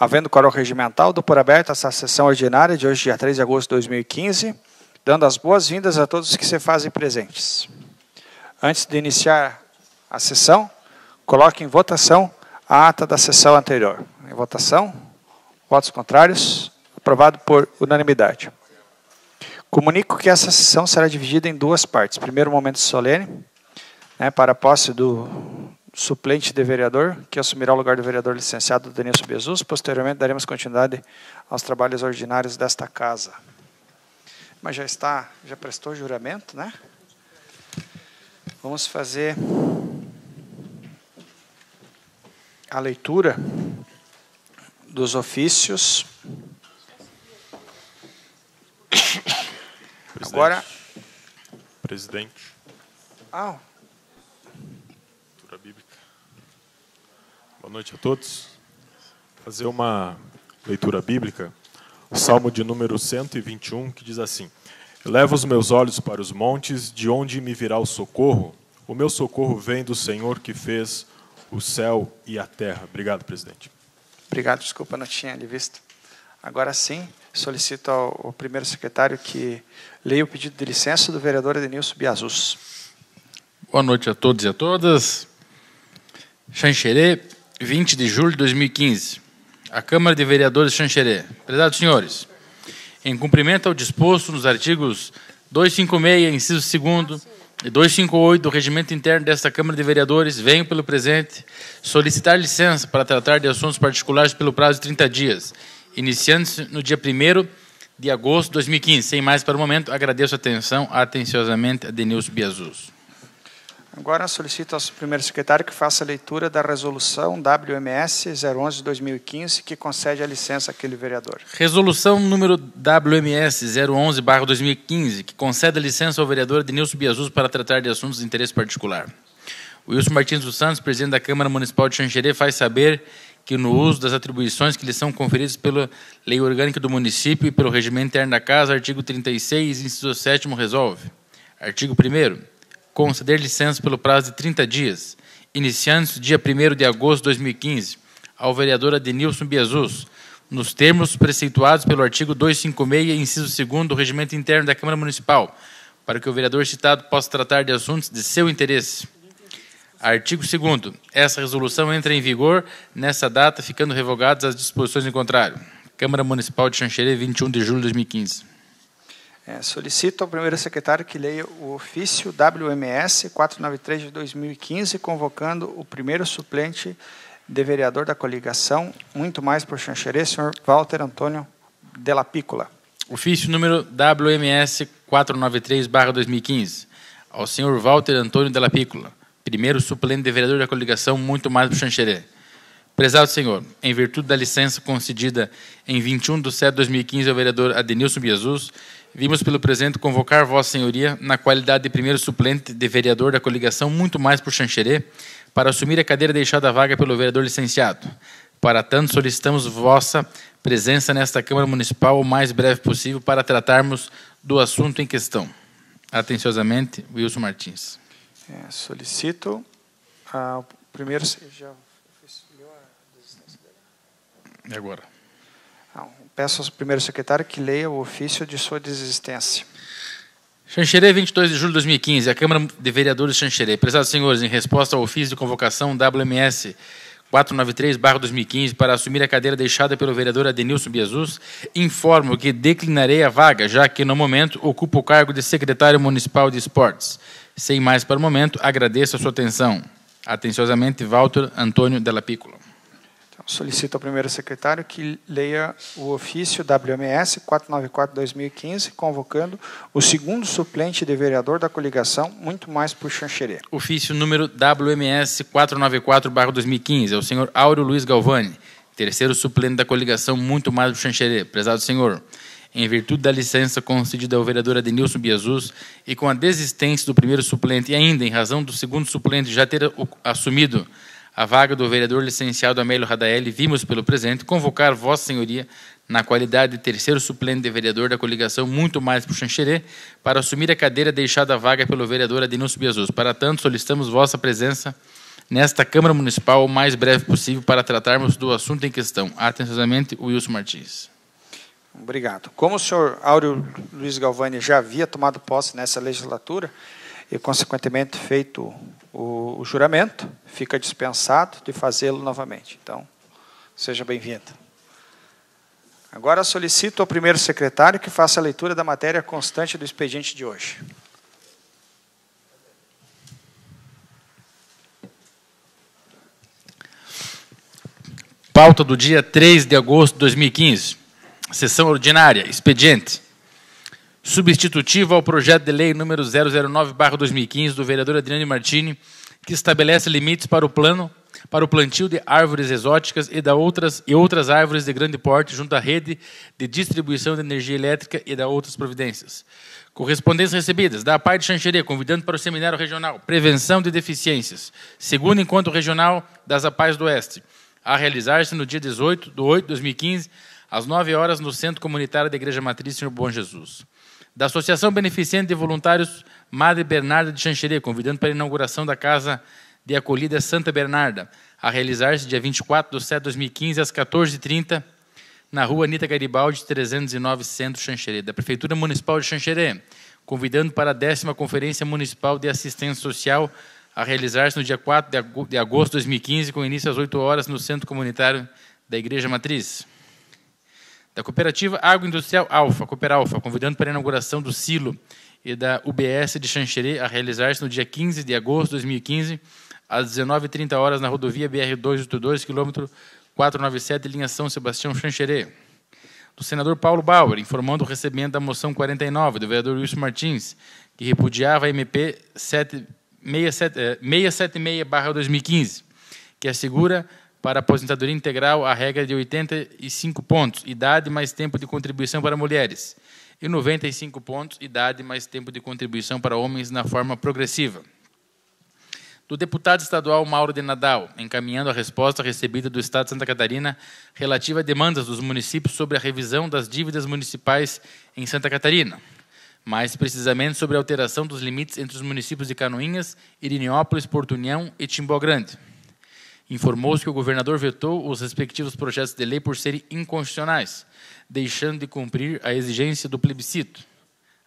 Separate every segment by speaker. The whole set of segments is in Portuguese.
Speaker 1: Havendo coro regimental, dou por aberta essa sessão ordinária de hoje, dia 3 de agosto de 2015, dando as boas-vindas a todos que se fazem presentes. Antes de iniciar a sessão, coloque em votação a ata da sessão anterior. Em votação, votos contrários, aprovado por unanimidade. Comunico que essa sessão será dividida em duas partes. Primeiro, momento solene, né, para a posse do suplente de vereador, que assumirá o lugar do vereador licenciado Denilson Bezus. Posteriormente, daremos continuidade aos trabalhos ordinários desta casa. Mas já está, já prestou juramento, né? Vamos fazer a leitura dos ofícios.
Speaker 2: Presidente.
Speaker 1: Agora.
Speaker 2: Presidente.
Speaker 1: Ah.
Speaker 2: Boa noite a todos. Fazer uma leitura bíblica. O Salmo de número 121, que diz assim: Levo os meus olhos para os montes, de onde me virá o socorro? O meu socorro vem do Senhor que fez o céu e a terra. Obrigado, presidente.
Speaker 1: Obrigado, desculpa, não tinha lhe visto. Agora sim, solicito ao, ao primeiro secretário que leia o pedido de licença do vereador Edenilson Biazus.
Speaker 3: Boa noite a todos e a todas. Xanxerê, 20 de julho de 2015. A Câmara de Vereadores de Xanxerê. Prezados senhores, em cumprimento ao disposto nos artigos 256, inciso 2 e 258 do Regimento Interno desta Câmara de Vereadores, venho pelo presente solicitar licença para tratar de assuntos particulares pelo prazo de 30 dias, iniciando-se no dia 1 de agosto de 2015. Sem mais para o momento, agradeço a atenção atenciosamente a Denilson Biazus.
Speaker 1: Agora solicito ao primeiro secretário que faça a leitura da resolução WMS 011 de 2015, que concede a licença àquele vereador.
Speaker 3: Resolução número WMS 011/2015, que concede a licença ao vereador Denilson Biazus para tratar de assuntos de interesse particular. Wilson Martins dos Santos, presidente da Câmara Municipal de Xanxerê, faz saber que no uso das atribuições que lhe são conferidas pela Lei Orgânica do Município e pelo Regimento Interno da Casa, artigo 36, inciso 7 resolve. Artigo 1 conceder licença pelo prazo de 30 dias, iniciando-se dia 1 de agosto de 2015, ao vereador Adenilson Biazus, nos termos preceituados pelo artigo 256, inciso 2 do Regimento Interno da Câmara Municipal, para que o vereador citado possa tratar de assuntos de seu interesse. Artigo 2 Essa resolução entra em vigor nessa data, ficando revogadas as disposições em contrário. Câmara Municipal de Xanxerê, 21 de julho de 2015.
Speaker 1: É, solicito ao primeiro secretário que leia o ofício WMS 493 de 2015, convocando o primeiro suplente de vereador da coligação, muito mais por Xanxerê, senhor Walter Antônio Della Pícola.
Speaker 3: Ofício número WMS 493-2015, ao senhor Walter Antônio Della Pícola, primeiro suplente de vereador da coligação, muito mais por Xanxerê. Prezado senhor, em virtude da licença concedida em 21 de setembro de 2015 ao vereador Adenilson Biazus, Vimos pelo presente convocar Vossa Senhoria, na qualidade de primeiro suplente de vereador da coligação, muito mais por Xanxerê, para assumir a cadeira deixada vaga pelo vereador licenciado. Para tanto, solicitamos vossa presença nesta Câmara Municipal o mais breve possível para tratarmos do assunto em questão. Atenciosamente, Wilson Martins.
Speaker 1: É, solicito ao primeiro.
Speaker 3: E agora?
Speaker 1: Peço ao primeiro secretário que leia o ofício de sua desistência.
Speaker 3: Xanxerê, 22 de julho de 2015. A Câmara de Vereadores de Xanxerê. Prezados senhores, em resposta ao ofício de convocação WMS 493-2015 para assumir a cadeira deixada pelo vereador Adenilson Biazus, informo que declinarei a vaga, já que, no momento, ocupo o cargo de secretário municipal de esportes. Sem mais para o momento, agradeço a sua atenção. Atenciosamente, Walter Antônio Della Piccola.
Speaker 1: Solicito ao primeiro secretário que leia o ofício WMS 494-2015, convocando o segundo suplente de vereador da coligação, muito mais por Xanxerê.
Speaker 3: Ofício número WMS 494-2015, ao senhor Áureo Luiz Galvani, terceiro suplente da coligação, muito mais por Xanxerê. Prezado senhor, em virtude da licença concedida ao vereador Adenilson Biazus e com a desistência do primeiro suplente e ainda em razão do segundo suplente já ter assumido a vaga do vereador licenciado Amélio Radaeli, vimos pelo presente convocar Vossa Senhoria, na qualidade de terceiro suplente de vereador da coligação Muito Mais por Xanxerê, para assumir a cadeira deixada vaga pelo vereador Adenilson Biazus. Para tanto, solicitamos vossa presença nesta Câmara Municipal o mais breve possível para tratarmos do assunto em questão. Atenciosamente, Wilson Martins.
Speaker 1: Obrigado. Como o senhor Áureo Luiz Galvani já havia tomado posse nessa legislatura e, consequentemente, feito o, o juramento, fica dispensado de fazê-lo novamente. Então, seja bem-vindo. Agora solicito ao primeiro secretário que faça a leitura da matéria constante do expediente de hoje.
Speaker 3: Pauta do dia 3 de agosto de 2015. Sessão ordinária. Expediente. Substitutivo ao projeto de lei número 009/2015 do vereador Adriano Martini, que estabelece limites para o plano para o plantio de árvores exóticas e, da outras, e outras árvores de grande porte junto à rede de distribuição de energia elétrica e da outras providências. Correspondências recebidas da parte de Xanxerê, convidando para o Seminário Regional Prevenção de Deficiências, segundo encontro regional das APAES do Oeste, a realizar-se no dia 18 de 8 de 2015, às 9 horas, no Centro Comunitário da Igreja Matriz Senhor Bom Jesus. Da Associação Beneficente de Voluntários Madre Bernarda de Xanxerê, convidando para a inauguração da Casa de Acolhida Santa Bernarda, a realizar-se dia 24 de 7 de 2015, às 14h30, na rua Anitta Garibaldi, 309, Centro Xanxerê. Da Prefeitura Municipal de Xanxerê, convidando para a décima Conferência Municipal de Assistência Social, a realizar-se no dia 4 de agosto de 2015, com início às 8 horas, no Centro Comunitário da Igreja Matriz. Da Cooperativa Agroindustrial Alfa, Cooperalfa, convidando para a inauguração do silo e da UBS de Xanxerê, a realizar-se no dia 15 de agosto de 2015, às 19h30 horas, na rodovia BR-282, quilômetro 497, linha São Sebastião Xanxerê. Do senador Paulo Bauer, informando o recebimento da moção 49 do vereador Wilson Martins, que repudiava a MP 7 676-2015, que assegura para aposentadoria integral a regra de 85 pontos, idade mais tempo de contribuição para mulheres, e 95 pontos, idade mais tempo de contribuição para homens na forma progressiva. Do deputado estadual Mauro de Nadal, encaminhando a resposta recebida do Estado de Santa Catarina relativa a demandas dos municípios sobre a revisão das dívidas municipais em Santa Catarina, mais precisamente sobre a alteração dos limites entre os municípios de Canoinhas, Iriniópolis, Porto União e Timbó Grande. Informou-se que o governador vetou os respectivos projetos de lei por serem inconstitucionais, deixando de cumprir a exigência do plebiscito.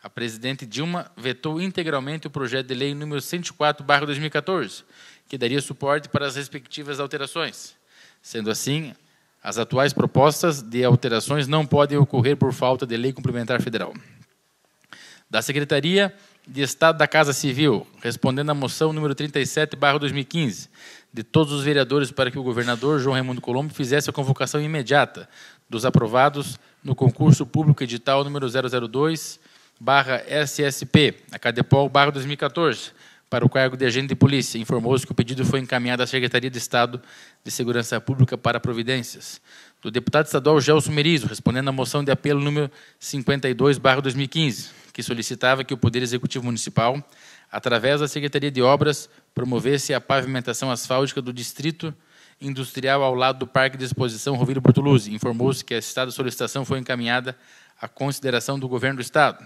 Speaker 3: A presidente Dilma vetou integralmente o projeto de lei número 104/2014, que daria suporte para as respectivas alterações. Sendo assim, as atuais propostas de alterações não podem ocorrer por falta de lei complementar federal da Secretaria de Estado da Casa Civil, respondendo à moção número 37, barra 2015, de todos os vereadores para que o governador João Raimundo Colombo fizesse a convocação imediata dos aprovados no concurso público edital número 002, barra SSP, a Cadepol, barra 2014, para o cargo de agente de polícia. Informou-se que o pedido foi encaminhado à Secretaria de Estado de Segurança Pública para providências. Do deputado estadual Gelson Merizo, respondendo à moção de apelo número 52, barra 2015, que solicitava que o Poder Executivo Municipal, através da Secretaria de Obras, promovesse a pavimentação asfáltica do Distrito Industrial ao lado do Parque de Exposição Rovílio Bortoluzzi. Informou-se que a citada solicitação foi encaminhada à consideração do Governo do Estado.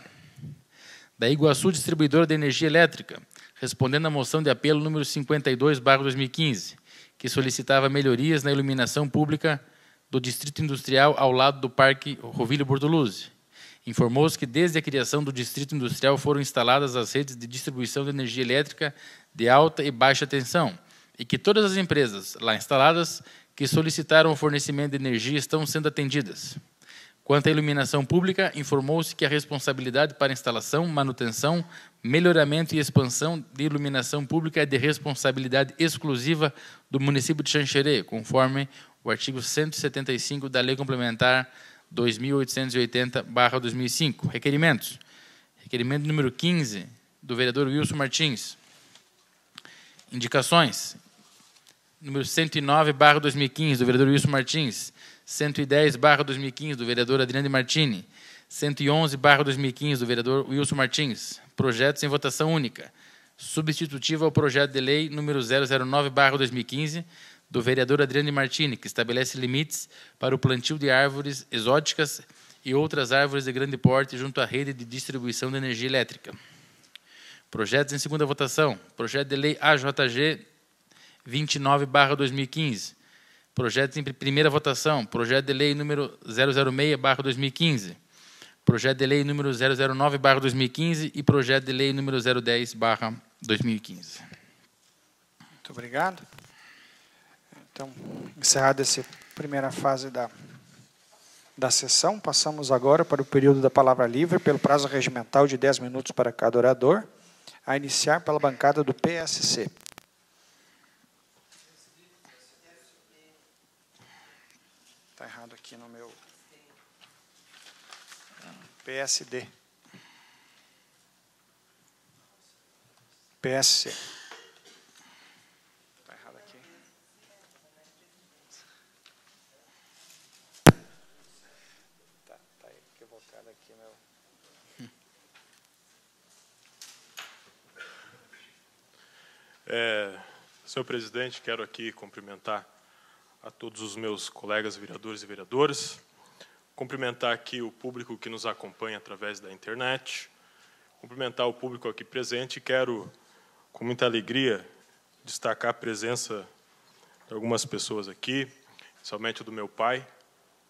Speaker 3: Da Iguaçu Distribuidora de Energia Elétrica, respondendo à moção de apelo número 52, 2015, que solicitava melhorias na iluminação pública do Distrito Industrial ao lado do Parque Rovílio Bortoluzzi. Informou-se que desde a criação do Distrito Industrial foram instaladas as redes de distribuição de energia elétrica de alta e baixa tensão e que todas as empresas lá instaladas que solicitaram o fornecimento de energia estão sendo atendidas. Quanto à iluminação pública, informou-se que a responsabilidade para instalação, manutenção, melhoramento e expansão de iluminação pública é de responsabilidade exclusiva do município de Xanxerê, conforme o artigo 175 da Lei Complementar 2880-2005. Requerimentos. Requerimento número 15, do vereador Wilson Martins. Indicações. Número 109-2015, do vereador Wilson Martins. 110-2015, do vereador Adriano Martini. 111-2015, do vereador Wilson Martins. Projetos em votação única. Substitutivo ao projeto de lei número 009-2015, do vereador Adriano Martini, que estabelece limites para o plantio de árvores exóticas e outras árvores de grande porte junto à rede de distribuição de energia elétrica. Projetos em segunda votação. Projeto de lei AJG 29/2015. Projetos em primeira votação. Projeto de lei número 006/2015. Projeto de lei número 009/2015 e projeto de lei número 010/2015.
Speaker 1: Muito obrigado. Então, encerrada essa primeira fase da da sessão, passamos agora para o período da palavra livre, pelo prazo regimental de 10 minutos para cada orador, a iniciar pela bancada do PSC. Está errado aqui no meu. PSD. PSC. Está errado aqui. Tá, tá equivocado aqui meu.
Speaker 2: É, senhor presidente, quero aqui cumprimentar a todos os meus colegas vereadores e vereadoras, cumprimentar aqui o público que nos acompanha através da internet, cumprimentar o público aqui presente e quero, com muita alegria, destacar a presença de algumas pessoas aqui, somente do meu pai,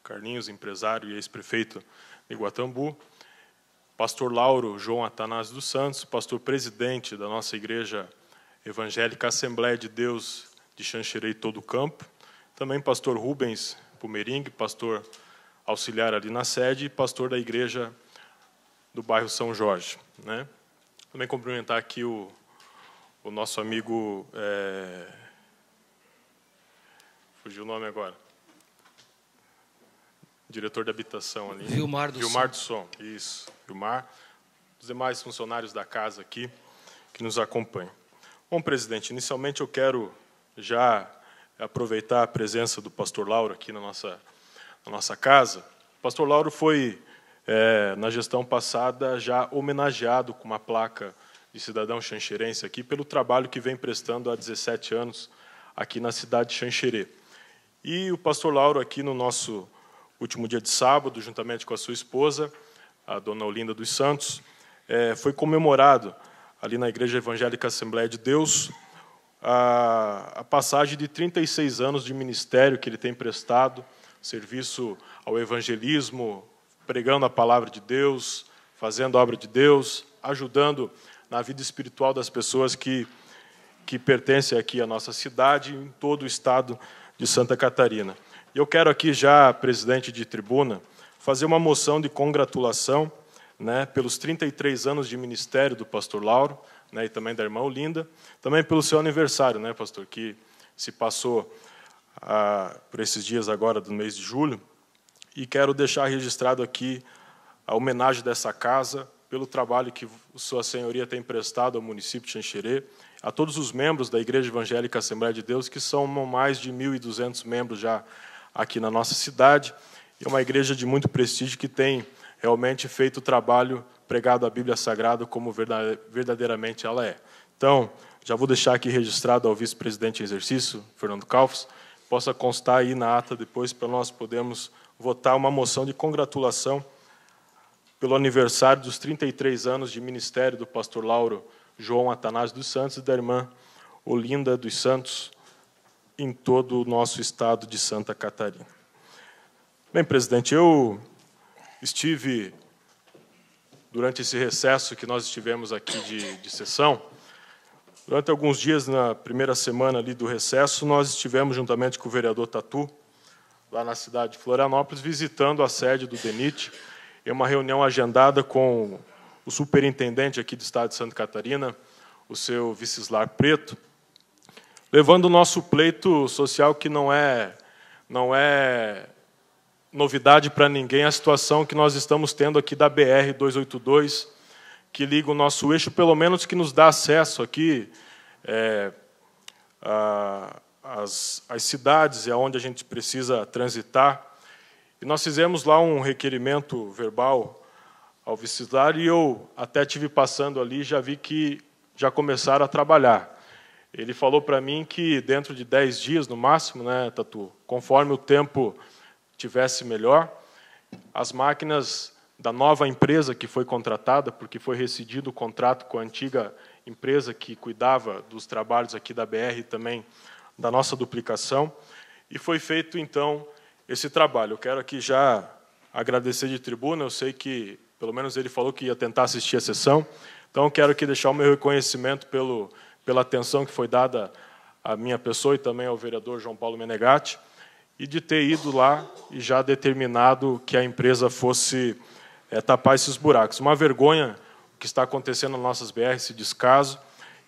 Speaker 2: Carlinhos, empresário e ex-prefeito de Guatambu, pastor Lauro João Atanásio dos Santos, pastor presidente da nossa igreja evangélica Assembleia de Deus de Xanxerei Todo o Campo, também pastor Rubens Pumering, pastor auxiliar ali na sede, e pastor da igreja do bairro São Jorge. Né? Também cumprimentar aqui o, o nosso amigo. É... Fugiu o nome agora. Diretor de habitação ali.
Speaker 4: Vilmar do
Speaker 2: Vilmar do Som, isso. Vilmar. Os demais funcionários da casa aqui que nos acompanham. Bom, presidente, inicialmente eu quero já aproveitar a presença do pastor Lauro aqui na nossa, na nossa casa. O pastor Lauro foi, é, na gestão passada, já homenageado com uma placa de cidadão xanxerense aqui pelo trabalho que vem prestando há 17 anos aqui na cidade de Xanxerê. E o pastor Lauro aqui no nosso último dia de sábado, juntamente com a sua esposa, a dona Olinda dos Santos, é, foi comemorado ali na Igreja Evangélica Assembleia de Deus a, a passagem de 36 anos de ministério que ele tem prestado, serviço ao evangelismo, pregando a palavra de Deus, fazendo a obra de Deus, ajudando na vida espiritual das pessoas que, que pertencem aqui à nossa cidade e em todo o estado de Santa Catarina. Eu quero aqui já, presidente de tribuna, fazer uma moção de congratulação né, pelos 33 anos de ministério do pastor Lauro, né, e também da irmã Olinda, também pelo seu aniversário, né, pastor, que se passou ah, por esses dias agora do mês de julho, e quero deixar registrado aqui a homenagem dessa casa pelo trabalho que Sua Senhoria tem prestado ao município de Xanxerê, a todos os membros da Igreja Evangélica Assembleia de Deus, que são mais de 1.200 membros já aqui na nossa cidade, é uma igreja de muito prestígio que tem realmente feito o trabalho pregado a Bíblia Sagrada como verdadeiramente ela é. Então, já vou deixar aqui registrado ao vice-presidente em exercício, Fernando Calfos, possa constar aí na ata depois para nós podermos votar uma moção de congratulação pelo aniversário dos 33 anos de ministério do pastor Lauro João Atanásio dos Santos e da irmã Olinda dos Santos em todo o nosso estado de Santa Catarina. Bem, presidente, eu estive durante esse recesso que nós estivemos aqui de, de sessão, durante alguns dias na primeira semana ali do recesso, nós estivemos juntamente com o vereador Tatu, lá na cidade de Florianópolis, visitando a sede do DENIT, em uma reunião agendada com o superintendente aqui do estado de Santa Catarina, o seu Vicislar Preto, levando o nosso pleito social que não é não é novidade para ninguém a situação que nós estamos tendo aqui da BR 282, que liga o nosso eixo, pelo menos que nos dá acesso aqui é, às, às cidades e aonde a gente precisa transitar. E nós fizemos lá um requerimento verbal ao vicilar e eu até tive passando ali já vi que já começaram a trabalhar. Ele falou para mim que dentro de 10 dias, no máximo, né, Tatu, conforme o tempo tivesse melhor. As máquinas da nova empresa que foi contratada, porque foi rescindido o contrato com a antiga empresa que cuidava dos trabalhos aqui da BR também da nossa duplicação. E foi feito, então, esse trabalho. Eu quero aqui já agradecer de tribuna, eu sei que, pelo menos ele falou que ia tentar assistir a sessão, então quero aqui deixar o meu reconhecimento pelo, pela atenção que foi dada à minha pessoa e também ao vereador João Paulo Menegatti, e de ter ido lá e já determinado que a empresa fosse é, tapar esses buracos. Uma vergonha o que está acontecendo nas nossas BR, esse descaso,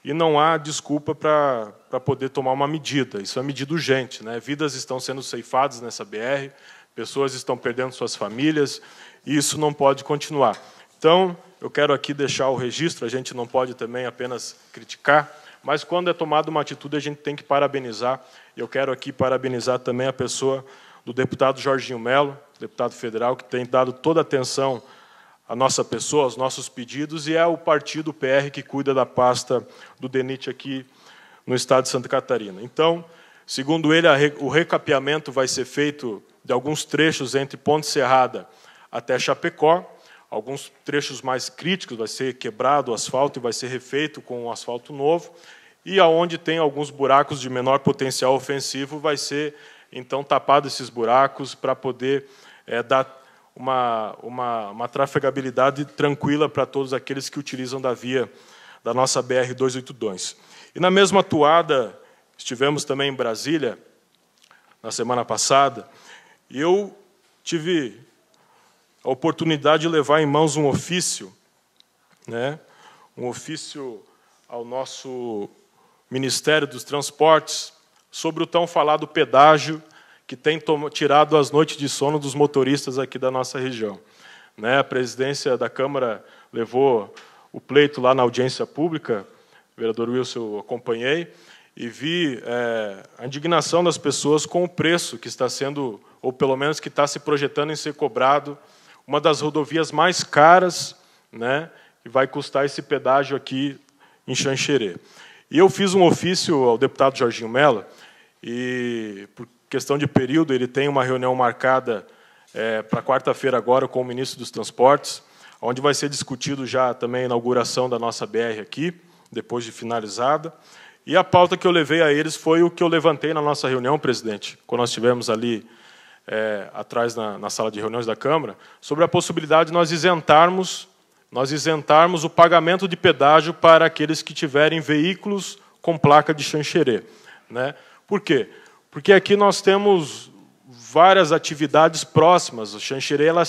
Speaker 2: e não há desculpa para poder tomar uma medida. Isso é medida urgente. Né? Vidas estão sendo ceifadas nessa BR, pessoas estão perdendo suas famílias, e isso não pode continuar. Então, eu quero aqui deixar o registro, a gente não pode também apenas criticar, mas quando é tomada uma atitude, a gente tem que parabenizar. Eu quero aqui parabenizar também a pessoa do deputado Jorginho Melo, deputado federal, que tem dado toda a atenção à nossa pessoa, aos nossos pedidos, e é o partido PR que cuida da pasta do DENIT aqui no estado de Santa Catarina. Então, segundo ele, o recapeamento vai ser feito de alguns trechos entre Ponte Serrada até Chapecó, alguns trechos mais críticos, vai ser quebrado o asfalto e vai ser refeito com um asfalto novo, e aonde tem alguns buracos de menor potencial ofensivo, vai ser então tapado esses buracos para poder é, dar uma, uma, uma trafegabilidade tranquila para todos aqueles que utilizam da via da nossa BR-282. E na mesma atuada, estivemos também em Brasília, na semana passada, e eu tive a oportunidade de levar em mãos um ofício, né, um ofício ao nosso Ministério dos Transportes, sobre o tão falado pedágio que tem tirado as noites de sono dos motoristas aqui da nossa região. Né, a presidência da Câmara levou o pleito lá na audiência pública, o vereador Wilson eu acompanhei, e vi é, a indignação das pessoas com o preço que está sendo, ou pelo menos que está se projetando em ser cobrado, uma das rodovias mais caras, né, que vai custar esse pedágio aqui em Xanxerê. E eu fiz um ofício ao deputado Jorginho Mello, e por questão de período, ele tem uma reunião marcada é, para quarta-feira agora com o ministro dos Transportes, onde vai ser discutido já também a inauguração da nossa BR aqui, depois de finalizada. E a pauta que eu levei a eles foi o que eu levantei na nossa reunião, presidente, quando nós estivemos ali é, atrás na, na, sala de reuniões da Câmara, sobre a possibilidade de nós isentarmos, nós isentarmos o pagamento de pedágio para aqueles que tiverem veículos com placa de chancherê. Né? Por quê? Porque aqui nós temos várias atividades próximas. O Xanxerê ela,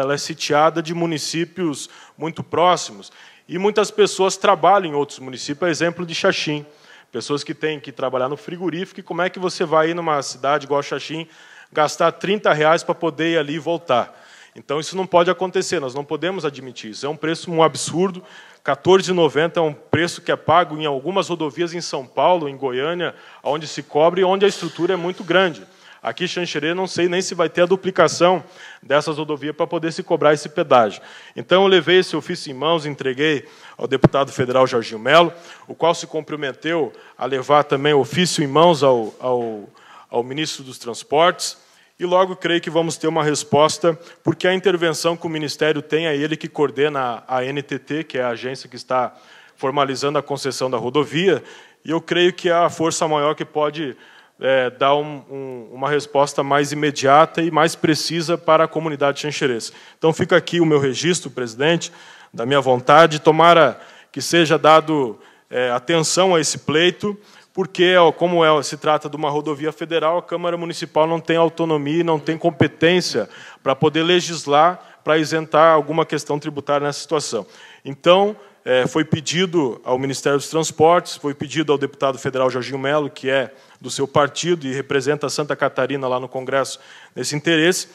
Speaker 2: ela é sitiada de municípios muito próximos. E muitas pessoas trabalham em outros municípios, exemplo de Xaxim. Pessoas que têm que trabalhar no frigorífico, e como é que você vai ir numa cidade igual Xaxim, gastar 30 reais para poder ir ali e voltar? Então, isso não pode acontecer, nós não podemos admitir isso. É um preço um absurdo. 14,90 é um preço que é pago em algumas rodovias em São Paulo, em Goiânia, onde se cobre e onde a estrutura é muito grande. Aqui, Xanxerê, não sei nem se vai ter a duplicação dessas rodovias para poder se cobrar esse pedágio. Então, eu levei esse ofício em mãos, entreguei ao deputado federal Jorginho Melo, o qual se comprometeu a levar também ofício em mãos ao, ao, ao ministro dos Transportes, e logo creio que vamos ter uma resposta, porque a intervenção que o Ministério tem é ele que coordena a NTT, que é a agência que está formalizando a concessão da rodovia, e eu creio que é a força maior que pode é, dar um, um, uma resposta mais imediata e mais precisa para a comunidade xanxerês. Então fica aqui o meu registro, presidente, da minha vontade, tomara que seja dado é, atenção a esse pleito, porque, como é, se trata de uma rodovia federal, a Câmara Municipal não tem autonomia e não tem competência para poder legislar para isentar alguma questão tributária nessa situação. Então, é, foi pedido ao Ministério dos Transportes, foi pedido ao deputado federal Jorginho Melo, que é do seu partido e representa Santa Catarina lá no Congresso nesse interesse,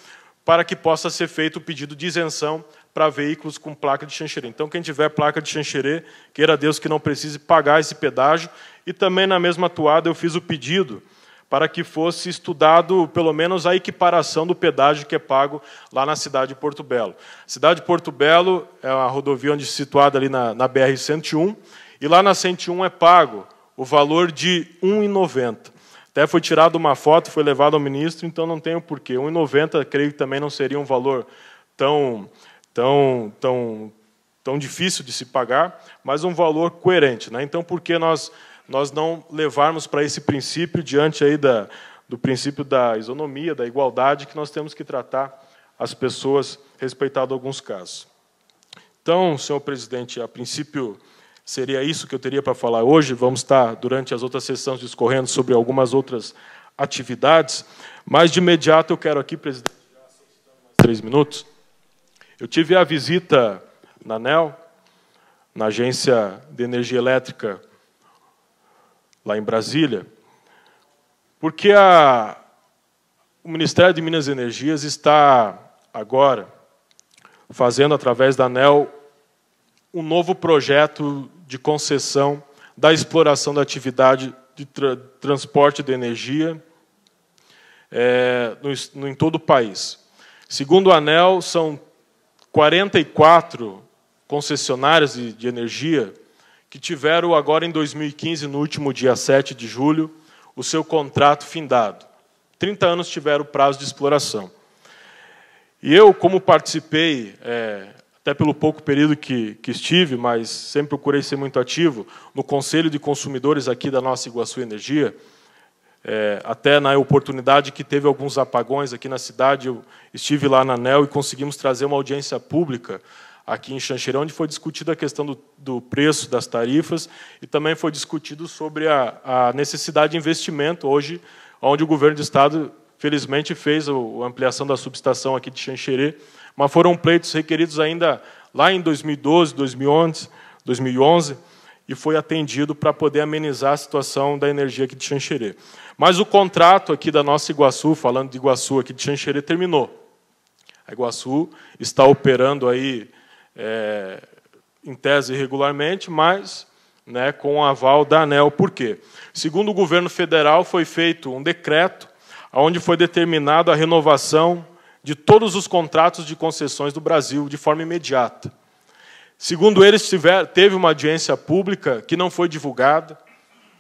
Speaker 2: para que possa ser feito o pedido de isenção para veículos com placa de Xanxerê. Então, quem tiver placa de Xanxerê, queira Deus que não precise pagar esse pedágio. E também, na mesma atuada, eu fiz o pedido para que fosse estudado, pelo menos, a equiparação do pedágio que é pago lá na cidade de Porto Belo. A cidade de Porto Belo é uma rodovia onde é situada ali na, na BR-101, e lá na 101 é pago o valor de R$ 1,90. Até foi tirada uma foto, foi levado ao ministro, então não tem o porquê. R$ 1,90 creio que também não seria um valor tão tão, tão, tão difícil de se pagar, mas um valor coerente. Né? Então, por que nós nós não levarmos para esse princípio diante aí da, do princípio da isonomia, da igualdade, que nós temos que tratar as pessoas respeitado alguns casos. Então, senhor presidente, a princípio seria isso que eu teria para falar hoje. Vamos estar, durante as outras sessões, discorrendo sobre algumas outras atividades. Mas, de imediato, eu quero aqui, presidente, três minutos. Eu tive a visita na ANEL, na Agência de Energia Elétrica, lá em Brasília, porque a, o Ministério de Minas e Energias está agora fazendo, através da ANEL, um novo projeto de concessão da exploração da atividade de tra transporte de energia é, no, no, em todo o país. Segundo o ANEL, são 44 concessionárias de, de energia que tiveram agora em 2015, no último dia 7 de julho, o seu contrato findado. 30 anos tiveram prazo de exploração. E eu, como participei, é, até pelo pouco período que, que estive, mas sempre procurei ser muito ativo, no Conselho de Consumidores aqui da nossa Iguaçu Energia, é, até na oportunidade que teve alguns apagões aqui na cidade, eu estive lá na ANEL e conseguimos trazer uma audiência pública aqui em Xanxerê, onde foi discutida a questão do, do, preço das tarifas e também foi discutido sobre a, a, necessidade de investimento hoje, onde o governo do estado felizmente fez a, ampliação da subestação aqui de Xanxerê, mas foram pleitos requeridos ainda lá em 2012, 2011, 2011 e foi atendido para poder amenizar a situação da energia aqui de Xanxerê. Mas o contrato aqui da nossa Iguaçu, falando de Iguaçu aqui de Xanxerê, terminou. A Iguaçu está operando aí é, em tese regularmente, mas né, com o aval da ANEL. Por quê? Segundo o governo federal, foi feito um decreto onde foi determinado a renovação de todos os contratos de concessões do Brasil de forma imediata. Segundo eles, tiver, teve uma audiência pública que não foi divulgada.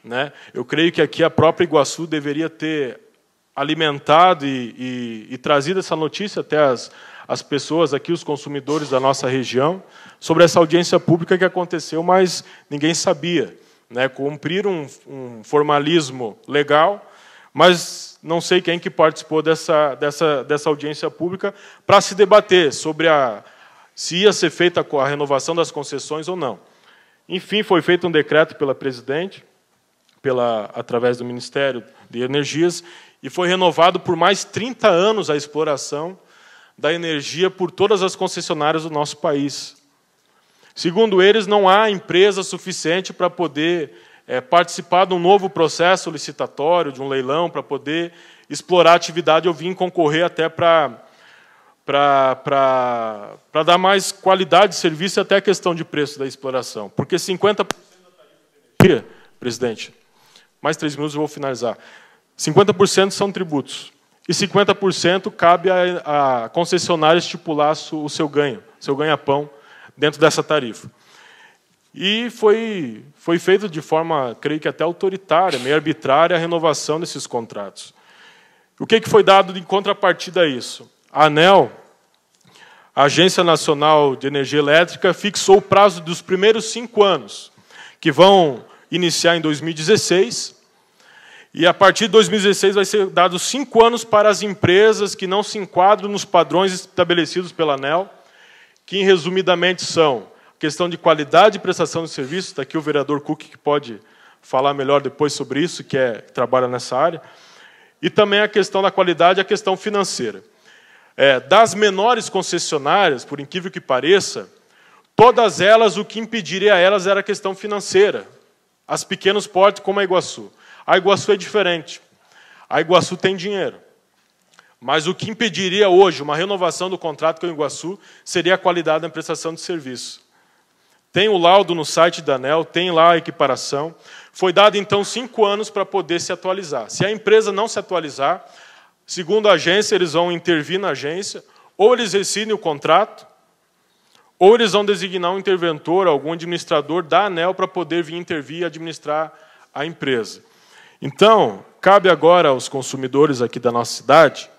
Speaker 2: Né? Eu creio que aqui a própria Iguaçu deveria ter alimentado e, e, e trazido essa notícia até as, as pessoas aqui, os consumidores da nossa região, sobre essa audiência pública que aconteceu, mas ninguém sabia. Né? Cumprir um, um formalismo legal, mas não sei quem que participou dessa, dessa, dessa audiência pública para se debater sobre a, se ia ser feita a renovação das concessões ou não. Enfim, foi feito um decreto pela presidente, pela, através do Ministério de Energias, e foi renovado por mais 30 anos a exploração da energia por todas as concessionárias do nosso país. Segundo eles, não há empresa suficiente para poder é, participar de um novo processo licitatório, de um leilão, para poder explorar a atividade ou vir concorrer até para para dar mais qualidade de serviço e até a questão de preço da exploração. Porque 50% da tarifa de energia, presidente, mais três minutos eu vou finalizar. 50% são tributos e 50% cabe à concessionária estipular o seu ganho, seu ganha-pão dentro dessa tarifa. E foi, foi feito de forma, creio que até autoritária, meio arbitrária, a renovação desses contratos. O que, que foi dado em contrapartida a isso? A ANEL, a Agência Nacional de Energia Elétrica, fixou o prazo dos primeiros cinco anos, que vão iniciar em 2016, e a partir de 2016 vai ser dado cinco anos para as empresas que não se enquadram nos padrões estabelecidos pela ANEL, que resumidamente são questão de qualidade de prestação de serviço, está aqui o vereador Cook que pode falar melhor depois sobre isso, que, é, que trabalha nessa área, e também a questão da qualidade e a questão financeira. É, das menores concessionárias, por incrível que pareça, todas elas, o que impediria a elas era a questão financeira. As pequenos portos, como a Iguaçu. A Iguaçu é diferente. A Iguaçu tem dinheiro. Mas o que impediria hoje uma renovação do contrato com a Iguaçu seria a qualidade da prestação de serviço. Tem o laudo no site da ANEL, tem lá a equiparação. Foi dado, então, cinco anos para poder se atualizar. Se a empresa não se atualizar, segundo a agência, eles vão intervir na agência, ou eles rescindem o contrato, ou eles vão designar um interventor, algum administrador da ANEL, para poder vir intervir e administrar a empresa. Então, cabe agora aos consumidores aqui da nossa cidade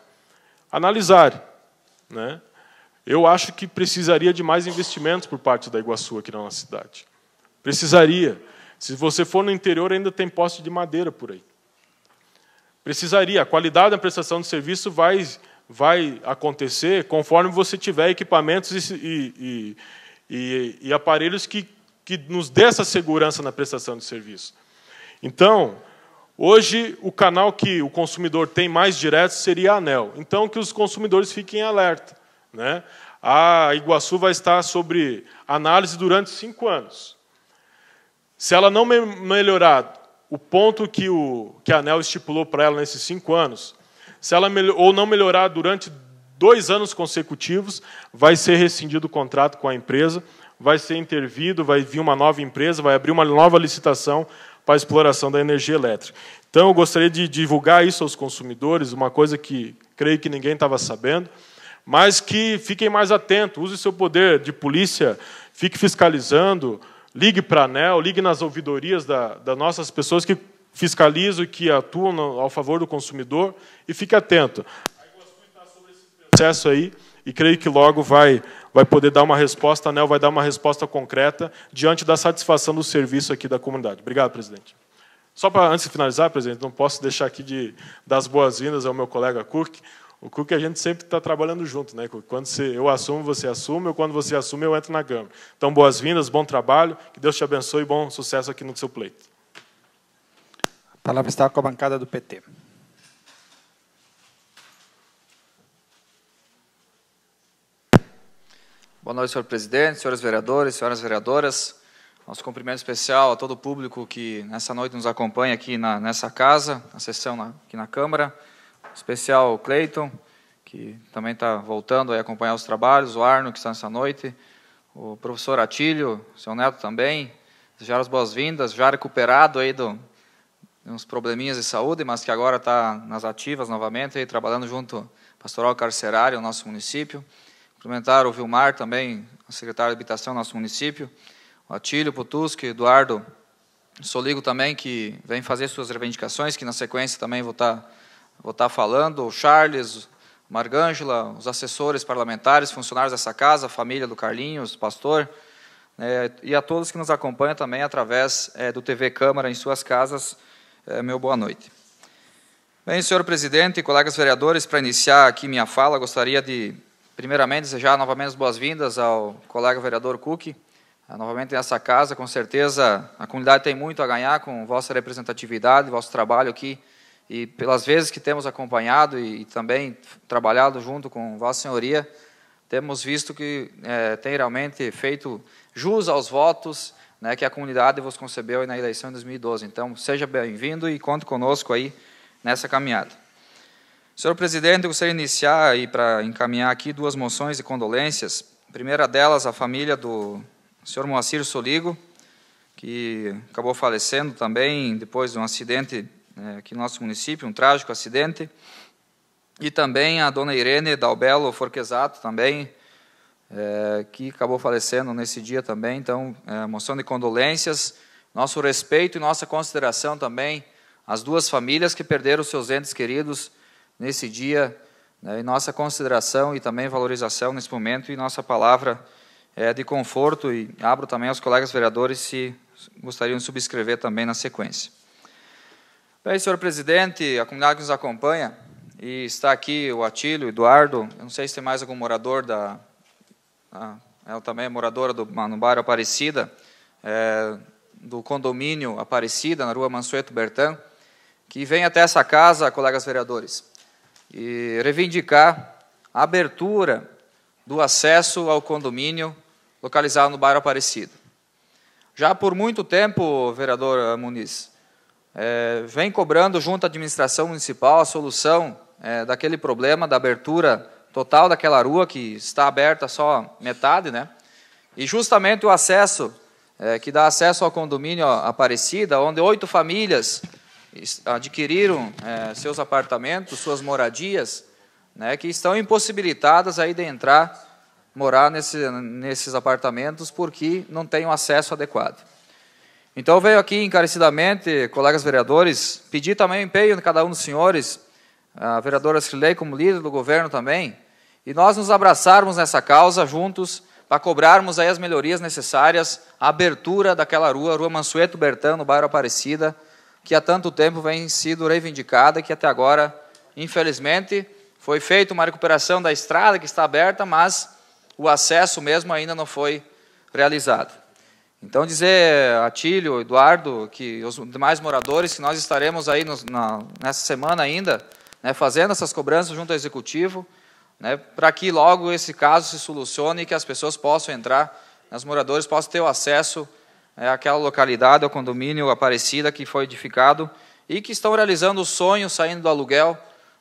Speaker 2: analisarem. Né? Eu acho que precisaria de mais investimentos por parte da Iguaçu aqui na nossa cidade. Precisaria. Se você for no interior, ainda tem poste de madeira por aí. Precisaria. A qualidade da prestação de serviço vai, vai acontecer conforme você tiver equipamentos e, e, e, e aparelhos que, que nos dê essa segurança na prestação de serviço. Então, hoje, o canal que o consumidor tem mais direto seria a ANEL. Então, que os consumidores fiquem alerta. Né? A Iguaçu vai estar sobre análise durante cinco anos. Se ela não melhorar o ponto que, o, que a ANEL estipulou para ela nesses cinco anos, se ela ou não melhorar durante dois anos consecutivos, vai ser rescindido o contrato com a empresa, vai ser intervido, vai vir uma nova empresa, vai abrir uma nova licitação para a exploração da energia elétrica. Então, eu gostaria de divulgar isso aos consumidores, uma coisa que creio que ninguém estava sabendo, mas que fiquem mais atentos, use seu poder de polícia, fique fiscalizando, ligue para a ANEL, ligue nas ouvidorias da, das nossas pessoas que fiscalizam e que atuam no, ao favor do consumidor, e fique atento. A Iguaçu está sobre esse processo aí, e creio que logo vai, vai poder dar uma resposta, a ANEL vai dar uma resposta concreta diante da satisfação do serviço aqui da comunidade. Obrigado, presidente. Só para, antes de finalizar, presidente, não posso deixar aqui de dar as boas-vindas ao meu colega Cook. O Cook a gente sempre está trabalhando junto, né? Quando você, eu assumo, você assume, ou quando você assume, eu entro na Câmara. Então, boas-vindas, bom trabalho, que Deus te abençoe e bom sucesso aqui no seu pleito.
Speaker 1: A palavra está com a bancada do PT.
Speaker 4: Boa noite, senhor presidente, senhores vereadores, senhoras vereadoras. Nosso cumprimento especial a todo o público que nessa noite nos acompanha aqui na, nessa casa, na sessão na, aqui na Câmara. Especial Cleiton, que também está voltando a acompanhar os trabalhos, o Arno, que está nessa noite, o professor Atílio, seu neto também. Desejar as boas-vindas, já recuperado aí do, de uns probleminhas de saúde, mas que agora está nas ativas novamente, aí, trabalhando junto pastoral carcerário no nosso município. Cumprimentar o Vilmar também, secretário de Habitação do nosso município, o Atílio Putusque, Eduardo Soligo também, que vem fazer suas reivindicações, que na sequência também vou estar, tá, vou estar tá falando, o Charles, Margângela, os assessores parlamentares, funcionários dessa casa, a família do Carlinhos, pastor, é, e a todos que nos acompanham também através é, do TV Câmara em suas casas, é, meu boa noite. Bem, senhor presidente e colegas vereadores, para iniciar aqui minha fala, gostaria de Primeiramente, desejar novamente as boas-vindas ao colega vereador Cook, ah, novamente nessa casa. Com certeza, a comunidade tem muito a ganhar com vossa representatividade, vosso trabalho aqui, e pelas vezes que temos acompanhado e, e também trabalhado junto com Vossa Senhoria, temos visto que é, tem realmente feito jus aos votos né, que a comunidade vos concebeu na eleição de 2012. Então, seja bem-vindo e conte conosco aí nessa caminhada. Senhor presidente, eu gostaria de iniciar e para encaminhar aqui duas moções de condolências. A primeira delas, a família do senhor Moacir Soligo, que acabou falecendo também depois de um acidente é, aqui no nosso município, um trágico acidente. E também a dona Irene Dalbelo Forquesato, também, é, que acabou falecendo nesse dia também. Então, é, moção de condolências, nosso respeito e nossa consideração também às duas famílias que perderam seus entes queridos nesse dia, né, em nossa consideração e também valorização nesse momento, e nossa palavra é de conforto, e abro também aos colegas vereadores se gostariam de subscrever também na sequência. Bem, senhor presidente, a comunidade que nos acompanha, e está aqui o Atílio, Eduardo, eu não sei se tem mais algum morador da... ela também é moradora do, no bairro Aparecida, é, do condomínio Aparecida, na rua Mansueto Bertan, que vem até essa casa, colegas vereadores, e reivindicar a abertura do acesso ao condomínio localizado no bairro Aparecido. Já por muito tempo, vereador Muniz, é, vem cobrando junto à administração municipal a solução é, daquele problema da abertura total daquela rua que está aberta só metade, né? E justamente o acesso é, que dá acesso ao condomínio Aparecida, onde oito famílias adquiriram é, seus apartamentos, suas moradias, né, que estão impossibilitadas aí de entrar, morar nesse, nesses apartamentos porque não têm o acesso adequado. Então venho aqui encarecidamente, colegas vereadores, pedir também empenho de cada um dos senhores, a vereadora Srilei como líder do governo também, e nós nos abraçarmos nessa causa juntos para cobrarmos aí as melhorias necessárias, a abertura daquela rua, Rua Mansueto Bertão, no bairro Aparecida, que há tanto tempo vem sido reivindicada, que até agora, infelizmente, foi feita uma recuperação da estrada que está aberta, mas o acesso mesmo ainda não foi realizado. Então, dizer a Tílio, Eduardo, que os demais moradores, que nós estaremos aí na, nessa semana ainda, né, fazendo essas cobranças junto ao Executivo, né, para que logo esse caso se solucione e que as pessoas possam entrar, os moradores possam ter o acesso é, àquela localidade, ao condomínio Aparecida que foi edificado e que estão realizando o sonho saindo do aluguel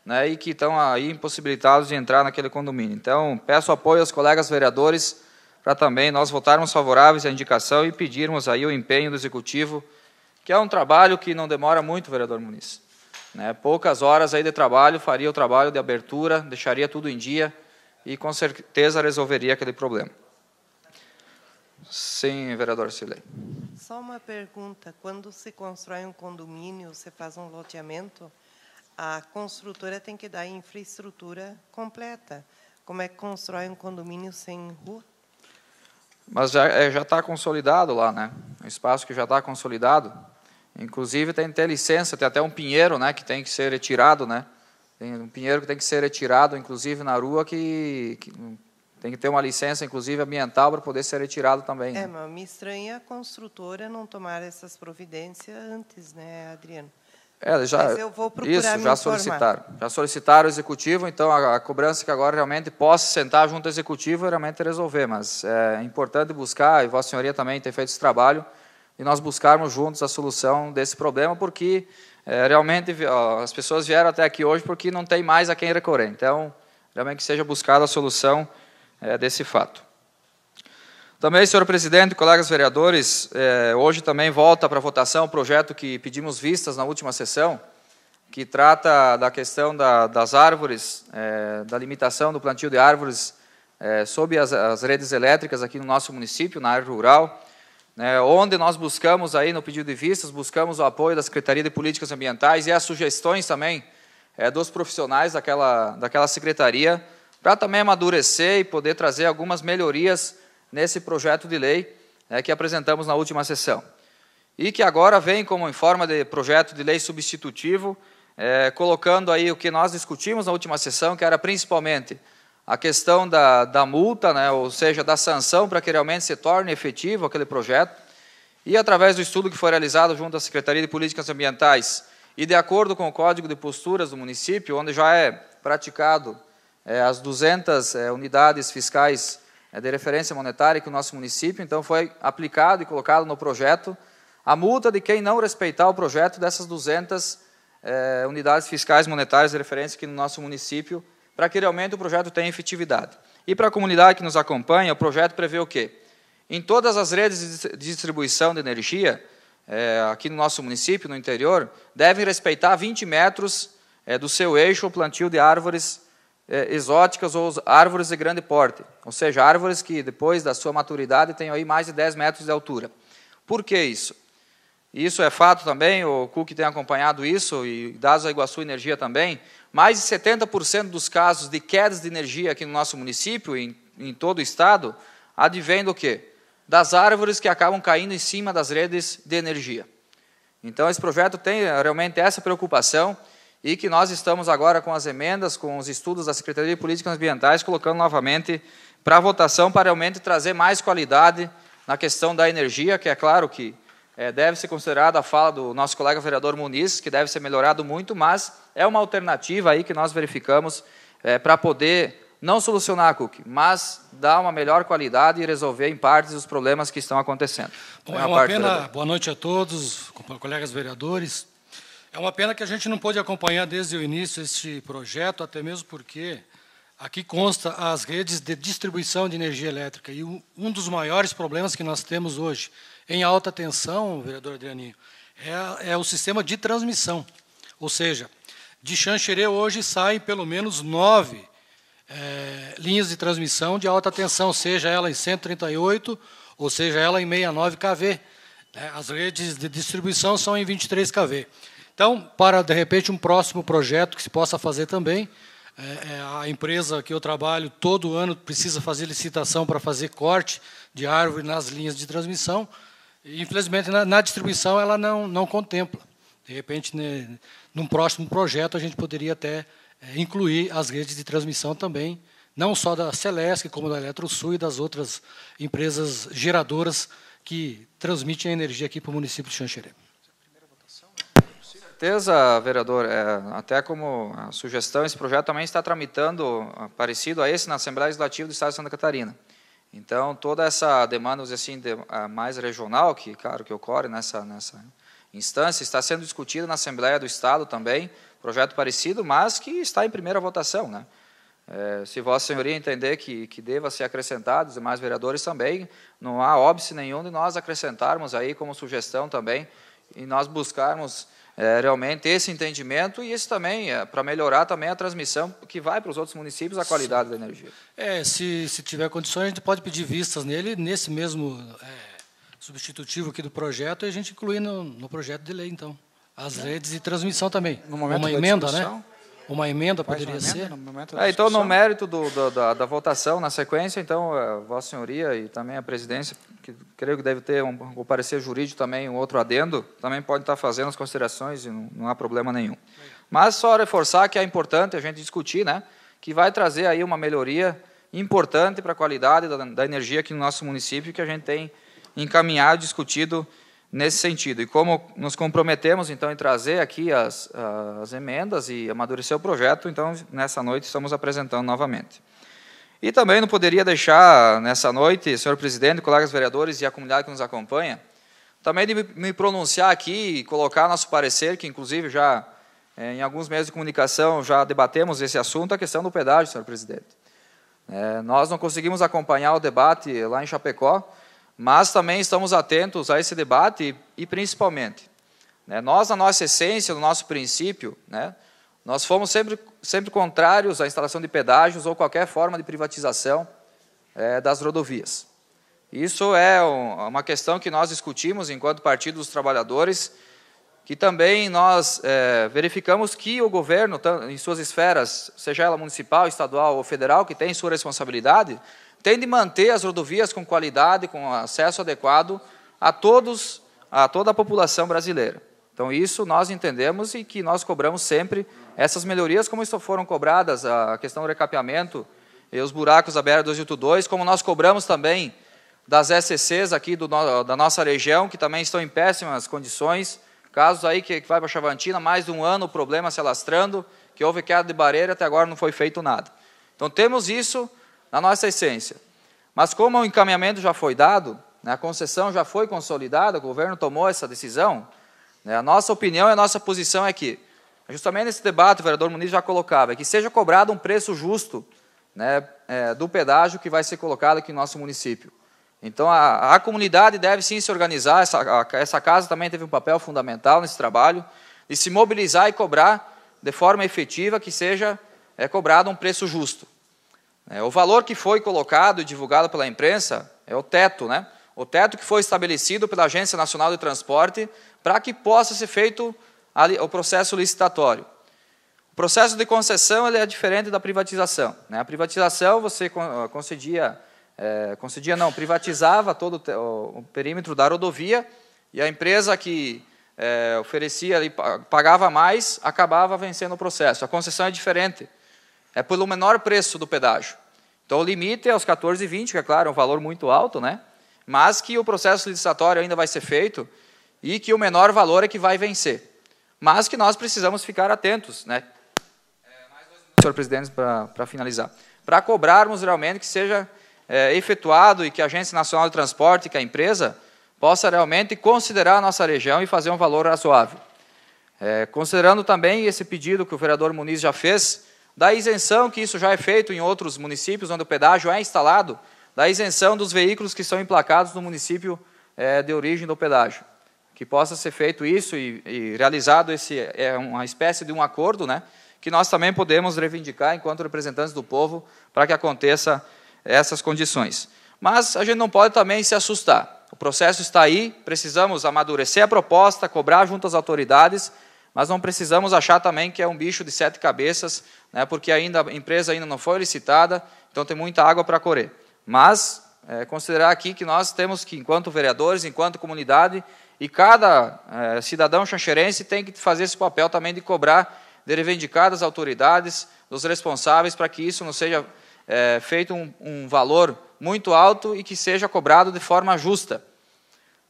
Speaker 4: né, e que estão aí impossibilitados de entrar naquele condomínio. Então, peço apoio aos colegas vereadores para também nós votarmos favoráveis à indicação e pedirmos aí o empenho do Executivo, que é um trabalho que não demora muito, vereador Muniz. Né, poucas horas aí de trabalho, faria o trabalho de abertura, deixaria tudo em dia e com certeza resolveria aquele problema. Sim, vereador Silei.
Speaker 5: Só uma pergunta: quando se constrói um condomínio, você faz um loteamento, a construtora tem que dar infraestrutura completa. Como é que constrói um condomínio sem rua?
Speaker 4: Mas já é, está consolidado lá, né? Um espaço que já está consolidado. Inclusive tem que ter licença, tem até um pinheiro, né, que tem que ser retirado, né? Tem um pinheiro que tem que ser retirado, inclusive na rua, que, que tem que ter uma licença, inclusive ambiental, para poder ser retirado também.
Speaker 5: É,
Speaker 4: né?
Speaker 5: mas me estranha a construtora não tomar essas providências antes, né, Adriano?
Speaker 4: É, já,
Speaker 5: Mas eu vou procurar
Speaker 4: isso, já solicitaram. Já solicitaram o executivo, então a, a cobrança que agora realmente possa sentar junto ao executivo e realmente resolver. Mas é importante buscar, e Vossa Senhoria também tem feito esse trabalho, e nós buscarmos juntos a solução desse problema, porque é, realmente ó, as pessoas vieram até aqui hoje porque não tem mais a quem recorrer. Então, realmente que seja buscada a solução é, desse fato. Também, senhor presidente, colegas vereadores, eh, hoje também volta para votação o projeto que pedimos vistas na última sessão, que trata da questão da, das árvores, eh, da limitação do plantio de árvores eh, sob as, as, redes elétricas aqui no nosso município, na área rural, né, onde nós buscamos aí no pedido de vistas, buscamos o apoio da Secretaria de Políticas Ambientais e as sugestões também dos profissionais daquela, daquela secretaria, para também amadurecer e poder trazer algumas melhorias nesse projeto de lei né, que apresentamos na última sessão. E que agora vem como em forma de projeto de lei substitutivo, é, colocando aí o que nós discutimos na última sessão, que era principalmente a questão da, da multa, né, ou seja, da sanção para que realmente se torne efetivo aquele projeto, e através do estudo que foi realizado junto à Secretaria de Políticas Ambientais e de acordo com o Código de Posturas do município, onde já é praticado é, as 200 é, unidades fiscais é, de referência monetária que o nosso município, então foi aplicado e colocado no projeto a multa de quem não respeitar o projeto dessas 200 é, unidades fiscais monetárias de referência aqui no nosso município, para que realmente o projeto tenha efetividade. E para a comunidade que nos acompanha, o projeto prevê o quê? Em todas as redes de distribuição de energia, é, aqui no nosso município, no interior, devem respeitar 20 metros é, do seu eixo o plantio de árvores é, exóticas ou árvores de grande porte, ou seja, árvores que depois da sua maturidade tenham aí mais de 10 metros de altura. Por que isso? Isso é fato também, o Cook tem acompanhado isso, e dados a Iguaçu Energia também, mais de 70% dos casos de quedas de energia aqui no nosso município, em, em todo o estado, advém do quê? Das árvores que acabam caindo em cima das redes de energia. Então, esse projeto tem realmente essa preocupação, e que nós estamos agora com as emendas, com os estudos da Secretaria de Políticas Ambientais, colocando novamente para votação para realmente trazer mais qualidade na questão da energia, que é claro que é, deve ser considerada a fala do nosso colega vereador Muniz, que deve ser melhorado muito, mas é uma alternativa aí que nós verificamos é, para poder não solucionar a CUC, mas dar uma melhor qualidade e resolver em partes os problemas que estão acontecendo.
Speaker 6: Bom, é uma pena, boa noite a todos, colegas vereadores. É uma pena que a gente não pôde acompanhar desde o início este projeto, até mesmo porque aqui consta as redes de distribuição de energia elétrica. E um dos maiores problemas que nós temos hoje em alta tensão, vereador Adrianinho, é, é o sistema de transmissão. Ou seja, de Xanxerê hoje saem pelo menos nove é, linhas de transmissão de alta tensão, seja ela em 138 ou seja ela em 69 kV. Né? As redes de distribuição são em 23 kV. Então, para, de repente, um próximo projeto que se possa fazer também, É, é, a empresa que eu trabalho todo ano precisa fazer licitação para fazer corte de árvore nas linhas de transmissão. E, infelizmente, na, na, distribuição ela não, não contempla. De repente, né, num próximo projeto, a gente poderia até é, incluir as redes de transmissão também, não só da Celesc, como da Eletrosul e das outras empresas geradoras que transmitem a energia aqui para o município de Xanxerê
Speaker 4: certeza, vereador. É, até como sugestão, esse projeto também está tramitando parecido a esse na Assembleia Legislativa do Estado de Santa Catarina. Então, toda essa demanda, assim, de, mais regional, que, claro, que ocorre nessa, nessa instância, está sendo discutida na Assembleia do Estado também, projeto parecido, mas que está em primeira votação. Né? É, se Vossa Senhoria entender que, que deva ser acrescentado, os demais vereadores também, não há óbice nenhum de nós acrescentarmos aí como sugestão também, e nós buscarmos é, realmente esse entendimento e esse também é, para melhorar também a transmissão que vai para os outros municípios a qualidade Sim. da energia.
Speaker 6: É, se, se tiver condições a gente pode pedir vistas nele nesse mesmo é, substitutivo aqui do projeto e a gente incluir no, no projeto de lei então as redes de transmissão também. No momento uma emenda, né? Uma emenda poderia uma emenda
Speaker 4: ser? É, então, no mérito do, do, da, da, votação, na sequência, então, a Vossa Senhoria e também a presidência, que creio que deve ter um, um parecer jurídico também, um outro adendo, também pode estar fazendo as considerações e não, não há problema nenhum. Mas só reforçar que é importante a gente discutir, né, que vai trazer aí uma melhoria importante para a qualidade da, da energia aqui no nosso município, que a gente tem encaminhado, discutido nesse sentido. E como nos comprometemos, então, em trazer aqui as, as emendas e amadurecer o projeto, então, nessa noite estamos apresentando novamente. E também não poderia deixar, nessa noite, senhor presidente, colegas vereadores e a comunidade que nos acompanha, também de me pronunciar aqui e colocar nosso parecer, que inclusive já é, em alguns meios de comunicação já debatemos esse assunto, a questão do pedágio, senhor presidente. É, nós não conseguimos acompanhar o debate lá em Chapecó, mas também estamos atentos a esse debate e, e principalmente, né, nós, na nossa essência, no nosso princípio, né, nós fomos sempre, sempre contrários à instalação de pedágios ou qualquer forma de privatização é, das rodovias. Isso é uma questão que nós discutimos enquanto Partido dos Trabalhadores, que também nós é, verificamos que o governo, em suas esferas, seja ela municipal, estadual ou federal, que tem sua responsabilidade, tem de manter as rodovias com qualidade, com acesso adequado a todos, a toda a população brasileira. Então isso nós entendemos e que nós cobramos sempre essas melhorias, como foram cobradas a questão do recapeamento e os buracos da BR-282, como nós cobramos também das SCCs aqui do, da nossa região, que também estão em péssimas condições, casos aí que, que vai para Chavantina, mais de um ano o problema se alastrando, que houve queda de barreira, até agora não foi feito nada. Então temos isso na nossa essência. Mas como o encaminhamento já foi dado, né, a concessão já foi consolidada, o governo tomou essa decisão, né, a nossa opinião e a nossa posição é que, justamente nesse debate, o vereador Muniz já colocava, é que seja cobrado um preço justo né, é, do pedágio que vai ser colocado aqui no nosso município. Então, a, a comunidade deve sim se organizar, essa, a, essa casa também teve um papel fundamental nesse trabalho, de se mobilizar e cobrar de forma efetiva que seja é, cobrado um preço justo. É, o valor que foi colocado e divulgado pela imprensa é o teto, né? O teto que foi estabelecido pela Agência Nacional de Transporte para que possa ser feito o processo licitatório. O processo de concessão ele é diferente da privatização. Né? A privatização você concedia, é, concedia não, privatizava todo o, o, perímetro da rodovia e a empresa que é, oferecia pagava mais acabava vencendo o processo. A concessão é diferente é pelo menor preço do pedágio. Então o limite é os 14,20, que é claro, é um valor muito alto, né? Mas que o processo licitatório ainda vai ser feito e que o menor valor é que vai vencer. Mas que nós precisamos ficar atentos, né? É, mais dois minutos, senhor presidente, para finalizar. Para cobrarmos realmente que seja é, efetuado e que a Agência Nacional de Transporte, que a empresa, possa realmente considerar a nossa região e fazer um valor razoável. É, considerando também esse pedido que o vereador Muniz já fez, da isenção, que isso já é feito em outros municípios onde o pedágio é instalado, da isenção dos veículos que são emplacados no município é, de origem do pedágio. Que possa ser feito isso e, e, realizado esse é uma espécie de um acordo, né, que nós também podemos reivindicar enquanto representantes do povo para que aconteça essas condições. Mas a gente não pode também se assustar. O processo está aí, precisamos amadurecer a proposta, cobrar junto às autoridades, mas não precisamos achar também que é um bicho de sete cabeças, né, porque ainda a empresa ainda não foi licitada, então tem muita água para correr. Mas é, considerar aqui que nós temos que, enquanto vereadores, enquanto comunidade, e cada é, cidadão xanxerense tem que fazer esse papel também de cobrar, de reivindicar das autoridades, dos responsáveis, para que isso não seja é, feito um, um, valor muito alto e que seja cobrado de forma justa.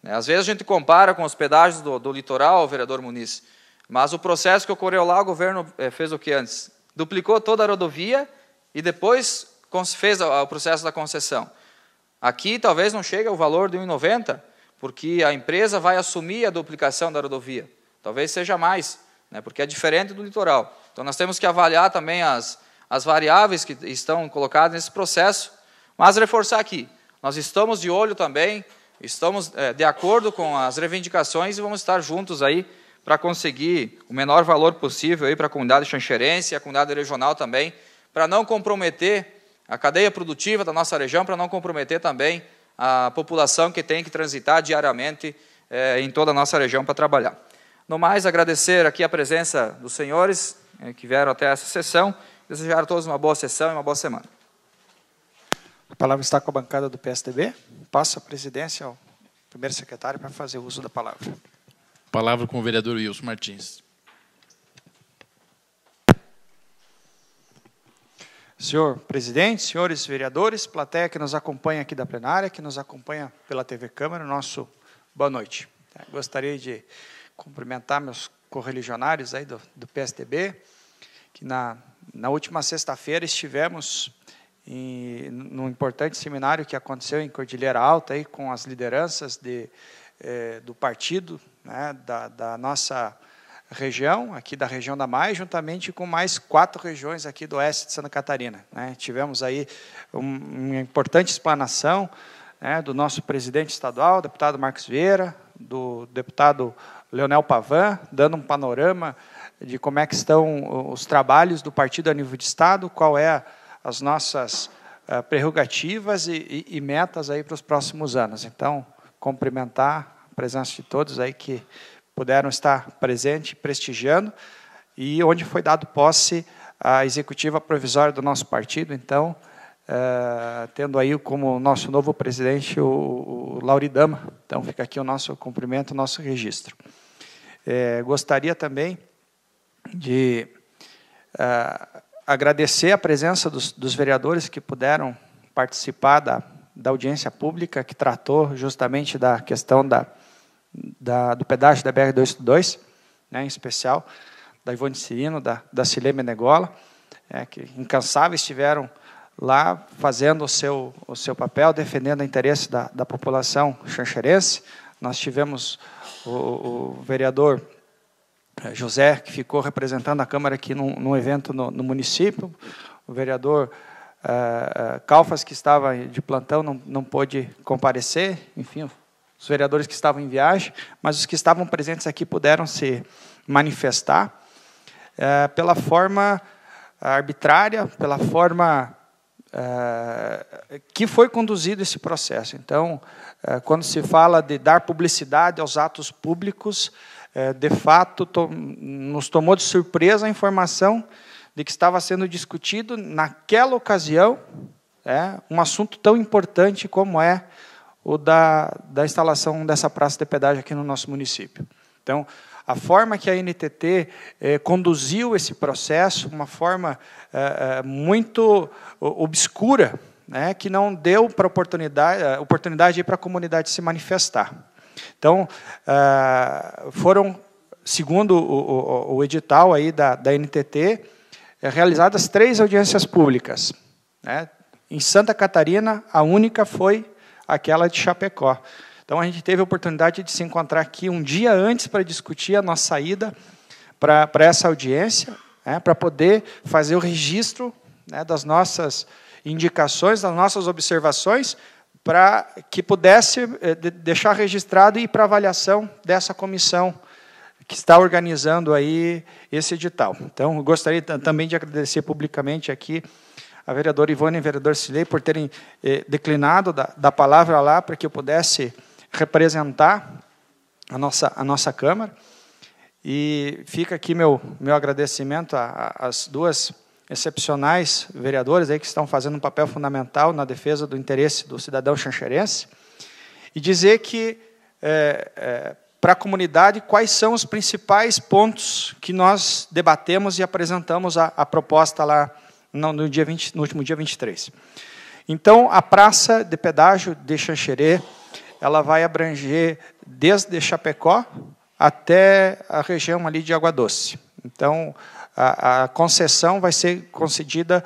Speaker 4: É, às vezes a gente compara com os pedágios do, do litoral, vereador Muniz, mas o processo que ocorreu lá, o governo é, fez o que antes? Duplicou toda a rodovia e depois fez o processo da concessão. Aqui talvez não chegue ao valor de 1,90, porque a empresa vai assumir a duplicação da rodovia. Talvez seja mais, né, porque é diferente do litoral. Então nós temos que avaliar também as, as variáveis que estão colocadas nesse processo, mas reforçar aqui, nós estamos de olho também, estamos é, de acordo com as reivindicações e vamos estar juntos aí para conseguir o menor valor possível aí para a comunidade xanxerense e a comunidade regional também, para não comprometer a cadeia produtiva da nossa região, para não comprometer também a população que tem que transitar diariamente é, em toda a nossa região para trabalhar. No mais, agradecer aqui a presença dos senhores é, que vieram até essa sessão, desejar a todos uma boa sessão e uma boa semana.
Speaker 1: A palavra está com a bancada do PSDB. Passo a presidência ao primeiro secretário para fazer uso da palavra.
Speaker 3: Palavra com o vereador Wilson Martins.
Speaker 1: Senhor presidente, senhores vereadores, plateia que nos acompanha aqui da plenária, que nos acompanha pela TV Câmara, nosso boa noite. É, gostaria de cumprimentar meus correligionários aí do, do PSDB, que na, na última sexta-feira estivemos em, num importante seminário que aconteceu em Cordilheira Alta aí, com as lideranças de, eh, do partido, né, da, da nossa região, aqui da região da Mais, juntamente com mais quatro regiões aqui do oeste de Santa Catarina. Né? Tivemos aí um, uma importante explanação né, do nosso presidente estadual, deputado Marcos Vieira, do deputado Leonel Pavan, dando um panorama de como é que estão os trabalhos do partido a nível de estado, qual é as nossas uh, prerrogativas e, e, e metas aí para os próximos anos. Então, cumprimentar presença de todos aí que puderam estar presentes, prestigiando, e onde foi dado posse à executiva provisória do nosso partido, então, é, tendo aí como nosso novo presidente o, o Lauridama. Então, fica aqui o nosso cumprimento, o nosso registro. É, gostaria também de é, agradecer a presença dos, dos, vereadores que puderam participar da, da audiência pública, que tratou justamente da questão da da, do pedágio da BR-282, né, em especial, da Ivone Cirino, da, da Cile Menegola, é, que incansáveis estiveram lá fazendo o seu, o seu papel, defendendo o interesse da, da população xanxerense. Nós tivemos o, o vereador é, José, que ficou representando a Câmara aqui num, num evento no, no, município, o vereador uh, Calfas, que estava de plantão, não, não pôde comparecer, enfim, os vereadores que estavam em viagem, mas os que estavam presentes aqui puderam se manifestar é, pela forma arbitrária, pela forma é, que foi conduzido esse processo. Então, é, quando se fala de dar publicidade aos atos públicos, de fato to nos tomou de surpresa a informação de que estava sendo discutido naquela ocasião é, um assunto tão importante como é o da, da instalação dessa praça de pedágio aqui no nosso município. Então, a forma que a NTT eh, conduziu esse processo, uma forma eh, eh muito obscura, né, que não deu para oportunidade, oportunidade para a comunidade se manifestar. Então, foram, segundo o, o, o, edital aí da, da NTT, realizadas três audiências públicas. Né. Em Santa Catarina, a única foi aquela de Chapecó. Então a gente teve a oportunidade de se encontrar aqui um dia antes para discutir a nossa saída para essa audiência, né, para poder fazer o registro né, das nossas indicações, das nossas observações, para que pudesse eh, deixar registrado e para avaliação dessa comissão que está organizando aí esse edital. Então, gostaria também de agradecer publicamente aqui a vereadora Ivone e o vereador Silei por terem eh, declinado da, da palavra lá para que eu pudesse representar a nossa, a nossa Câmara. E fica aqui meu, meu agradecimento às duas excepcionais vereadoras aí que estão fazendo um papel fundamental na defesa do interesse do cidadão xanxerense. E dizer que, é, é, para a comunidade, quais são os principais pontos que nós debatemos e apresentamos a, a proposta lá no, no, dia 20, no último dia 23. Então, a praça de pedágio de Xanxerê, ela vai abranger desde Chapecó até a região ali de Água Doce. Então, a, a concessão vai ser concedida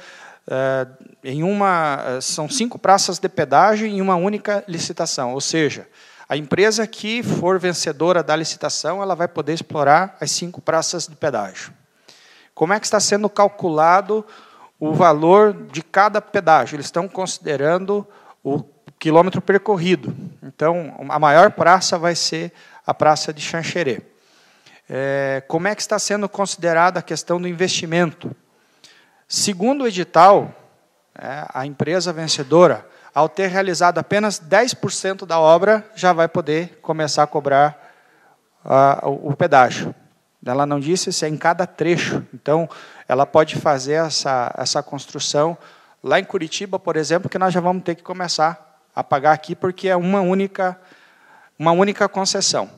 Speaker 1: uh, em uma. São cinco praças de pedágio em uma única licitação, ou seja, a empresa que for vencedora da licitação, ela vai poder explorar as cinco praças de pedágio. Como é que está sendo calculado o valor de cada pedágio? Eles estão considerando o quilômetro percorrido. Então, a maior praça vai ser a Praça de Xanxerê. É, como é que está sendo considerada a questão do investimento? Segundo o edital, é, a empresa vencedora, ao ter realizado apenas 10% da obra, já vai poder começar a cobrar uh, o, o pedágio. Ela não disse se é em cada trecho. Então, ela pode fazer essa, essa construção lá em Curitiba, por exemplo, que nós já vamos ter que começar a pagar aqui, porque é uma única uma única concessão.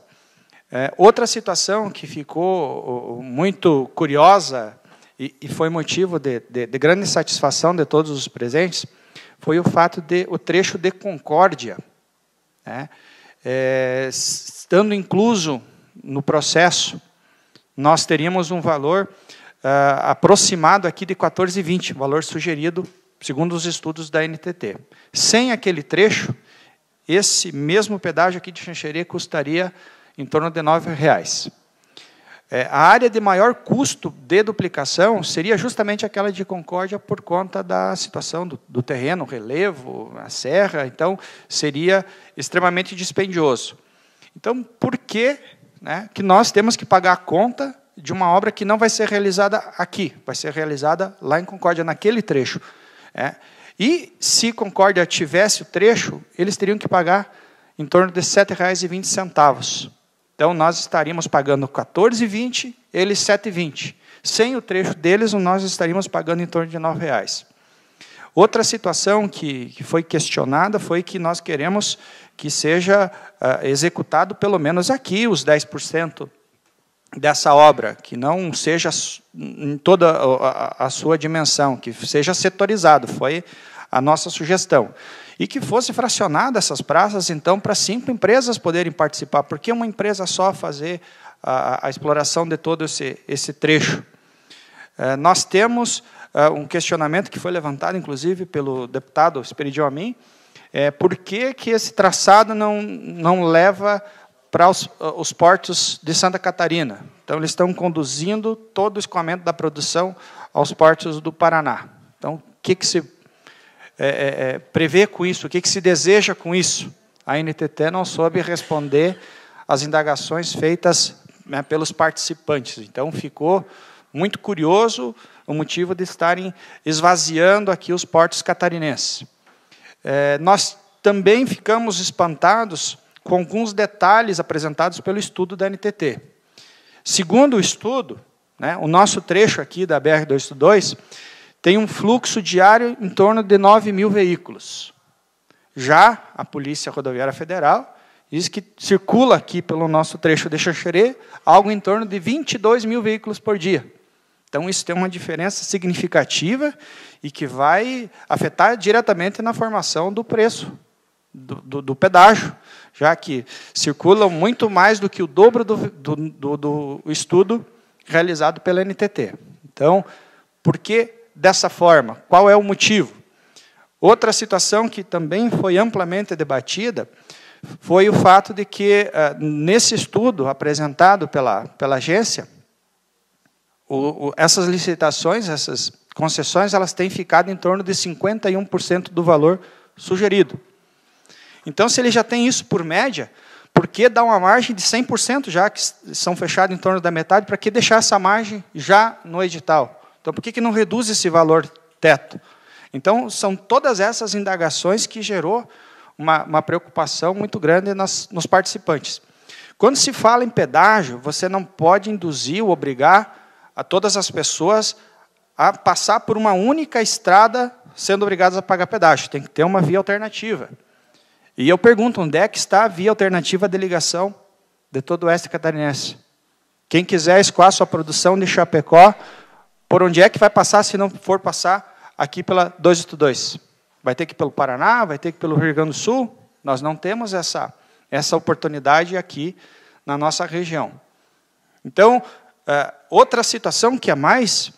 Speaker 1: É, outra situação que ficou muito curiosa e, e foi motivo de, de, de, grande satisfação de todos os presentes foi o fato de o trecho de Concórdia, né, é, estando incluso no processo, nós teríamos um valor aproximado aqui de 14,20, valor sugerido segundo os estudos da NTT. Sem aquele trecho, esse mesmo pedágio aqui de Xanxerê custaria em torno de R$ reais. É, a área de maior custo de duplicação seria justamente aquela de Concórdia por conta da situação do, do terreno, relevo, a serra, então seria extremamente dispendioso. Então, por que, né, que nós temos que pagar a conta de uma obra que não vai ser realizada aqui, vai ser realizada lá em Concórdia, naquele trecho? É, e se Concórdia tivesse o trecho, eles teriam que pagar em torno de R$ 7,20. Então nós estaríamos pagando R$ 14,20, eles R$ 7,20. Sem o trecho deles, nós estaríamos pagando em torno de R$ 9,00. Outra situação que, foi questionada foi que nós queremos que seja uh, executado pelo menos aqui os 10% dessa obra, que não seja em toda a, sua dimensão, que seja setorizado, foi a nossa sugestão. E que fosse fracionada essas praças, então, para cinco empresas poderem participar, porque uma empresa só fazer a, a exploração de todo esse, esse trecho. É, nós temos é, um questionamento que foi levantado, inclusive, pelo deputado Esperidião Amin, é, por que, que esse traçado não, não leva para os, os portos de Santa Catarina. Então, eles estão conduzindo todo o escoamento da produção aos portos do Paraná. Então, o que, que se é, é, é, prevê com isso? O que, que se deseja com isso? A NTT não soube responder às indagações feitas né, pelos participantes. Então, ficou muito curioso o motivo de estarem esvaziando aqui os portos catarinenses. É, nós também ficamos espantados com alguns detalhes apresentados pelo estudo da NTT. Segundo o estudo, né, o nosso trecho aqui da BR-222 tem um fluxo diário em torno de 9 mil veículos. Já a Polícia Rodoviária Federal diz que circula aqui pelo nosso trecho de Xanxerê algo em torno de 22 mil veículos por dia. Então, isso tem uma diferença significativa e que vai afetar diretamente na formação do preço do, do, do pedágio já que circulam muito mais do que o dobro do, do, do, do estudo realizado pela NTT. Então, por que dessa forma? Qual é o motivo? Outra situação que também foi amplamente debatida foi o fato de que, eh, nesse estudo apresentado pela, pela agência, o, o, essas licitações, essas concessões, elas têm ficado em torno de 51% do valor sugerido. Então, se ele já tem isso por média, por que dar uma margem de 100%, já que são fechados em torno da metade, para que deixar essa margem já no edital? Então, por que, que não reduz esse valor teto? Então, são todas essas indagações que gerou uma, uma preocupação muito grande nas, nos participantes. Quando se fala em pedágio, você não pode induzir ou obrigar a todas as pessoas a passar por uma única estrada sendo obrigadas a pagar pedágio. Tem que ter uma via alternativa. E eu pergunto, onde é que está a via alternativa de ligação de todo o oeste catarinense? Quem quiser escoar sua produção de Chapecó, por onde é que vai passar se não for passar aqui pela 282? Vai ter que ir pelo Paraná, vai ter que ir pelo Rio Grande do Sul? Nós não temos essa, essa oportunidade aqui na nossa região. Então, é, outra situação que é mais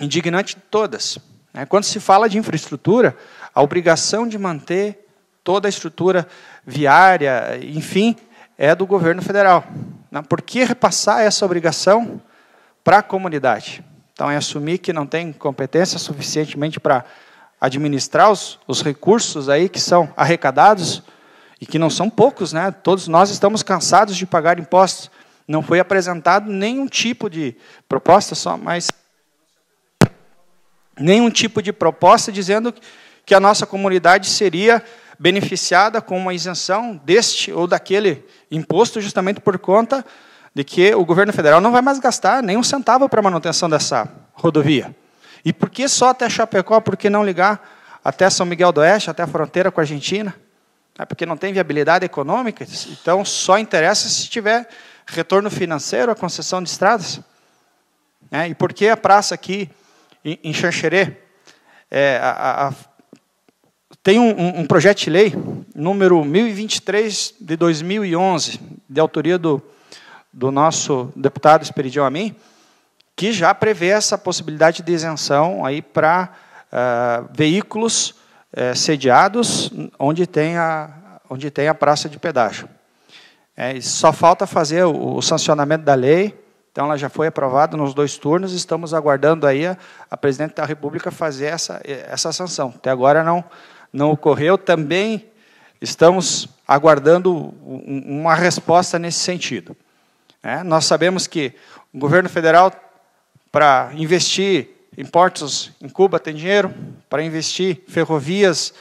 Speaker 1: indignante de todas, né, quando se fala de infraestrutura, a obrigação de manter toda a estrutura viária, enfim, é do governo federal. Né? Por que repassar essa obrigação para a comunidade? Então, é assumir que não tem competência suficientemente para administrar os, os recursos aí que são arrecadados e que não são poucos, né? Todos nós estamos cansados de pagar impostos. Não foi apresentado nenhum tipo de proposta só, mas nenhum tipo de proposta dizendo que a nossa comunidade seria beneficiada com uma isenção deste ou daquele imposto, justamente por conta de que o governo federal não vai mais gastar nem um centavo para a manutenção dessa rodovia. E por que só até Chapecó? Por que não ligar até São Miguel do Oeste, até a fronteira com a Argentina? É porque não tem viabilidade econômica, então só interessa se tiver retorno financeiro à concessão de estradas. É, e por que a praça aqui em Xanxerê é, a, a, tem um, um, projeto de lei, número 1023 de 2011, de autoria do, do nosso deputado Esperidião Amin, que já prevê essa possibilidade de isenção aí para uh, veículos uh, sediados onde tem a, onde tem a praça de pedágio. É, só falta fazer o, o, sancionamento da lei, então ela já foi aprovada nos dois turnos, estamos aguardando aí a, a presidente da República fazer essa, essa sanção. Até agora não, não ocorreu, também estamos aguardando uma resposta nesse sentido. É, nós sabemos que o governo federal para investir em portos em Cuba tem dinheiro, para investir ferrovias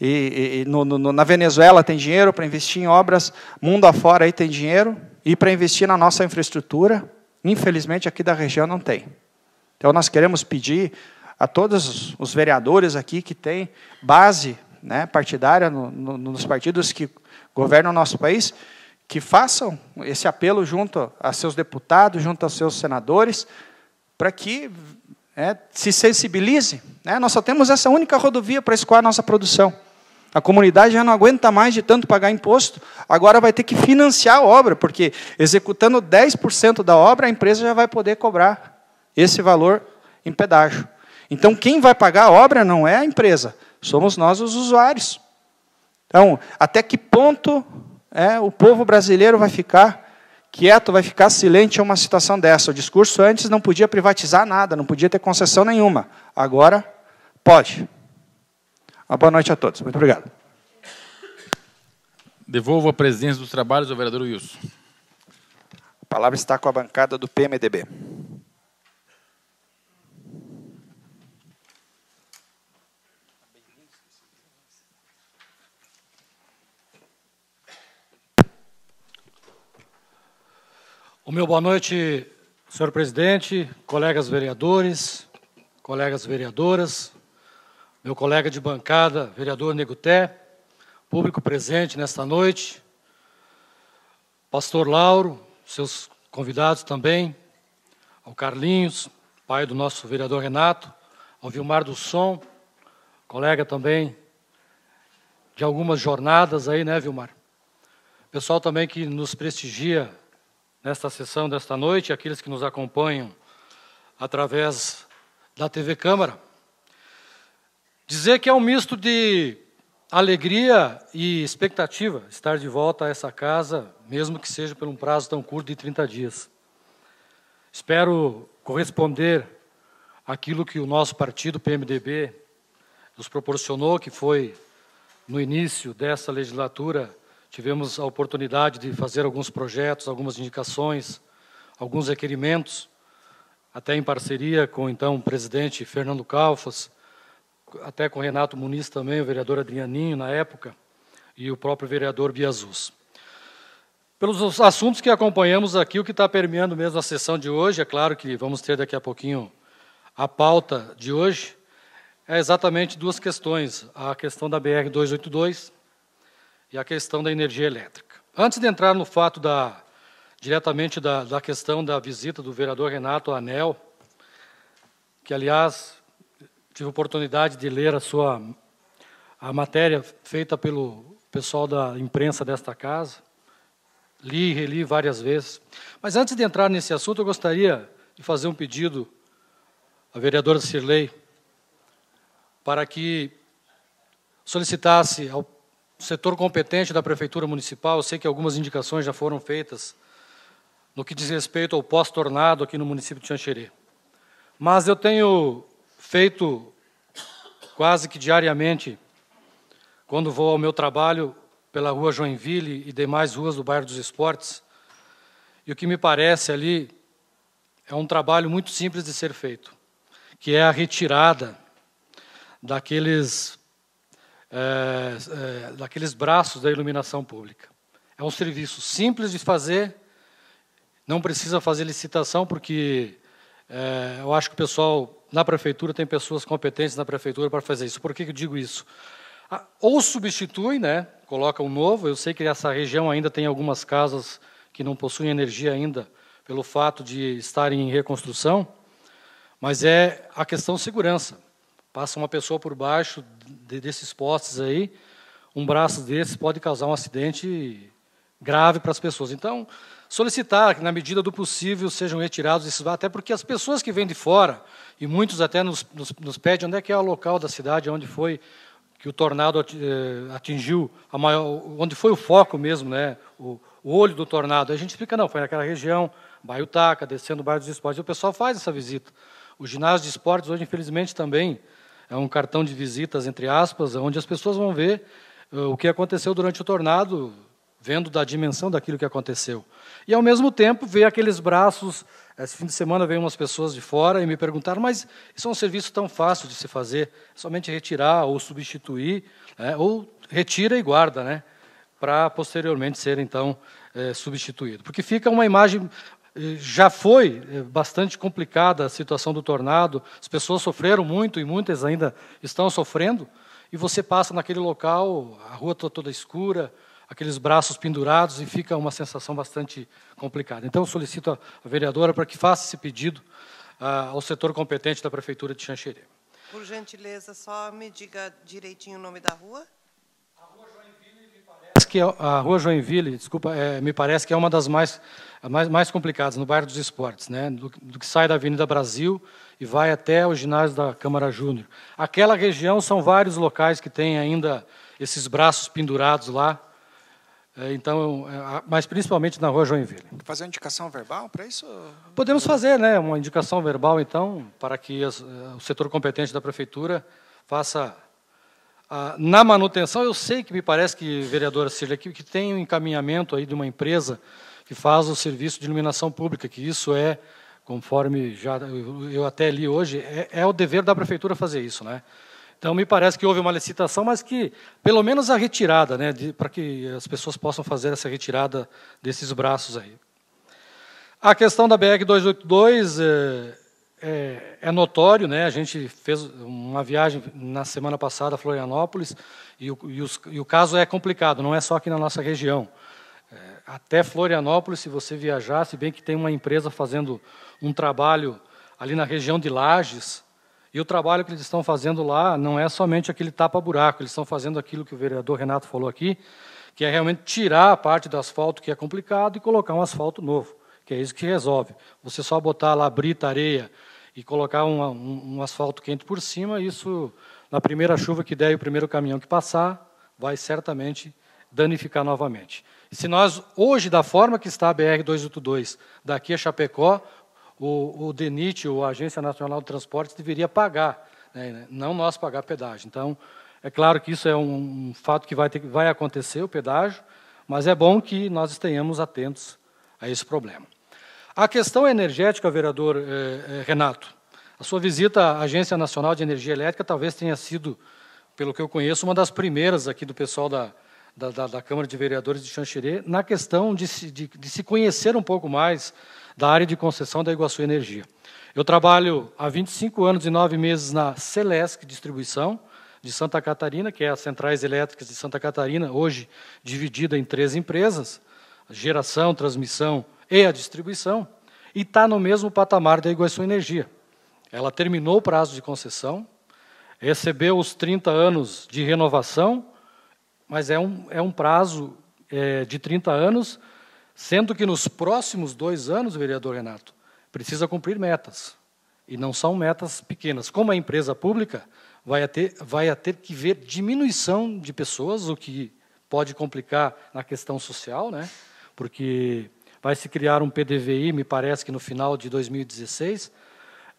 Speaker 1: e, e no, no, na Venezuela tem dinheiro, para investir em obras mundo afora aí tem dinheiro, e para investir na nossa infraestrutura, infelizmente aqui da região não tem. Então nós queremos pedir a todos os vereadores aqui que têm base né, partidária no, no, nos partidos que governam o nosso país, que façam esse apelo junto a seus deputados, junto aos seus senadores, para que é, se sensibilize. Né? Nós só temos essa única rodovia para escoar a nossa produção. A comunidade já não aguenta mais de tanto pagar imposto, agora vai ter que financiar a obra, porque executando 10% da obra, a empresa já vai poder cobrar esse valor em pedágio. Então, quem vai pagar a obra não é a empresa, somos nós os usuários. Então, até que ponto é, o povo brasileiro vai ficar quieto, vai ficar silente em uma situação dessa. O discurso antes não podia privatizar nada, não podia ter concessão nenhuma. Agora, pode. Uma boa noite a todos. Muito obrigado.
Speaker 3: Devolvo a presidência dos trabalhos ao vereador Wilson.
Speaker 1: A palavra está com a bancada do PMDB.
Speaker 6: O meu boa noite, senhor presidente, colegas vereadores, colegas vereadoras, meu colega de bancada, vereador Neguté, público presente nesta noite, pastor Lauro, seus convidados também, ao Carlinhos, pai do nosso vereador Renato, ao Vilmar do Som, colega também de algumas jornadas aí, né, Vilmar? Pessoal também que nos prestigia nesta sessão desta noite, aqueles que nos acompanham através da TV Câmara. Dizer que é um misto de alegria e expectativa estar de volta a essa casa, mesmo que seja por um prazo tão curto de 30 dias. Espero corresponder àquilo que o nosso partido, PMDB, nos proporcionou, que foi no início dessa legislatura Tivemos a oportunidade de fazer alguns projetos, algumas indicações, alguns requerimentos, até em parceria com então o presidente Fernando Calfas, até com Renato Muniz também, o vereador Adrianinho na época, e o próprio vereador Biazus. Pelos assuntos que acompanhamos aqui, o que está permeando mesmo a sessão de hoje, é claro que vamos ter daqui a pouquinho a pauta de hoje, é exatamente duas questões: a questão da BR 282 e a questão da energia elétrica. Antes de entrar no fato da diretamente da, da questão da visita do vereador Renato Anel, que aliás tive oportunidade de ler a sua a matéria feita pelo pessoal da imprensa desta casa, li e reli várias vezes. Mas antes de entrar nesse assunto, eu gostaria de fazer um pedido à vereadora Cirlei para que solicitasse ao setor competente da Prefeitura Municipal, eu sei que algumas indicações já foram feitas no que diz respeito ao pós-tornado aqui no município de Xanxerê. Mas eu tenho feito quase que diariamente, quando vou ao meu trabalho, pela rua Joinville e demais ruas do bairro dos Esportes. E o que me parece ali é um trabalho muito simples de ser feito, que é a retirada daqueles, é, é, daqueles braços da iluminação pública. É um serviço simples de fazer, não precisa fazer licitação, porque é, eu acho que o pessoal na prefeitura tem pessoas competentes na prefeitura para fazer isso. Por que eu digo isso? Ah, ou substitui, né, coloca um novo. Eu sei que essa região ainda tem algumas casas que não possuem energia ainda pelo fato de estarem em reconstrução, mas é a questão segurança. Passa uma pessoa por baixo de, desses postes aí, um braço desses pode causar um acidente grave para as pessoas. Então, solicitar que, na medida do possível, sejam retirados esses até porque as pessoas que vêm de fora, e muitos até nos, nos, nos pedem onde é que é o local da cidade, onde foi que o tornado eh, atingiu maior, onde foi o foco mesmo, né, o, o olho do tornado. A gente explica, não, foi naquela região, bairro Taca, descendo o bairro dos esportes. E o pessoal faz essa visita. O ginásio de esportes hoje, infelizmente, também é um cartão de visitas, entre aspas, onde as pessoas vão ver uh, o que aconteceu durante o tornado, vendo da dimensão daquilo que aconteceu. E, ao mesmo tempo, ver aqueles braços esse fim de semana veio umas pessoas de fora e me perguntaram, mas isso é um serviço tão fácil de se fazer, somente retirar ou substituir, né, ou retira e guarda, né, para posteriormente ser então é, substituído. Porque fica uma imagem eh, já foi eh, bastante complicada a situação do tornado, as pessoas sofreram muito e muitas ainda estão sofrendo, e você passa naquele local, a rua toda escura, aqueles braços pendurados e fica uma sensação bastante complicada. Então, solicito a vereadora para que faça esse pedido uh, ao setor competente da Prefeitura de Xanxerê.
Speaker 5: Por gentileza, só me diga direitinho o nome da rua.
Speaker 6: A Rua Joinville, me parece que é, a Rua Joinville, desculpa, é, me parece que é uma das mais, mais, mais complicadas, no bairro dos Esportes, né, do, do que sai da Avenida Brasil e vai até o ginásio da Câmara Júnior. Aquela região são vários locais que têm ainda esses braços pendurados lá, é, então, é, mas principalmente na rua Joinville.
Speaker 1: Fazer uma indicação verbal para isso?
Speaker 6: Podemos fazer, né, uma indicação verbal, então, para que as, é, o setor competente da prefeitura faça a, na manutenção. Eu sei que me parece que, vereadora Cília, que, que tem um encaminhamento aí de uma empresa que faz o serviço de iluminação pública, que isso é, conforme já eu, até li hoje, é, é o dever da prefeitura fazer isso, né? Então, me parece que houve uma licitação, mas que, pelo menos a retirada, né, para que as pessoas possam fazer essa retirada desses braços aí. A questão da BR-282 é, é, é, notório, né, a gente fez uma viagem na semana passada a Florianópolis, e o, e, os, e o caso é complicado, não é só aqui na nossa região. É, até Florianópolis, se você viajar, se bem que tem uma empresa fazendo um trabalho ali na região de Lages, e o trabalho que eles estão fazendo lá não é somente aquele tapa-buraco, eles estão fazendo aquilo que o vereador Renato falou aqui, que é realmente tirar a parte do asfalto que é complicado e colocar um asfalto novo, que é isso que resolve. Você só botar lá brita, areia e colocar um, um, um asfalto quente por cima, isso, na primeira chuva que der e o primeiro caminhão que passar, vai certamente danificar novamente. Se nós, hoje, da forma que está a BR-282, daqui a Chapecó, o, o DENIT, ou a Agência Nacional de Transportes, deveria pagar, né, não nós pagar pedágio. Então, é claro que isso é um, um fato que vai, ter, vai acontecer, o pedágio, mas é bom que nós estejamos atentos a esse problema. A questão energética, vereador eh, eh, Renato, a sua visita à Agência Nacional de Energia Elétrica talvez tenha sido, pelo que eu conheço, uma das primeiras aqui do pessoal da, da, da, da Câmara de Vereadores de Xanxerê na questão de se, de, de se conhecer um pouco mais da área de concessão da Iguaçu Energia. Eu trabalho há 25 anos e 9 meses na Celesc Distribuição, de Santa Catarina, que é as Centrais Elétricas de Santa Catarina, hoje dividida em três empresas, geração, transmissão e a distribuição, e está no mesmo patamar da Iguaçu Energia. Ela terminou o prazo de concessão, recebeu os 30 anos de renovação, mas é um, é um prazo é, de 30 anos, sendo que nos próximos dois anos, vereador Renato, precisa cumprir metas. E não são metas pequenas. Como é empresa pública, vai ter, vai ter que ver diminuição de pessoas, o que pode complicar na questão social, né? porque vai se criar um PDVI, me parece que no final de 2016,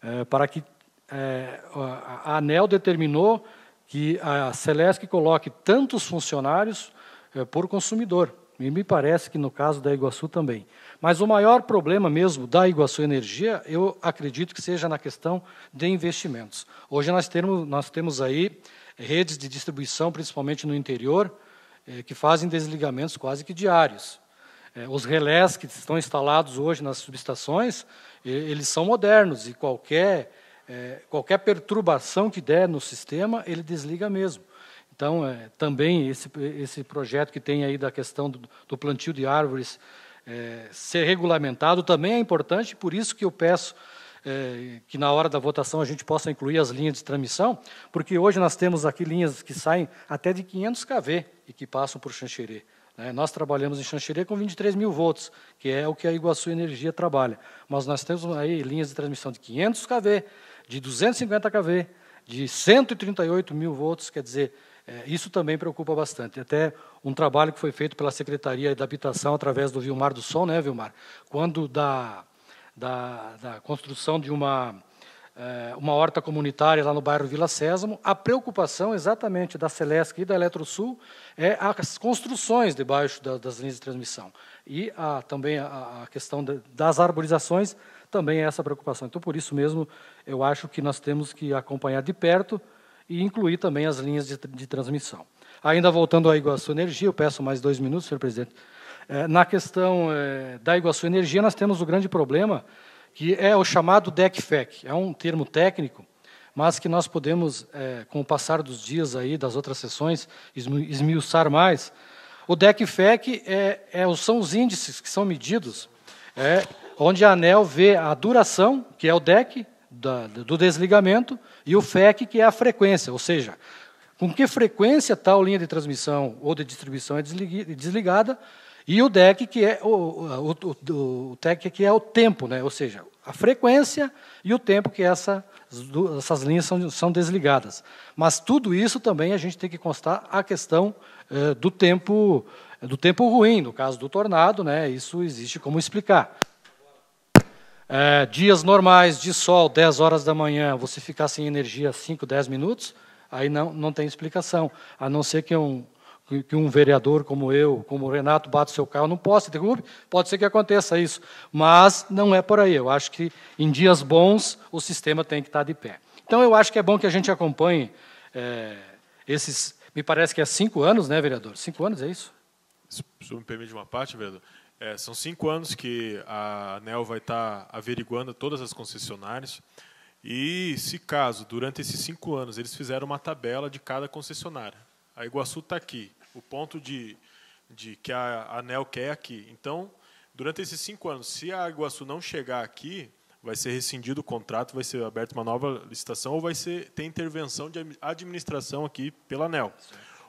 Speaker 6: é, para que é, a ANEL determinou que a Celesc coloque tantos funcionários é, por consumidor. E me parece que no caso da Iguaçu também. Mas o maior problema mesmo da Iguaçu Energia, eu acredito que seja na questão de investimentos. Hoje nós temos, nós temos aí redes de distribuição, principalmente no interior, eh, que fazem desligamentos quase que diários. Eh, os relés que estão instalados hoje nas subestações, eles são modernos e qualquer, eh, qualquer perturbação que der no sistema, ele desliga mesmo. Então, é, também esse, esse projeto que tem aí da questão do, plantio de árvores é, ser regulamentado também é importante, por isso que eu peço é, que na hora da votação a gente possa incluir as linhas de transmissão, porque hoje nós temos aqui linhas que saem até de 500 kV e que passam por Xanxerê. Né? Nós trabalhamos em Xanxerê com 23 mil volts, que é o que a Iguaçu Energia trabalha. Mas nós temos aí linhas de transmissão de 500 kV, de 250 kV, de 138 mil volts, quer dizer, é, isso também preocupa bastante. Até um trabalho que foi feito pela Secretaria da Habitação através do Vilmar do Som, né, Vilmar? Quando da, da, da construção de uma, uma horta comunitária lá no bairro Vila Sésamo, a preocupação exatamente da Celesc e da Eletrosul é as construções debaixo da, das linhas de transmissão. E a, também a, a questão de, das arborizações também é essa preocupação. Então, por isso mesmo, eu acho que nós temos que acompanhar de perto e incluir também as linhas de, de transmissão. Ainda voltando à Iguaçu Energia, eu peço mais dois minutos, senhor presidente. É, na questão é, da Iguaçu Energia, nós temos o grande problema, que é o chamado DECFEC. É um termo técnico, mas que nós podemos, é, com o passar dos dias aí, das outras sessões, esmiuçar mais. O DECFEC é, é, são os índices que são medidos, é, onde a ANEL vê a duração, que é o DEC, da, do desligamento, e o FEC, que é a frequência, ou seja, com que frequência tal linha de transmissão ou de distribuição é desligada, e o DEC, que é o, o, o, o que é o tempo, né? ou seja, a frequência e o tempo que essa, essas linhas são, são desligadas. Mas tudo isso também a gente tem que constar a questão eh, do tempo do tempo ruim, no caso do tornado, né? isso existe como explicar. É, dias normais de sol, 10 horas da manhã, você ficar sem energia 5, 10 minutos, aí não, não tem explicação. A não ser que um, que um vereador como eu, como o Renato, bata o seu carro, não possa interromper, pode ser que aconteça isso. Mas não é por aí. Eu acho que em dias bons o sistema tem que estar de pé. Então eu acho que é bom que a gente acompanhe é, esses, me parece que é cinco anos, né, vereador? Cinco anos, é isso?
Speaker 2: Se me permite uma parte, vereador. É, são cinco anos que a ANEL vai estar averiguando todas as concessionárias. E, se caso, durante esses cinco anos, eles fizeram uma tabela de cada concessionária. A Iguaçu está aqui, o ponto de, de que a ANEL quer aqui. Então, durante esses cinco anos, se a Iguaçu não chegar aqui, vai ser rescindido o contrato, vai ser aberta uma nova licitação ou vai ser, ter intervenção de administração aqui pela ANEL.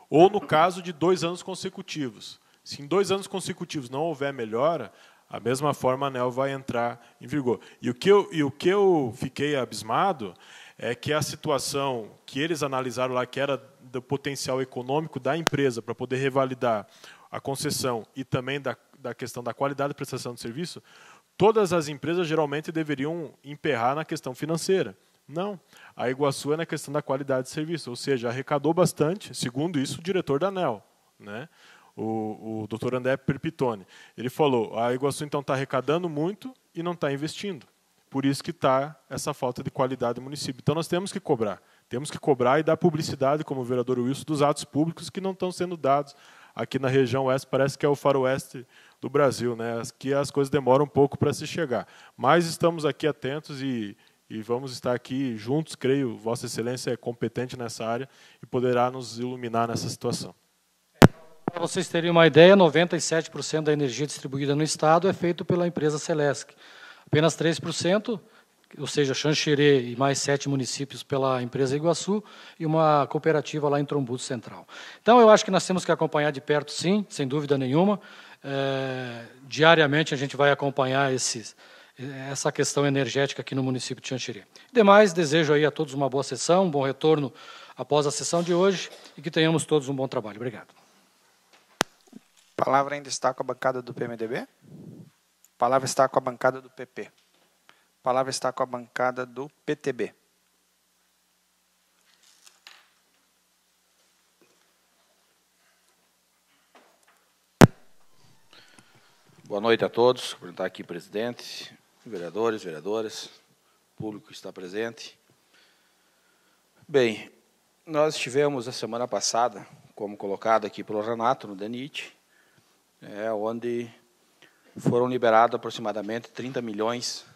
Speaker 2: Ou no caso de dois anos consecutivos. Se em dois anos consecutivos não houver melhora, a mesma forma a ANEL vai entrar em vigor. E o que eu, e o que eu fiquei abismado é que a situação que eles analisaram lá, que era do potencial econômico da empresa para poder revalidar a concessão e também da, da questão da qualidade de prestação de serviço, todas as empresas geralmente deveriam emperrar na questão financeira. Não. A Iguaçu é na questão da qualidade de serviço, ou seja, arrecadou bastante, segundo isso, o diretor da ANEL. Né? o, o doutor André Perpitone. Ele falou, a Iguaçu então está arrecadando muito e não está investindo. Por isso que está essa falta de qualidade do município. Então nós temos que cobrar. Temos que cobrar e dar publicidade, como o vereador Wilson, dos atos públicos que não estão sendo dados aqui na região oeste parece que é o faroeste do Brasil, né? Que as coisas demoram um pouco para se chegar. Mas estamos aqui atentos e, e vamos estar aqui juntos, creio, Vossa Excelência é competente nessa área e poderá nos iluminar nessa situação.
Speaker 6: Para vocês terem uma ideia, 97% da energia distribuída no Estado é feito pela empresa Celesc. Apenas 3%, ou seja, Xanxerê e mais sete municípios pela empresa Iguaçu e uma cooperativa lá em Trombudo Central. Então, eu acho que nós temos que acompanhar de perto, sim, sem dúvida nenhuma. É, diariamente a gente vai acompanhar esses, essa questão energética aqui no município de Xanxerê. Demais, desejo aí a todos uma boa sessão, um bom retorno após a sessão de hoje e que tenhamos todos um bom trabalho. Obrigado.
Speaker 1: Palavra ainda está com a bancada do PMDB. Palavra está com a bancada do PP. Palavra está com a bancada do PTB.
Speaker 7: Boa noite a todos. Cumprimentar aqui presidente, vereadores, vereadoras, público que está presente. Bem, nós estivemos a semana passada, como colocado aqui pelo Renato, no DENIT, é, onde foram liberados aproximadamente 30 milhões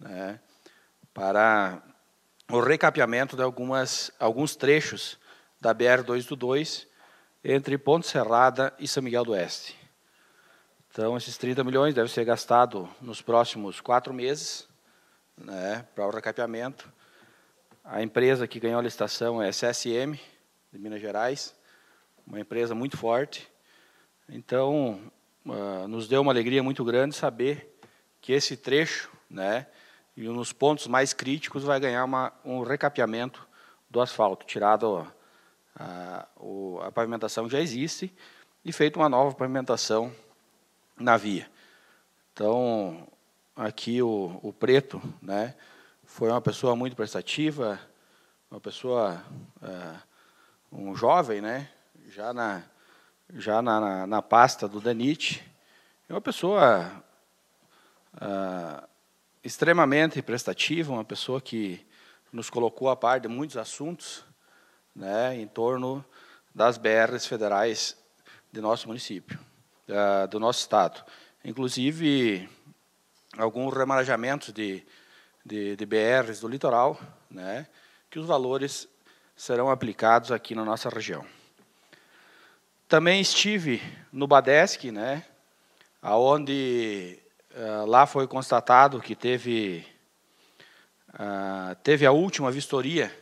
Speaker 7: né, para o recapeamento de algumas, alguns trechos da BR-222 entre Ponte Serrada e São Miguel do Oeste. Então, esses 30 milhões devem ser gastados nos próximos quatro meses né, para o recapeamento. A empresa que ganhou a licitação é a SSM, de Minas Gerais, uma empresa muito forte. Então, uh, nos deu uma alegria muito grande saber que esse trecho, né, e nos pontos mais críticos, vai ganhar uma, um recapeamento do asfalto, tirado a, a, a pavimentação já existe e feito uma nova pavimentação na via. Então, aqui o, o preto, né, foi uma pessoa muito prestativa, uma pessoa, uh, um jovem, né, já na já na, na, na pasta do Danite. É uma pessoa ah, extremamente prestativa, uma pessoa que nos colocou a par de muitos assuntos né, em torno das BRs federais de nosso município, do nosso estado. Inclusive, alguns remanejamentos de, de, de BRs do litoral, né, que os valores serão aplicados aqui na nossa região. Também estive no Badesc, né, aonde uh, lá foi constatado que teve uh, teve a última vistoria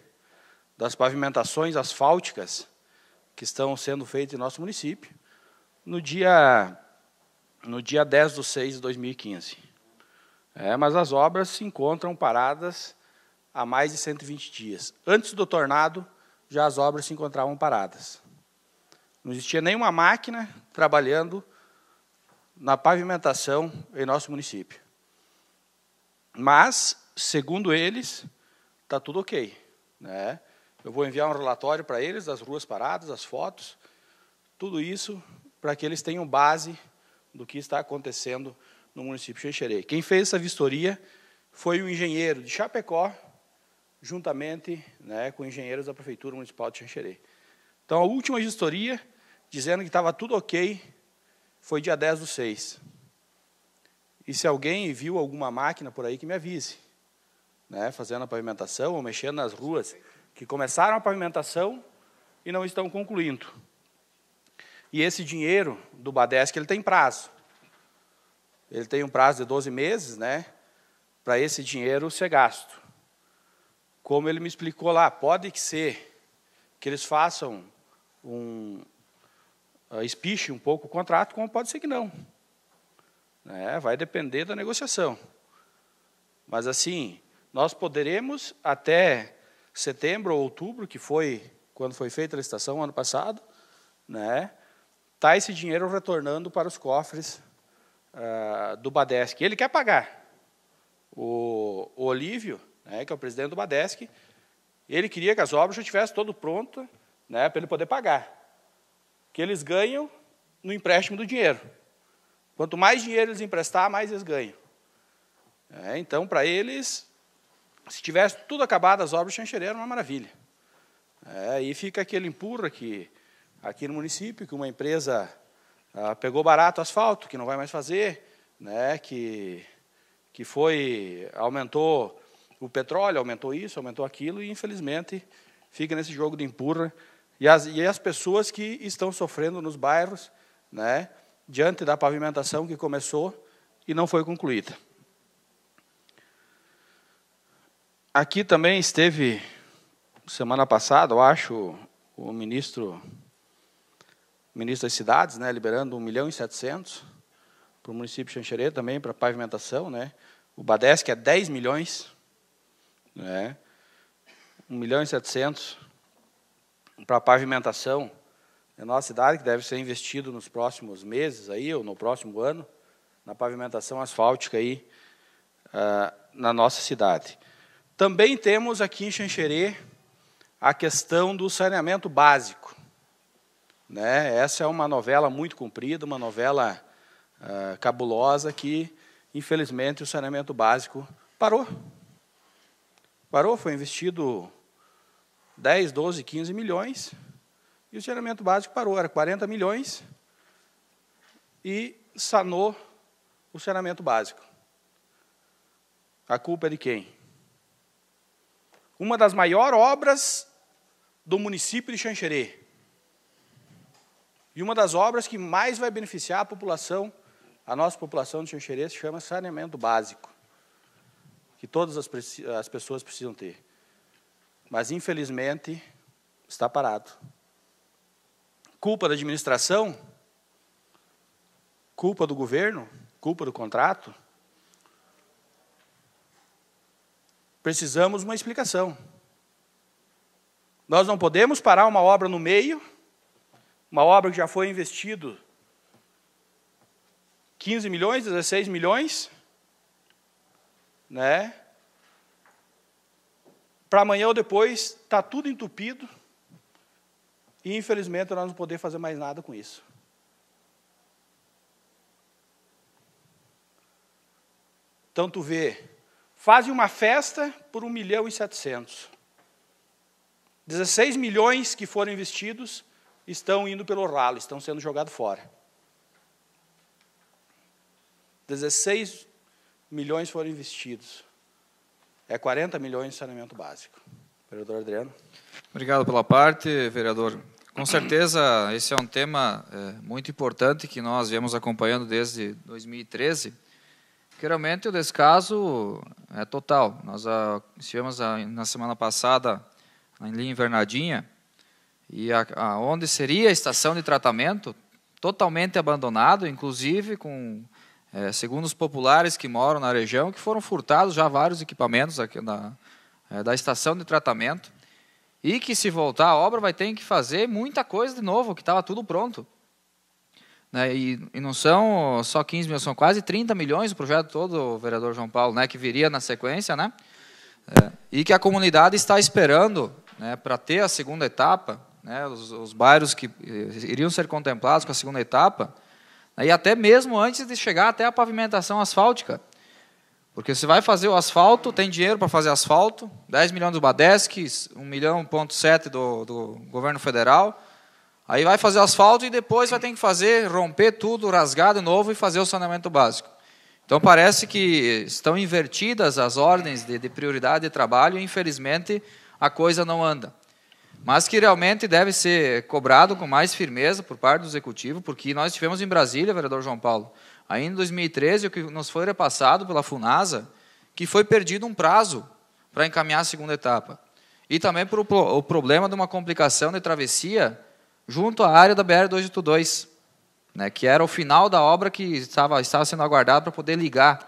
Speaker 7: das pavimentações asfálticas que estão sendo feitas em nosso município no dia no dia 10 de 6 de 2015. É, mas as obras se encontram paradas há mais de 120 dias. Antes do tornado, já as obras se encontravam paradas. Não existia nenhuma máquina trabalhando na pavimentação em nosso município. Mas, segundo eles, está tudo ok. Né? Eu vou enviar um relatório para eles das ruas paradas, as fotos, tudo isso para que eles tenham base do que está acontecendo no município de Xanxerê. Quem fez essa vistoria foi o engenheiro de Chapecó, juntamente né, com engenheiros da Prefeitura Municipal de Xanxerê. Então, a última vistoria dizendo que estava tudo ok, foi dia 10 do 6. E se alguém viu alguma máquina por aí, que me avise. Né, fazendo a pavimentação ou mexendo nas ruas, que começaram a pavimentação e não estão concluindo. E esse dinheiro do Badesc, ele tem prazo. Ele tem um prazo de 12 meses, né, para esse dinheiro ser gasto. Como ele me explicou lá, pode ser que eles façam um, uh, espiche um pouco o contrato, como pode ser que não. É, vai depender da negociação. Mas, assim, nós poderemos, até setembro ou outubro, que foi quando foi feita a licitação ano passado, né, tá esse dinheiro retornando para os cofres uh, do Badesc. Ele quer pagar. O, o Olívio, né, que é o presidente do Badesc, ele queria que as obras já estivessem todo prontas né, para ele poder pagar que eles ganham no empréstimo do dinheiro. Quanto mais dinheiro eles emprestar, mais eles ganham. É, então, para eles, se tivesse tudo acabado, as obras de chancheira era uma maravilha. É, aí fica aquele empurra que aqui no município, que uma empresa ah, pegou barato asfalto, que não vai mais fazer, né, que, que foi, aumentou o petróleo, aumentou isso, aumentou aquilo, e infelizmente fica nesse jogo de empurra. E as, e as pessoas que estão sofrendo nos bairros, né, diante da pavimentação que começou e não foi concluída. Aqui também esteve, semana passada, eu acho, o ministro, ministro das cidades, né, liberando 1 milhão e 700 para o município de Xanxerê também, para pavimentação. Né, o Badesc é 10 milhões, né, 1 milhão e 700 para pavimentação na nossa cidade, que deve ser investido nos próximos meses, aí, ou no próximo ano, na pavimentação asfáltica aí, uh, na nossa cidade. Também temos aqui em Xanxerê a questão do saneamento básico. Né? Essa é uma novela muito comprida, uma novela uh, cabulosa que, infelizmente, o saneamento básico parou. Parou, foi investido 10, 12, 15 milhões e o saneamento básico parou, era 40 milhões e sanou o saneamento básico. A culpa é de quem? uma das maiores obras do município de Xanxerê. E uma das obras que mais vai beneficiar a população, a nossa população de Xanxerê, se chama saneamento básico, que todas as, as pessoas precisam ter. Mas, infelizmente, está parado. Culpa da administração? Culpa do governo? Culpa do contrato? precisamos uma explicação. Nós não podemos parar uma obra no meio, uma obra que já foi investido 15 milhões, 16 milhões, né? Para amanhã ou depois está tudo entupido e infelizmente nós não podemos fazer mais nada com isso. Então tu vê fazem uma festa por 1 milhão e 700. 16 milhões que foram investidos estão indo pelo ralo, estão sendo jogados fora. 16 milhões foram investidos. É 40 milhões de saneamento básico. Vereador Adriano.
Speaker 4: Obrigado pela parte, vereador. Com certeza, esse é um tema é, muito importante que nós viemos acompanhando desde 2013 que realmente o descaso é total. Nós a, estivemos a, na semana passada ali em Invernadinha, e a, a, onde seria a estação de tratamento, totalmente abandonado, inclusive com, é, segundo os populares que moram na região, que foram furtados já vários equipamentos aqui na, é, da estação de tratamento, e que se voltar a obra vai ter que fazer muita coisa de novo, que estava tudo pronto. Né, e, e, não são só 15 milhões, são quase 30 milhões o projeto todo, o vereador João Paulo, né, que viria na sequência, né, é, e que a comunidade está esperando né, para ter a segunda etapa, né, os, os, bairros que eh, iriam ser contemplados com a segunda etapa, e até mesmo antes de chegar até a pavimentação asfáltica. Porque você vai fazer o asfalto, tem dinheiro para fazer asfalto, 10 milhões do Badesc, 1 milhão ponto 7 do, do governo federal, Aí vai fazer asfalto e depois vai ter que fazer, romper tudo, rasgar de novo e fazer o saneamento básico. Então parece que estão invertidas as ordens de, de prioridade de trabalho e infelizmente a coisa não anda. Mas que realmente deve ser cobrado com mais firmeza por parte do executivo, porque nós tivemos em Brasília, vereador João Paulo, ainda em 2013, o que nos foi repassado pela FUNASA, que foi perdido um prazo para encaminhar a segunda etapa. E também por o problema de uma complicação de travessia junto à área da BR-282, né, que era o final da obra que estava, estava sendo aguardada para poder ligar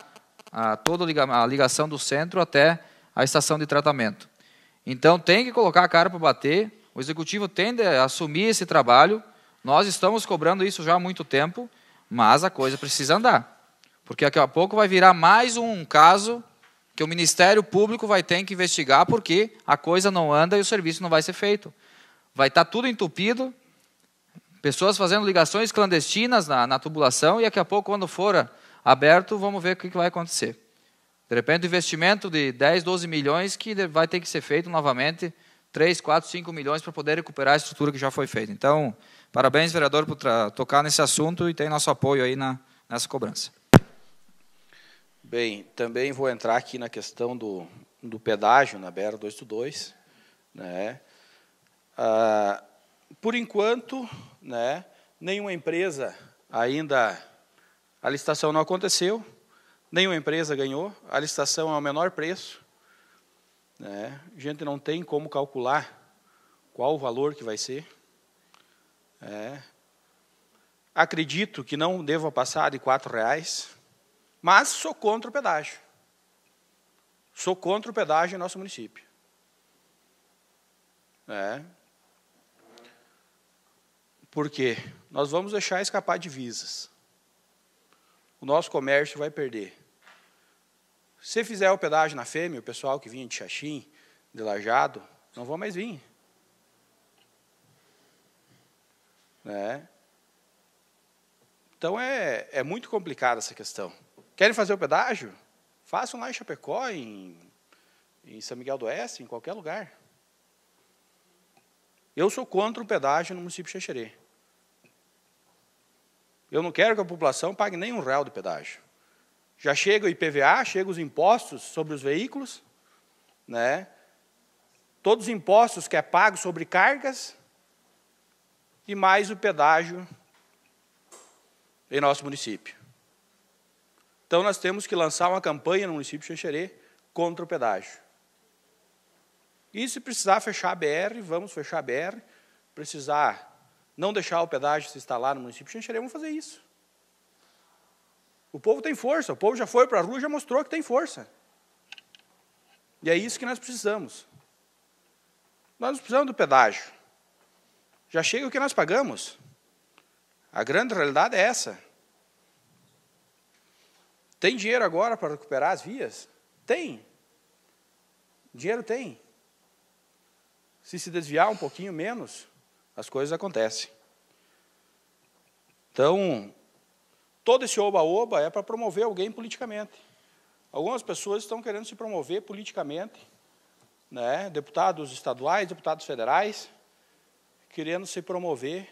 Speaker 4: a, toda a ligação do centro até a estação de tratamento. Então, tem que colocar a cara para bater, o executivo tende a assumir esse trabalho, nós estamos cobrando isso já há muito tempo, mas a coisa precisa andar. Porque daqui a pouco vai virar mais um caso que o Ministério Público vai ter que investigar porque a coisa não anda e o serviço não vai ser feito. Vai estar tudo entupido, Pessoas fazendo ligações clandestinas na, na tubulação e daqui a pouco, quando for aberto, vamos ver o que vai acontecer. De repente, investimento de 10, 12 milhões que vai ter que ser feito novamente 3, 4, 5 milhões para poder recuperar a estrutura que já foi feita. Então, parabéns, vereador, por tocar nesse assunto e tem nosso apoio aí na, nessa cobrança.
Speaker 7: Bem, também vou entrar aqui na questão do, do pedágio na BR 282. Né? Ah, por enquanto, né, nenhuma empresa ainda, a licitação não aconteceu, nenhuma empresa ganhou, a licitação é o menor preço. Né? A gente não tem como calcular qual o valor que vai ser. É. Acredito que não deva passar de quatro reais, mas sou contra o pedágio. Sou contra o pedágio em nosso município. É. Porque nós vamos deixar escapar divisas. O nosso comércio vai perder. Se fizer o pedágio na fêmea, o pessoal que vinha de Xaxim, de Lajado, não vão mais vir. Né? Então é, é muito complicada essa questão. Querem fazer o pedágio? Façam lá em Chapecó, em, em São Miguel do Oeste, em qualquer lugar. Eu sou contra o pedágio no município de Xaxerê. Eu não quero que a população pague nem um real de pedágio. Já chega o IPVA, chega os impostos sobre os veículos, né? Todos os impostos que é pago sobre cargas e mais o pedágio em nosso município. Então nós temos que lançar uma campanha no município de Xanxerê contra o pedágio. E se precisar fechar a BR, vamos fechar a BR. Precisar não deixar o pedágio se instalar no município de Xanxerê, vamos fazer isso. O povo tem força, o povo já foi para a rua e já mostrou que tem força. E é isso que nós precisamos. Nós precisamos do pedágio. Já chega o que nós pagamos. A grande realidade é essa. Tem dinheiro agora para recuperar as vias? Tem. Dinheiro tem. Se se desviar um pouquinho menos, as coisas acontecem. Então, todo esse oba-oba é para promover alguém politicamente. Algumas pessoas estão querendo se promover politicamente, né? deputados estaduais, deputados federais, querendo se promover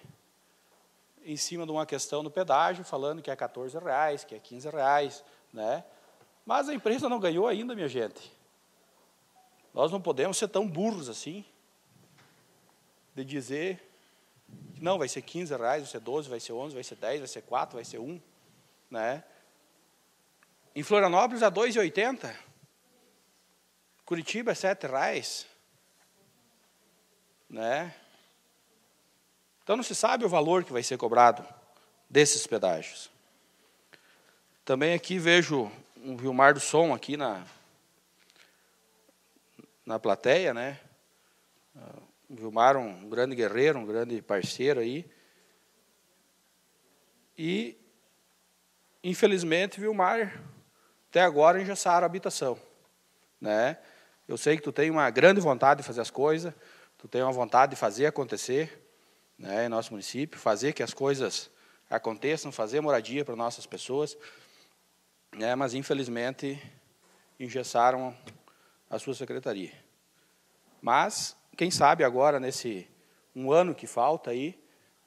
Speaker 7: em cima de uma questão do pedágio, falando que é 14 reais, que é 15 reais, né? Mas a empresa não ganhou ainda, minha gente. Nós não podemos ser tão burros assim, de dizer que não, vai ser 15 reais, vai ser 12, vai ser 11, vai ser 10, vai ser 4, vai ser 1. Né? Em Florianópolis, a 2,80. Curitiba, 7 reais. Né? Então não se sabe o valor que vai ser cobrado desses pedágios. Também aqui vejo um Vilmar do Som aqui na, na plateia, né? O Vilmar, um grande guerreiro, um grande parceiro aí. E Infelizmente, Vilmar, até agora engessaram a habitação. Né? Eu sei que tu tem uma grande vontade de fazer as coisas, tu tem uma vontade de fazer acontecer né, em nosso município, fazer que as coisas aconteçam, fazer moradia para nossas pessoas, né, mas infelizmente engessaram a sua secretaria. Mas, quem sabe agora, nesse um ano que falta aí,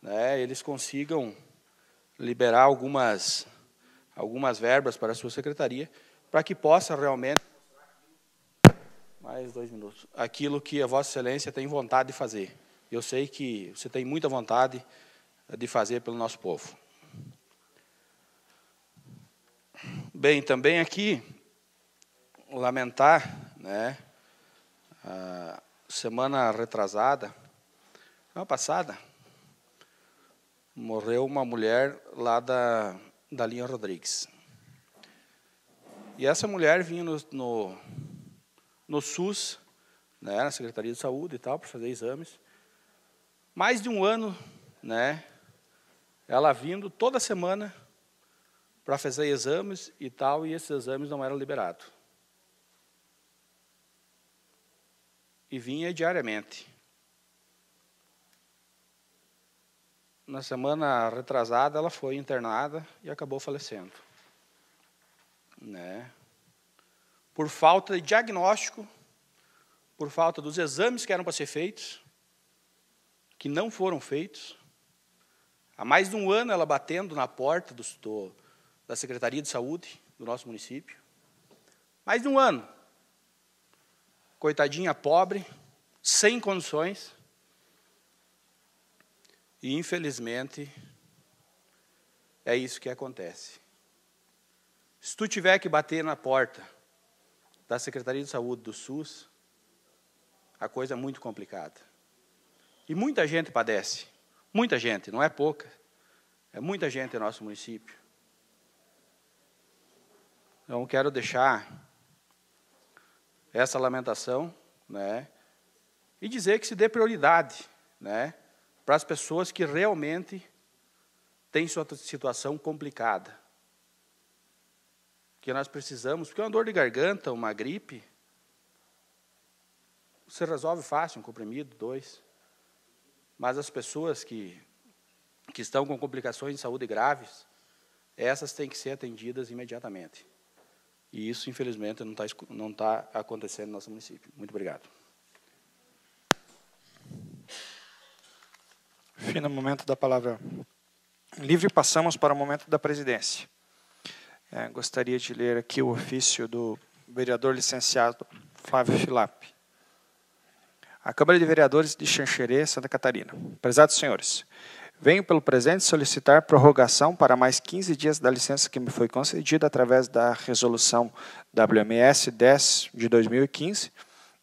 Speaker 7: né, eles consigam liberar algumas algumas verbas para a sua secretaria, para que possa realmente. Mais dois minutos. Aquilo que a Vossa Excelência tem vontade de fazer. Eu sei que você tem muita vontade de fazer pelo nosso povo. Bem, também aqui, lamentar, né, semana retrasada, semana passada, morreu uma mulher lá da da linha Rodrigues. E essa mulher vinha no, no, no SUS, né, na Secretaria de Saúde e tal, para fazer exames. Mais de um ano, né, ela vindo toda semana para fazer exames e tal, e esses exames não eram liberados. E vinha diariamente. Na semana retrasada, ela foi internada e acabou falecendo. Né? Por falta de diagnóstico, por falta dos exames que eram para ser feitos, que não foram feitos. Há mais de um ano ela batendo na porta do, do, da Secretaria de Saúde do nosso município. Mais de um ano. Coitadinha pobre, sem condições. E, infelizmente, é isso que acontece. Se tu tiver que bater na porta da Secretaria de Saúde do SUS, a coisa é muito complicada. E muita gente padece. Muita gente, não é pouca. É muita gente no nosso município. Então, quero deixar essa lamentação, né? E dizer que se dê prioridade, né? Para as pessoas que realmente têm sua situação complicada. Que nós precisamos, porque uma dor de garganta, uma gripe, você resolve fácil, um comprimido, dois. Mas as pessoas que, que estão com complicações de saúde graves, essas têm que ser atendidas imediatamente. E isso, infelizmente, não está não tá acontecendo no nosso município. Muito obrigado.
Speaker 1: Fim do momento da palavra livre, passamos para o momento da presidência. É, gostaria de ler aqui o ofício do vereador licenciado Flávio Filap. A Câmara de Vereadores de Xanxerê, Santa Catarina. Prezados senhores, Venho pelo presente solicitar prorrogação para mais 15 dias da licença que me foi concedida através da resolução WMS 10 de 2015.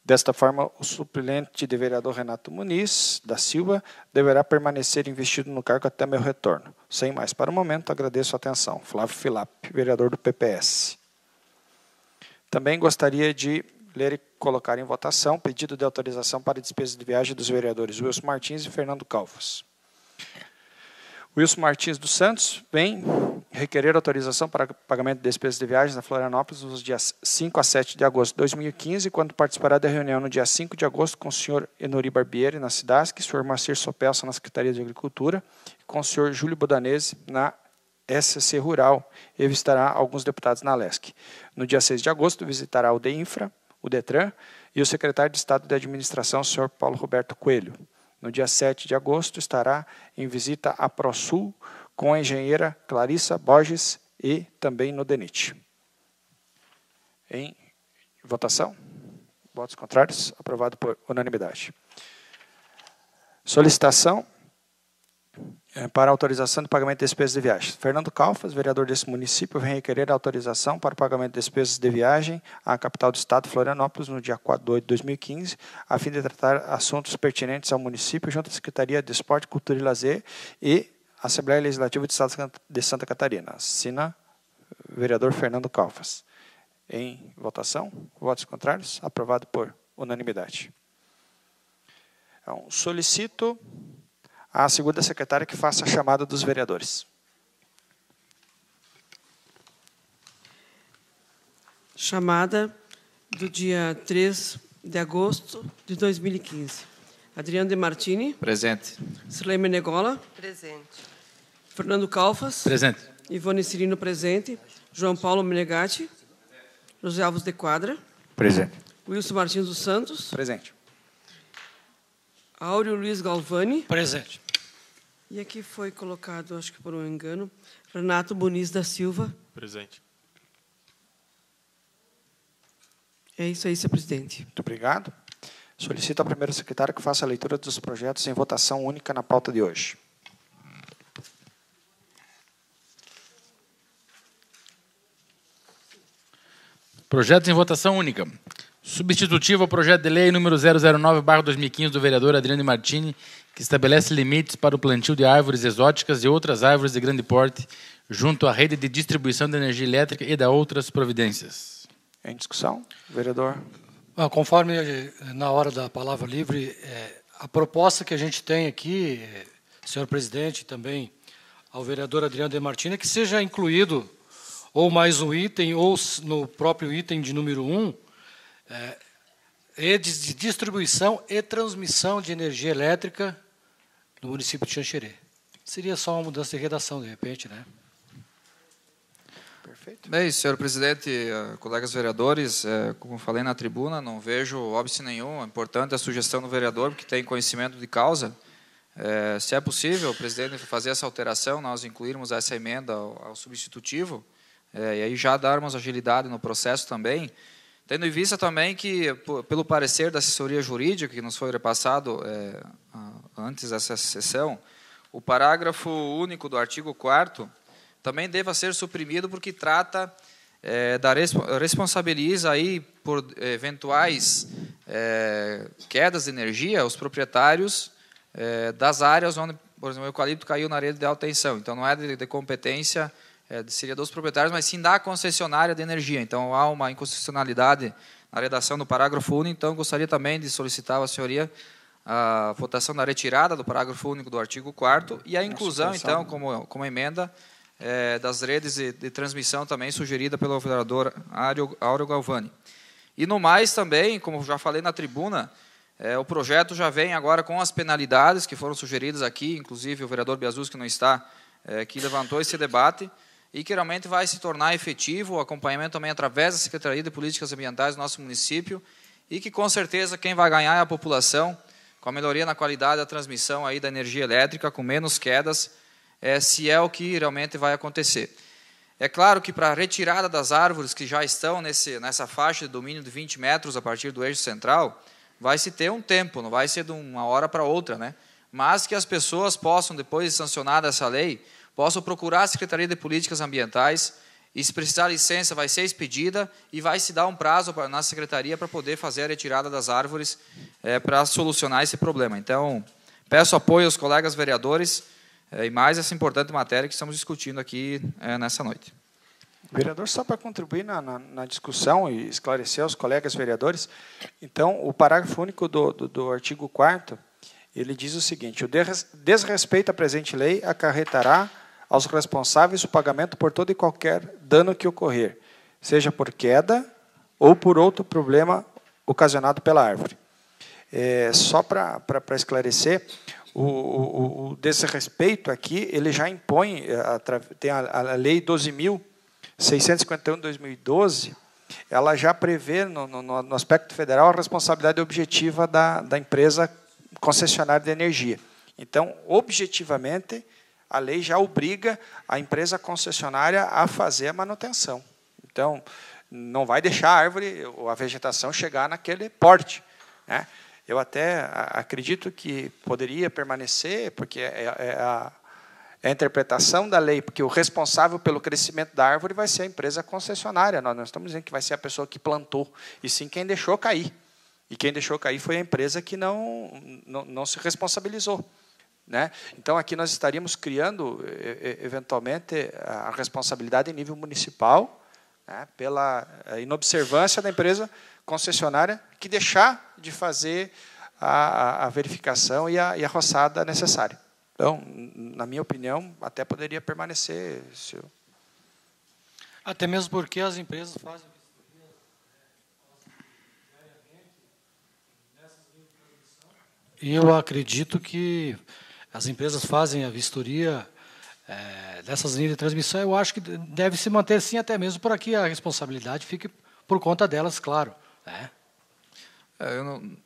Speaker 1: Desta forma, o suplente de vereador Renato Muniz da Silva deverá permanecer investido no cargo até meu retorno. Sem mais para o momento, agradeço a atenção. Flávio Filap, vereador do PPS. Também gostaria de ler e colocar em votação pedido de autorização para despesas de viagem dos vereadores Wilson Martins e Fernando Calvas. Wilson Martins dos Santos vem requerer autorização para pagamento de despesas de viagens na Florianópolis nos dias 5 a 7 de agosto de 2015, quando participará da reunião no dia 5 de agosto com o senhor Enori Barbieri, na SIDASC, o senhor Marcir Sopelsa, na Secretaria de Agricultura, e com o senhor Júlio Bodanese, na SC Rural, e visitará alguns deputados na LESC. No dia 6 de agosto, visitará o DEINFRA, o DETRAN, e o secretário de Estado de Administração, o senhor Paulo Roberto Coelho. No dia 7 de agosto, estará em visita à ProSul com a engenheira Clarissa Borges e também no DENIT. Em votação? Votos contrários? Aprovado por unanimidade. Solicitação para autorização de pagamento de despesas de viagem. Fernando Calfas, vereador desse município, vem requerer autorização para o pagamento de despesas de viagem à capital do estado, Florianópolis, no dia 4 de 8 de 2015, a fim de tratar assuntos pertinentes ao município, junto à Secretaria de Esporte, Cultura e Lazer e Assembleia Legislativa de Estado de Santa Catarina. Assina vereador Fernando Calfas. Em votação, votos contrários, aprovado por unanimidade. Então, solicito a segunda secretária que faça a chamada dos vereadores.
Speaker 8: Chamada do dia 3 de agosto de 2015. Adriano de Martini.
Speaker 4: Presente.
Speaker 8: Sirlei Menegola.
Speaker 5: Presente.
Speaker 8: Fernando Calfas.
Speaker 3: Presente.
Speaker 8: Ivone Cirino, presente. João Paulo Menegatti. José Alves de Quadra.
Speaker 1: Presente.
Speaker 8: Wilson Martins dos Santos.
Speaker 1: Presente.
Speaker 8: Áureo Luiz Galvani.
Speaker 6: Presente.
Speaker 8: E aqui foi colocado, acho que por um engano, Renato Muniz da Silva.
Speaker 2: Presente.
Speaker 8: É isso aí, senhor presidente.
Speaker 1: Muito obrigado. Solicito ao primeiro secretário que faça a leitura dos projetos em votação única na pauta de hoje.
Speaker 3: Projetos em votação única. Substitutivo ao projeto de lei número 009/2015 do vereador Adriano Martini, que estabelece limites para o plantio de árvores exóticas e outras árvores de grande porte junto à rede de distribuição de energia elétrica e da outras providências.
Speaker 1: Em discussão, vereador.
Speaker 6: Ah, Conforme eh, na hora da palavra livre, eh, a proposta que a gente tem aqui, eh, senhor presidente, também ao vereador Adriano de Martini, é que seja incluído ou mais um item, ou no próprio item de número um, eh, redes de distribuição e transmissão de energia elétrica no município de Xanxerê. Seria só uma mudança de redação, de repente, né?
Speaker 1: prefeito.
Speaker 4: Bem, senhor presidente, eh, colegas vereadores, eh, como falei na tribuna, não vejo óbice nenhum. É importante a sugestão do vereador, que tem conhecimento de causa. É, se é possível, presidente, fazer essa alteração, nós incluirmos essa emenda ao, ao substitutivo, é, e aí já darmos agilidade no processo também, tendo em vista também que, pelo parecer da assessoria jurídica que nos foi repassado é, antes dessa sessão, o parágrafo único do artigo 4 também deva ser suprimido porque trata é, da responsabiliza aí por eventuais é, quedas de energia os proprietários é, das áreas onde, por exemplo, o eucalipto caiu na rede de alta tensão. Então, não é de, de competência, é, seria dos proprietários, mas sim da concessionária de energia. Então, há uma inconstitucionalidade na redação do parágrafo único. Então, gostaria também de solicitar à senhoria a votação da retirada do parágrafo único do artigo 4 e a inclusão, então, como, como emenda, é, das redes de, de, transmissão também sugerida pelo vereador Áureo Galvani. E no mais também, como já falei na tribuna, é, o projeto já vem agora com as penalidades que foram sugeridas aqui, inclusive o vereador Biazus, que não está, é, que levantou esse debate, e que realmente vai se tornar efetivo o acompanhamento também através da Secretaria de Políticas Ambientais do nosso município, e que com certeza quem vai ganhar é a população, com a melhoria na qualidade da transmissão aí da energia elétrica, com menos quedas, é, se é o que realmente vai acontecer. É claro que para a retirada das árvores que já estão nesse, nessa faixa de domínio de 20 metros a partir do eixo central, vai se ter um tempo, não vai ser de uma hora para outra, né? Mas que as pessoas possam, depois de sancionada essa lei, possam procurar a Secretaria de Políticas Ambientais e, se precisar licença, vai ser expedida e vai se dar um prazo na Secretaria para poder fazer a retirada das árvores é, para solucionar esse problema. Então, peço apoio aos colegas vereadores é, e mais essa importante matéria que estamos discutindo aqui é, nessa noite.
Speaker 1: Vereador, só para contribuir na, na, na, discussão e esclarecer aos colegas vereadores, então, o parágrafo único do, do, do artigo 4 ele diz o seguinte, o desrespeito à presente lei acarretará aos responsáveis o pagamento por todo e qualquer dano que ocorrer, seja por queda ou por outro problema ocasionado pela árvore. É, só para esclarecer, o, o, o, desrespeito aqui, ele já impõe, a, tem a, a lei 12.000, 651 de 2012, ela já prevê, no, no, no, aspecto federal, a responsabilidade objetiva da, da empresa concessionária de energia. Então, objetivamente, a lei já obriga a empresa concessionária a fazer a manutenção. Então, não vai deixar a árvore ou a vegetação chegar naquele porte. Né? Eu até acredito que poderia permanecer, porque é, é a é a interpretação da lei, porque o responsável pelo crescimento da árvore vai ser a empresa concessionária. Nós não estamos dizendo que vai ser a pessoa que plantou, e sim quem deixou cair. E quem deixou cair foi a empresa que não, não, não se responsabilizou. Né? Então, aqui nós estaríamos criando, eventualmente, a responsabilidade em nível municipal, né, pela inobservância da empresa concessionária que deixar de fazer a, a verificação e a, e a roçada necessária. Então, na minha opinião, até poderia permanecer. Eu...
Speaker 6: Até mesmo porque as empresas fazem eu acredito que as empresas fazem a vistoria é, dessas linhas de transmissão. Eu acho que deve se manter sim, até mesmo para que a responsabilidade fique por conta delas, claro. Né?
Speaker 4: É, eu não,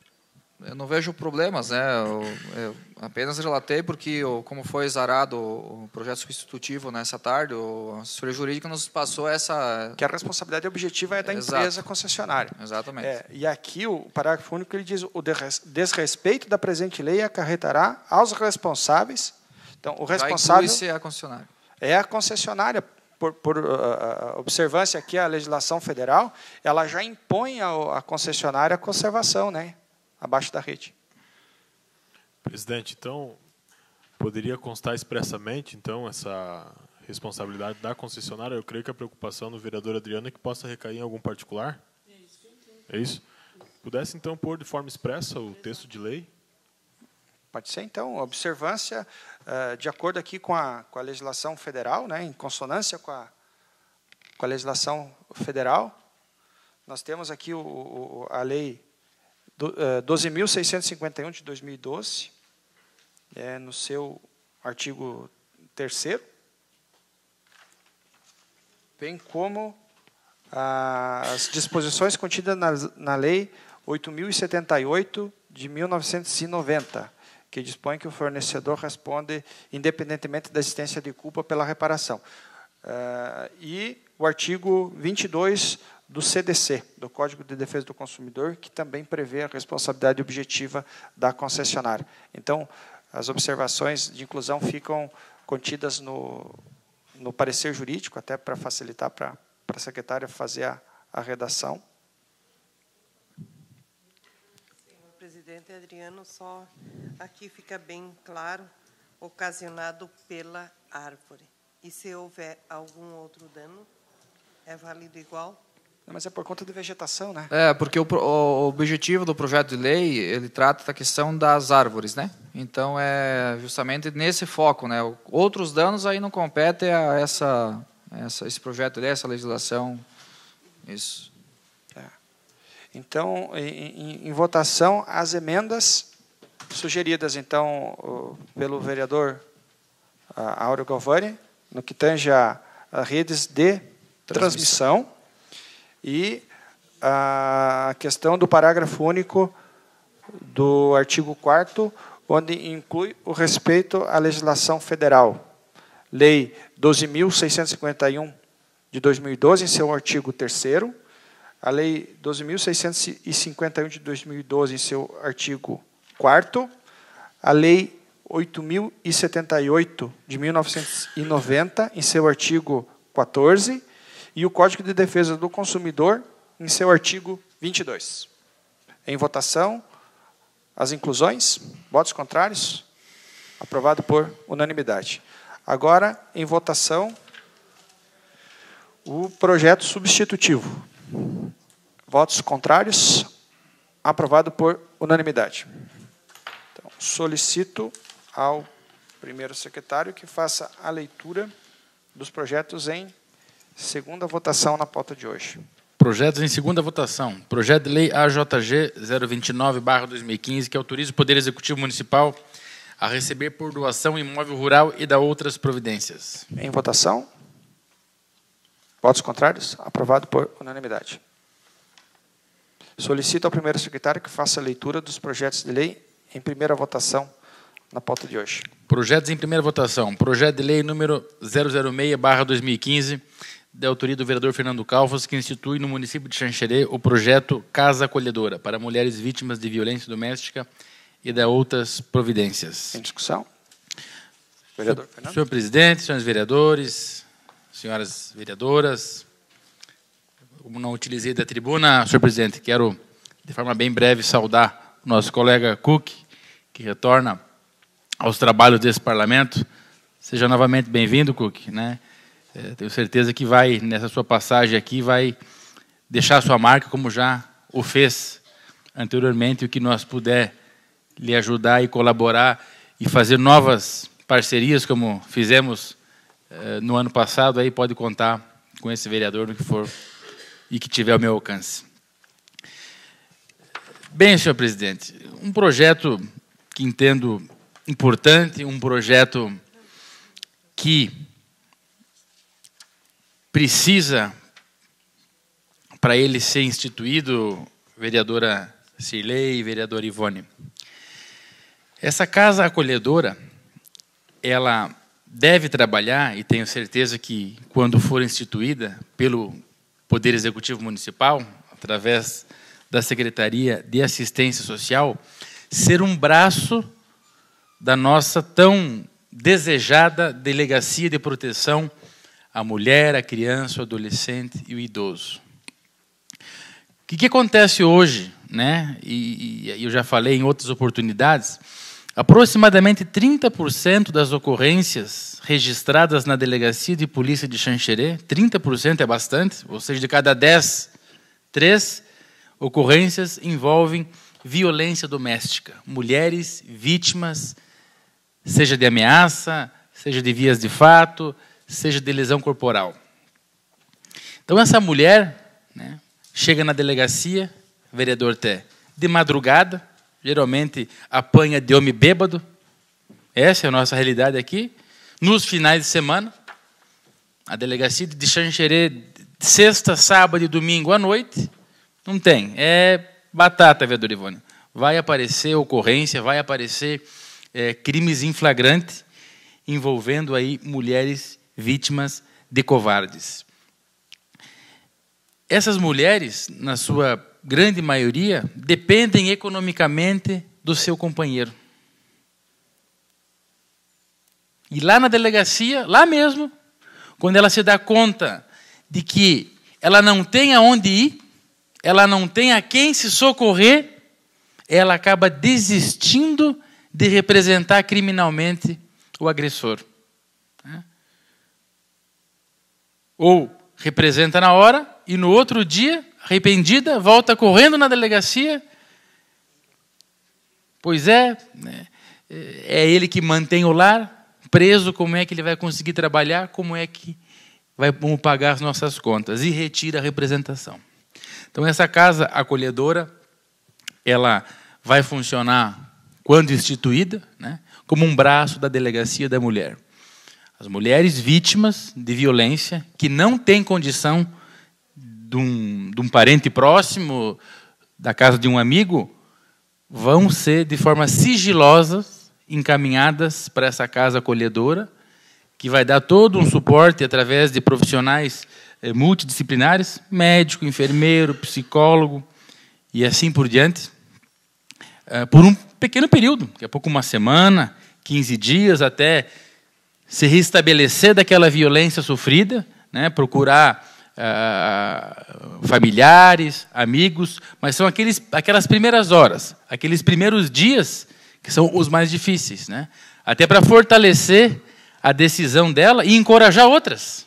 Speaker 4: eu não vejo problemas, né? Eu, eu apenas relatei porque, como foi exarado o projeto substitutivo nessa tarde, a assessoria jurídica nos passou essa...
Speaker 1: Que a responsabilidade objetiva é da Exato. empresa concessionária.
Speaker 4: Exatamente.
Speaker 1: É, e aqui o parágrafo único ele diz o desrespeito da presente lei acarretará aos responsáveis... Então, o responsável...
Speaker 4: Vai a concessionária.
Speaker 1: É a concessionária, por, por uh, observância aqui a legislação federal, ela já impõe à concessionária a conservação, né? Abaixo da rede.
Speaker 2: Presidente, então, poderia constar expressamente, então, essa responsabilidade da concessionária? Eu creio que a preocupação do vereador Adriano é que possa recair em algum particular? É isso? Pudesse, então, pôr de forma expressa o texto de lei?
Speaker 1: Pode ser, então, observância, uh, de acordo aqui com a, com a legislação federal, né, em consonância com a, com a legislação federal, nós temos aqui o, o, a lei 12.651 eh, de 2012, é, no seu artigo 3 bem como as disposições contidas na, na Lei 8.078 de 1990, que dispõe que o fornecedor responde independentemente da existência de culpa pela reparação. Uh, e o artigo 22 do CDC, do Código de Defesa do Consumidor, que também prevê a responsabilidade objetiva da concessionária. Então, as observações de inclusão ficam contidas no, no parecer jurídico, até para facilitar para a secretária fazer a, a redação.
Speaker 5: Senhor presidente Adriano, só aqui fica bem claro, ocasionado pela árvore. E se houver algum outro dano, é válido igual?
Speaker 1: Mas é por conta de vegetação, né?
Speaker 4: É, porque o, o, objetivo do projeto de lei, ele trata da questão das árvores, né? Então, é justamente nesse foco, né? Outros danos aí não competem a essa, essa, esse projeto de lei, essa legislação. Isso.
Speaker 1: É. Então, em, em, votação, as emendas sugeridas, então, pelo vereador Áureo Galvani, no que tange a, a redes de transmissão. transmissão e a questão do parágrafo único do artigo 4 onde inclui o respeito à legislação federal. Lei 12.651 de 2012, em seu artigo 3 a Lei 12.651 de 2012, em seu artigo 4 a Lei 8.078 de 1990, em seu artigo 14 e o Código de Defesa do Consumidor, em seu artigo 22. Em votação, as inclusões, votos contrários, aprovado por unanimidade. Agora, em votação, o projeto substitutivo. Votos contrários, aprovado por unanimidade. Então, solicito ao primeiro secretário que faça a leitura dos projetos em Segunda votação na pauta de hoje.
Speaker 3: Projetos em segunda votação. Projeto de Lei AJG 029-2015, que autoriza o Poder Executivo Municipal a receber por doação imóvel rural e da outras providências.
Speaker 1: Em votação. Votos contrários? Aprovado por unanimidade. Solicito ao primeiro secretário que faça a leitura dos projetos de lei em primeira votação na pauta de hoje.
Speaker 3: Projetos em primeira votação. Projeto de lei número 006/2015 da autoria do vereador Fernando Calvas, que institui no município de Xanxerê o projeto Casa Acolhedora para mulheres vítimas de violência doméstica e da outras providências.
Speaker 1: Em discussão?
Speaker 3: Vereador Fernando. Senhor presidente, senhores vereadores, senhoras vereadoras, como não utilizei da tribuna, senhor presidente, quero de forma bem breve saudar o nosso colega Cook, que retorna aos trabalhos desse parlamento. Seja novamente bem-vindo, Cook, né? É, tenho certeza que vai, nessa sua passagem aqui, vai deixar sua marca, como já o fez anteriormente, o que nós puder lhe ajudar e colaborar e fazer novas parcerias, como fizemos é, no ano passado, aí pode contar com esse vereador no que for e que tiver ao meu alcance. Bem, senhor presidente, um projeto que entendo importante, um projeto que precisa, para ele ser instituído, vereadora Cirlei e vereadora Ivone. Essa casa acolhedora, ela deve trabalhar, e tenho certeza que quando for instituída pelo Poder Executivo Municipal, através da Secretaria de Assistência Social, ser um braço da nossa tão desejada Delegacia de Proteção a mulher, a criança, o adolescente e o idoso. O que, que acontece hoje, né? E, e eu já falei em outras oportunidades, aproximadamente 30% das ocorrências registradas na delegacia de polícia de Xanxerê, 30% é bastante, ou seja, de cada 10, 3 ocorrências envolvem violência doméstica, mulheres vítimas, seja de ameaça, seja de vias de fato, seja de lesão corporal. Então, essa mulher né, chega na delegacia, vereador Té, de madrugada, geralmente apanha de homem bêbado, essa é a nossa realidade aqui, nos finais de semana, A delegacia de Xanxerê, sexta, sábado e domingo à noite, não tem. É batata, vereador Ivone. Vai aparecer ocorrência, vai aparecer é, crimes em flagrante envolvendo aí mulheres vítimas de covardes. Essas mulheres, na sua grande maioria, dependem economicamente do seu companheiro. E lá na delegacia, lá mesmo, quando ela se dá conta de que ela não tem aonde ir, ela não tem a quem se socorrer, ela acaba desistindo de representar criminalmente o agressor. Né? Ou representa na hora e no outro dia, arrependida, volta correndo na delegacia. Pois é, né? é ele que mantém o lar, preso, como é que ele vai conseguir trabalhar, como é que vai pagar as nossas contas e retira a representação. Então essa casa acolhedora, ela vai funcionar quando instituída, né, como um braço da delegacia da mulher. As mulheres vítimas de violência que não têm condição de um, de um parente próximo, da casa de um amigo, vão ser de forma sigilosa encaminhadas para essa casa acolhedora, que vai dar todo um suporte através de profissionais eh, multidisciplinares, médico, enfermeiro, psicólogo e assim por diante, eh, por um pequeno período, daqui a pouco uma semana, 15 dias, até se restabelecer daquela violência sofrida, né, procurar uh, familiares, amigos, mas são aqueles, aquelas primeiras horas, aqueles primeiros dias que são os mais difíceis, né? Até para fortalecer a decisão dela e encorajar outras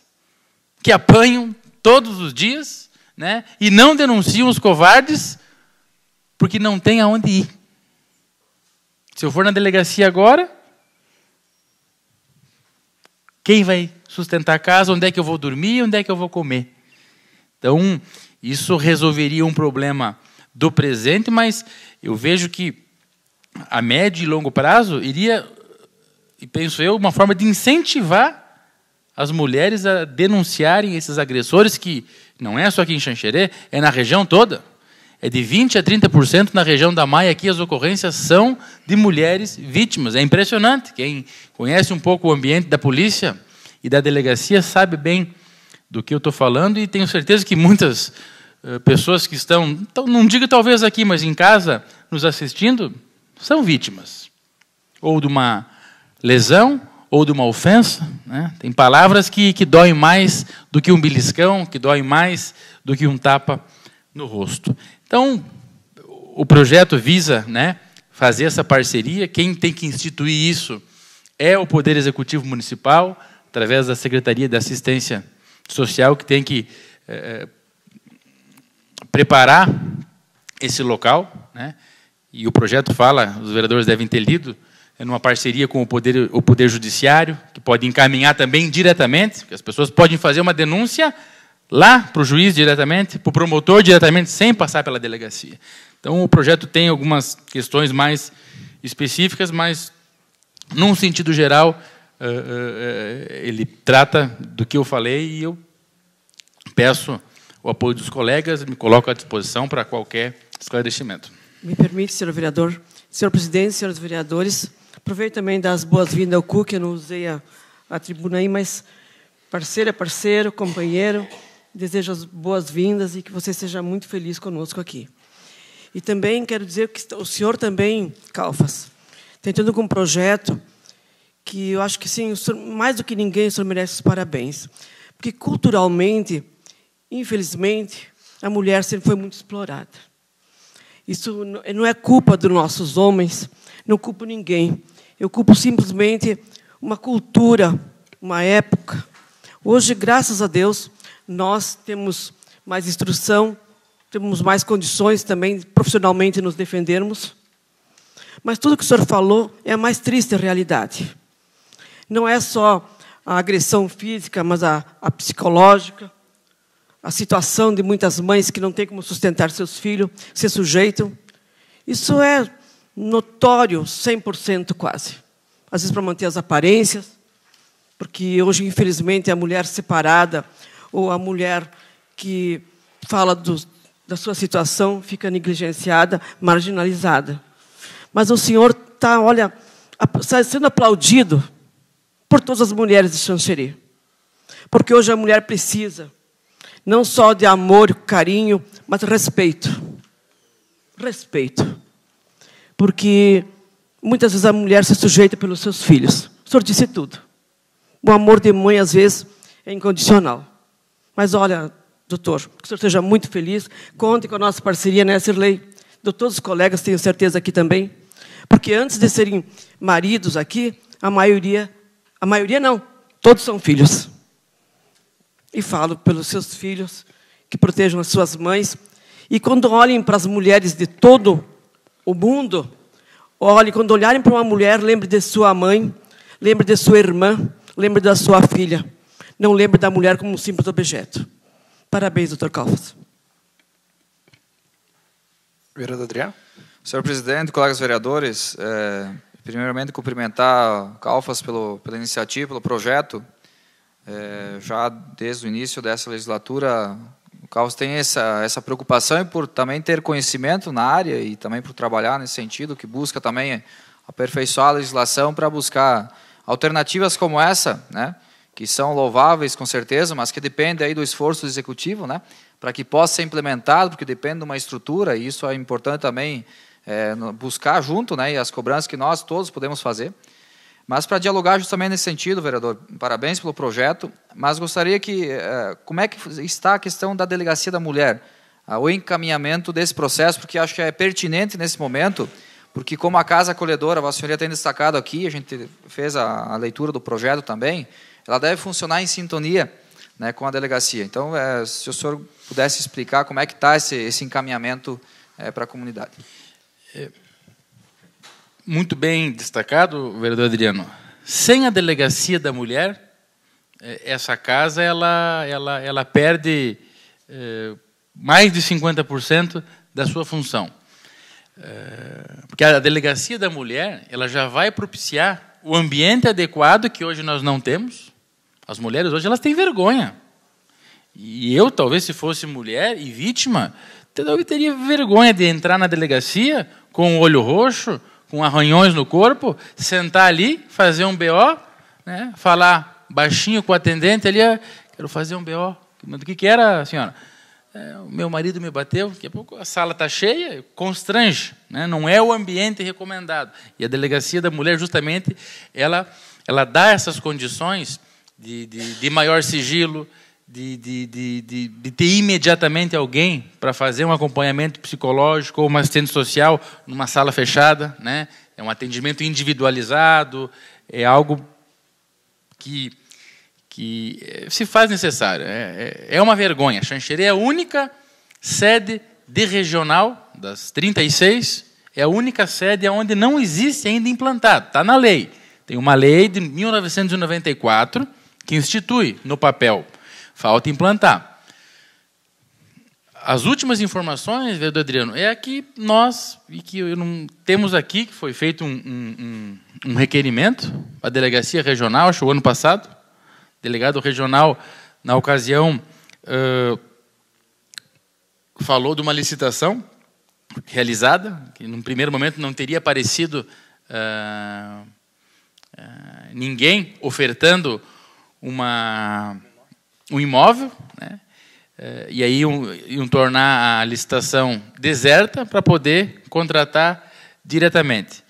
Speaker 3: que apanham todos os dias, né? E não denunciam os covardes porque não tem aonde ir. Se eu for na delegacia agora, quem vai sustentar a casa? Onde é que eu vou dormir? Onde é que eu vou comer? Então, isso resolveria um problema do presente, mas eu vejo que a médio e longo prazo, iria, e penso eu, uma forma de incentivar as mulheres a denunciarem esses agressores, que não é só aqui em Xanxerê, é na região toda. É de 20% a 30% na região da Maia aqui as ocorrências são de mulheres vítimas. É impressionante. Quem conhece um pouco o ambiente da polícia e da delegacia sabe bem do que eu estou falando e tenho certeza que muitas uh, pessoas que estão, não digo talvez aqui, mas em casa, nos assistindo, são vítimas. Ou de uma lesão, ou de uma ofensa. Né? Tem palavras que, que doem mais do que um beliscão, que doem mais do que um tapa no rosto. Então, o projeto visa né, fazer essa parceria. Quem tem que instituir isso é o Poder Executivo Municipal, através da Secretaria de Assistência Social, que tem que é, preparar esse local. Né? e o projeto fala, os vereadores devem ter lido, é numa parceria com o Poder, o poder Judiciário, que pode encaminhar também diretamente, porque as pessoas podem fazer uma denúncia lá para o juiz diretamente, para o promotor diretamente, sem passar pela delegacia. Então, o projeto tem algumas questões mais específicas, mas, num sentido geral, eh, eh, ele trata do que eu falei e eu peço o apoio dos colegas, me coloco à disposição para qualquer esclarecimento.
Speaker 8: Me permite, senhor vereador. Senhor presidente, senhores vereadores, aproveito também das boas-vindas ao CU, que eu não usei a, a tribuna aí, mas parceiro é parceiro, companheiro, desejo as boas-vindas e que você seja muito feliz conosco aqui. E também quero dizer que o senhor também, Calfas, tentando com um projeto que eu acho que sim, senhor, mais do que ninguém, o senhor merece os parabéns. Porque culturalmente, infelizmente, a mulher sempre foi muito explorada. Isso não é culpa dos nossos homens, não culpo ninguém. Eu culpo simplesmente uma cultura, uma época. Hoje, graças a Deus, nós temos mais instrução, temos mais condições também profissionalmente nos defendermos. Mas tudo que o senhor falou é a mais triste realidade. Não é só a agressão física, mas a, a psicológica, a situação de muitas mães que não têm como sustentar seus filhos, se sujeitam. Isso é notório, 100% quase. Às vezes para manter as aparências, porque hoje, infelizmente, a mulher separada ou a mulher que fala do, da sua situação fica negligenciada, marginalizada. Mas o Senhor está, olha, está sendo aplaudido por todas as mulheres de Xanxerê. Porque hoje a mulher precisa não só de amor, carinho, mas respeito. Respeito. Porque muitas vezes a mulher se sujeita pelos seus filhos. O senhor disse tudo. O amor de mãe, às vezes, é incondicional. Mas olha, doutor, que o senhor seja muito feliz. Conte com a nossa parceria nessa lei. De todos os colegas, tenho certeza aqui também. Porque antes de serem maridos aqui, a maioria, a maioria não, todos são filhos. E falo pelos seus filhos, que protejam as suas mães. E quando olhem para as mulheres de todo o mundo, olhe, quando olharem para uma mulher, lembre de sua mãe, lembre de sua irmã, lembre da sua filha. Não lembre da mulher como um simples objeto. Parabéns, doutor Calvas.
Speaker 1: Vereador Adriano.
Speaker 4: Senhor presidente, colegas vereadores, é, primeiramente cumprimentar Calfas pelo, pela iniciativa, pelo projeto. É, já desde o início dessa legislatura, o Calvas tem essa, essa preocupação e por também ter conhecimento na área e também por trabalhar nesse sentido, que busca também aperfeiçoar a legislação para buscar alternativas como essa, né, que são louváveis com certeza, mas que dependem aí do esforço do executivo, né, para que possa ser implementado, porque depende de uma estrutura e isso é importante também é, buscar junto, né, e as cobranças que nós todos podemos fazer. Mas para dialogar justamente nesse sentido, vereador, parabéns pelo projeto, mas gostaria que, é, como é que está a questão da delegacia da mulher, o encaminhamento desse processo, porque acho que é pertinente nesse momento, porque como a Casa Acolhedora, a Senhoria tem destacado aqui, a gente fez a, a leitura do projeto também, ela deve funcionar em sintonia né, com a delegacia. Então, é, se o senhor pudesse explicar como é que está esse, esse encaminhamento é, para a comunidade. É,
Speaker 3: muito bem destacado, vereador Adriano. Sem a delegacia da mulher, é, essa casa ela, ela, ela perde é, mais de 50% da sua função. Porque a delegacia da mulher ela já vai propiciar o ambiente adequado que hoje nós não temos as mulheres hoje elas têm vergonha. E eu, talvez, se fosse mulher e vítima, eu teria vergonha de entrar na delegacia com o olho roxo, com arranhões no corpo, sentar ali, fazer um BO, né, falar baixinho com o atendente ali, ah, quero fazer um BO. Do que, que era, senhora? É, o meu marido me bateu, daqui a pouco a sala está cheia, constrange, né? não é o ambiente recomendado. E a delegacia da mulher, justamente, ela, ela dá essas condições de, de, de maior sigilo, de, de, de, de, de, ter imediatamente alguém para fazer um acompanhamento psicológico ou uma assistente social numa sala fechada, né? É um atendimento individualizado, é algo que, que eh, se faz necessário. É, é, é uma vergonha. Xanxerê é a única sede de regional das 36, é a única sede onde não existe ainda implantado. Está na lei. Tem uma lei de 1994 que institui no papel. Falta implantar. As últimas informações, vereador Adriano, é que nós, e que não, temos aqui, que foi feito um, um, um requerimento à delegacia regional, acho o ano passado, delegado regional, na ocasião, uh, falou de uma licitação realizada, que num primeiro momento não teria aparecido uh, uh, ninguém ofertando uma, um imóvel, né? É, e aí iam, iam tornar a licitação deserta para poder contratar diretamente.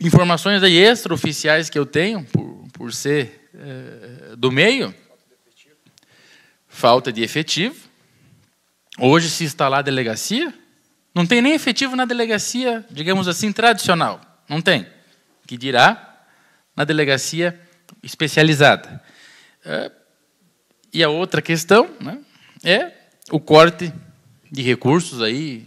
Speaker 3: Informações aí extraoficiais que eu tenho, por, por ser é, do meio, falta de efetivo. Hoje, se instalar a delegacia, não tem nem efetivo na delegacia, digamos assim, tradicional. Não tem. Que dirá na delegacia especializada. É, e a outra questão né, é o corte de recursos aí,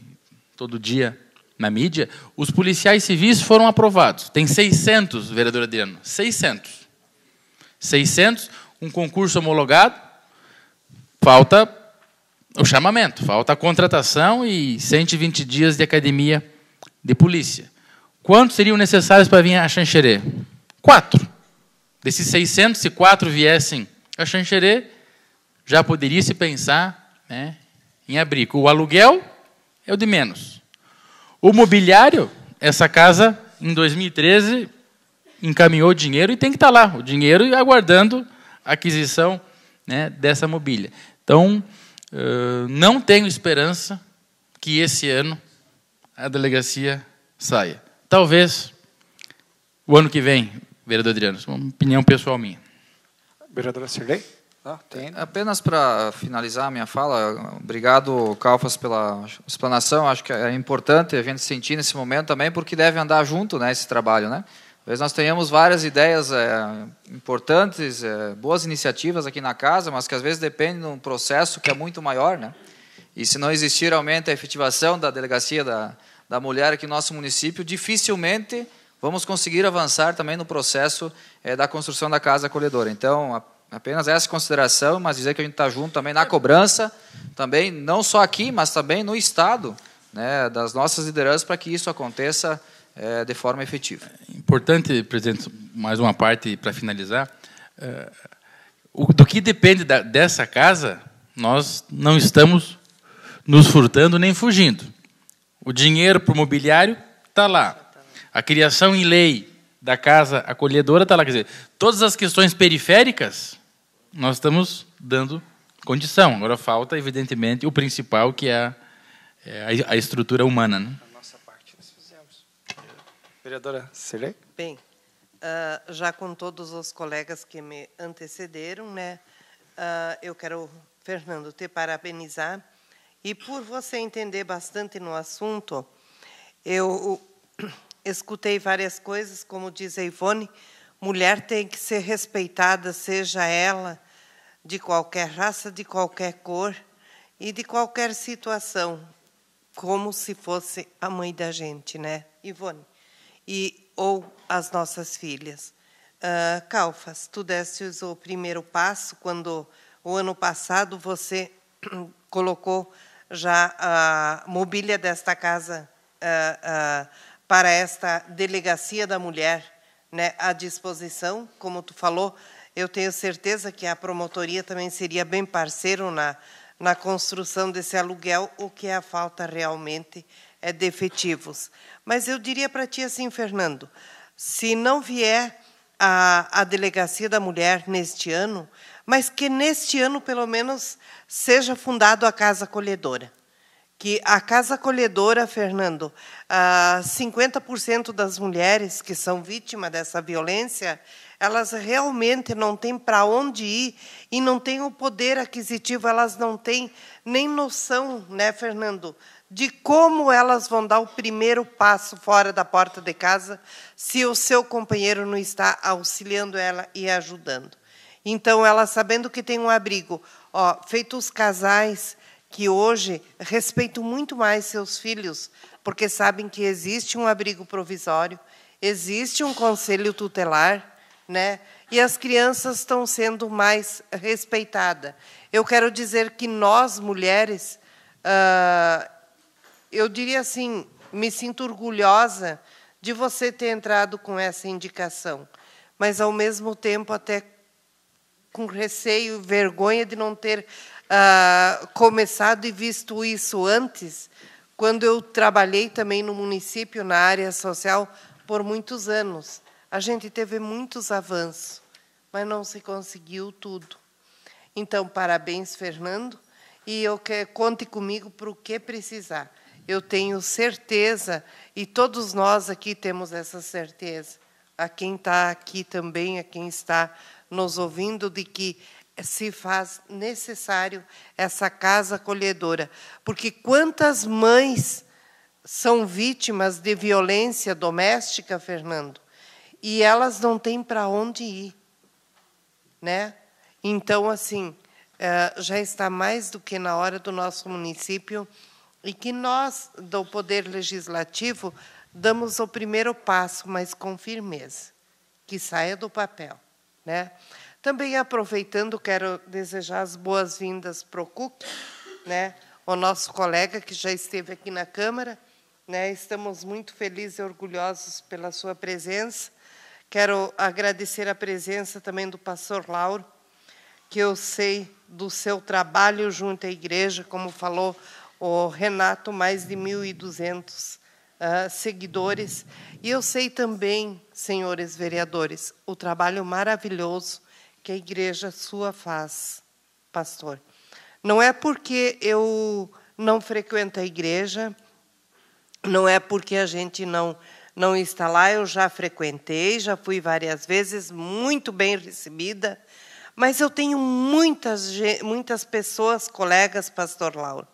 Speaker 3: todo dia na mídia. Os policiais civis foram aprovados. Tem 600, vereador Adriano, 600. 600, um concurso homologado. Falta o chamamento, falta a contratação e 120 dias de academia de polícia. Quantos seriam necessários para vir a Xanxerê? Quatro. Desses 604 viessem a Xanxerê, já poderia se pensar né, em abrir. O aluguel é o de menos. O mobiliário, essa casa, em 2013, encaminhou dinheiro e tem que estar lá, o dinheiro aguardando a aquisição né, dessa mobília. Então, não tenho esperança que esse ano a delegacia saia. Talvez o ano que vem, vereador Adriano, uma opinião pessoal minha.
Speaker 1: Vereadora Sirlei? Ah.
Speaker 4: Apenas para finalizar a minha fala, obrigado, Calfas, pela explanação. Acho que é importante a gente sentir nesse momento também, porque deve andar junto né, esse trabalho. Né? Talvez nós tenhamos várias ideias é, importantes, é, boas iniciativas aqui na casa, mas que às vezes dependem de um processo que é muito maior. Né? E se não existir realmente a efetivação da delegacia da, da mulher aqui no nosso município, dificilmente vamos conseguir avançar também no processo é, da construção da casa acolhedora. Então, apenas essa consideração, mas dizer que a gente está junto também na cobrança, também não só aqui, mas também no Estado, né, das nossas lideranças, para que isso aconteça é, de forma efetiva.
Speaker 3: Importante, presidente, mais uma parte para finalizar. É, o, do que depende da, dessa casa, nós não estamos nos furtando nem fugindo. O dinheiro para o mobiliário está lá. A criação em lei da casa acolhedora está lá. Quer dizer, todas as questões periféricas, nós estamos dando condição. Agora falta, evidentemente, o principal, que é a, é a estrutura humana. Né?
Speaker 1: A nossa parte nós fizemos. Vereadora Cirlei?
Speaker 5: Bem, uh, já com todos os colegas que me antecederam, né, uh, eu quero, Fernando, te parabenizar. E por você entender bastante no assunto, eu escutei várias coisas, como diz a Ivone, mulher tem que ser respeitada, seja ela de qualquer raça, de qualquer cor e de qualquer situação, como se fosse a mãe da gente, né, Ivone? E, ou as nossas filhas. Uh, Calfas, tu destes o primeiro passo quando, o ano passado, você colocou já a mobília desta casa uh, uh, para esta delegacia da mulher né, à disposição. Como tu falou, eu tenho certeza que a promotoria também seria bem parceiro na, na construção desse aluguel, o que é a falta realmente é de efetivos. Mas eu diria para ti assim, Fernando, se não vier a, a delegacia da mulher neste ano, mas que neste ano, pelo menos, seja fundado a Casa Acolhedora que a casa acolhedora, Fernando, 50% das mulheres que são vítimas dessa violência, elas realmente não têm para onde ir e não têm o poder aquisitivo, elas não têm nem noção, né, Fernando, de como elas vão dar o primeiro passo fora da porta de casa se o seu companheiro não está auxiliando ela e ajudando. Então, ela sabendo que tem um abrigo, ó, feito os casais que hoje respeitam muito mais seus filhos, porque sabem que existe um abrigo provisório, existe um conselho tutelar, né? E as crianças estão sendo mais respeitadas. Eu quero dizer que nós, mulheres, uh, eu diria assim, me sinto orgulhosa de você ter entrado com essa indicação, mas ao mesmo tempo até com receio, vergonha de não ter uh, começado e visto isso antes, quando eu trabalhei também no município na área social por muitos anos. A gente teve muitos avanços, mas não se conseguiu tudo. Então, parabéns, Fernando, e eu que conte comigo para o que precisar. Eu tenho certeza, e todos nós aqui temos essa certeza, a quem está aqui também, a quem está nos ouvindo, de que se faz necessário essa casa acolhedora, porque quantas mães são vítimas de violência doméstica, Fernando, e elas não têm para onde ir, né? Então, assim, eh, já está mais do que na hora do nosso município e que nós, do Poder Legislativo, damos o primeiro passo, mas com firmeza, que saia do papel, né? Também aproveitando, quero desejar as boas-vindas para o CUC, né? o nosso colega que já esteve aqui na Câmara. Né? Estamos muito felizes e orgulhosos pela sua presença. Quero agradecer a presença também do pastor Lauro, que eu sei do seu trabalho junto à igreja, como falou o Renato, mais de 1.200 uh, ah, seguidores. E eu sei também, senhores vereadores, o trabalho maravilhoso que a igreja sua faz, pastor. Não é porque eu não frequento a igreja, não é porque a gente não não está lá, eu já frequentei, já fui várias vezes, muito bem recebida, mas eu tenho muitas, muitas pessoas, colegas, Pastor Lauro,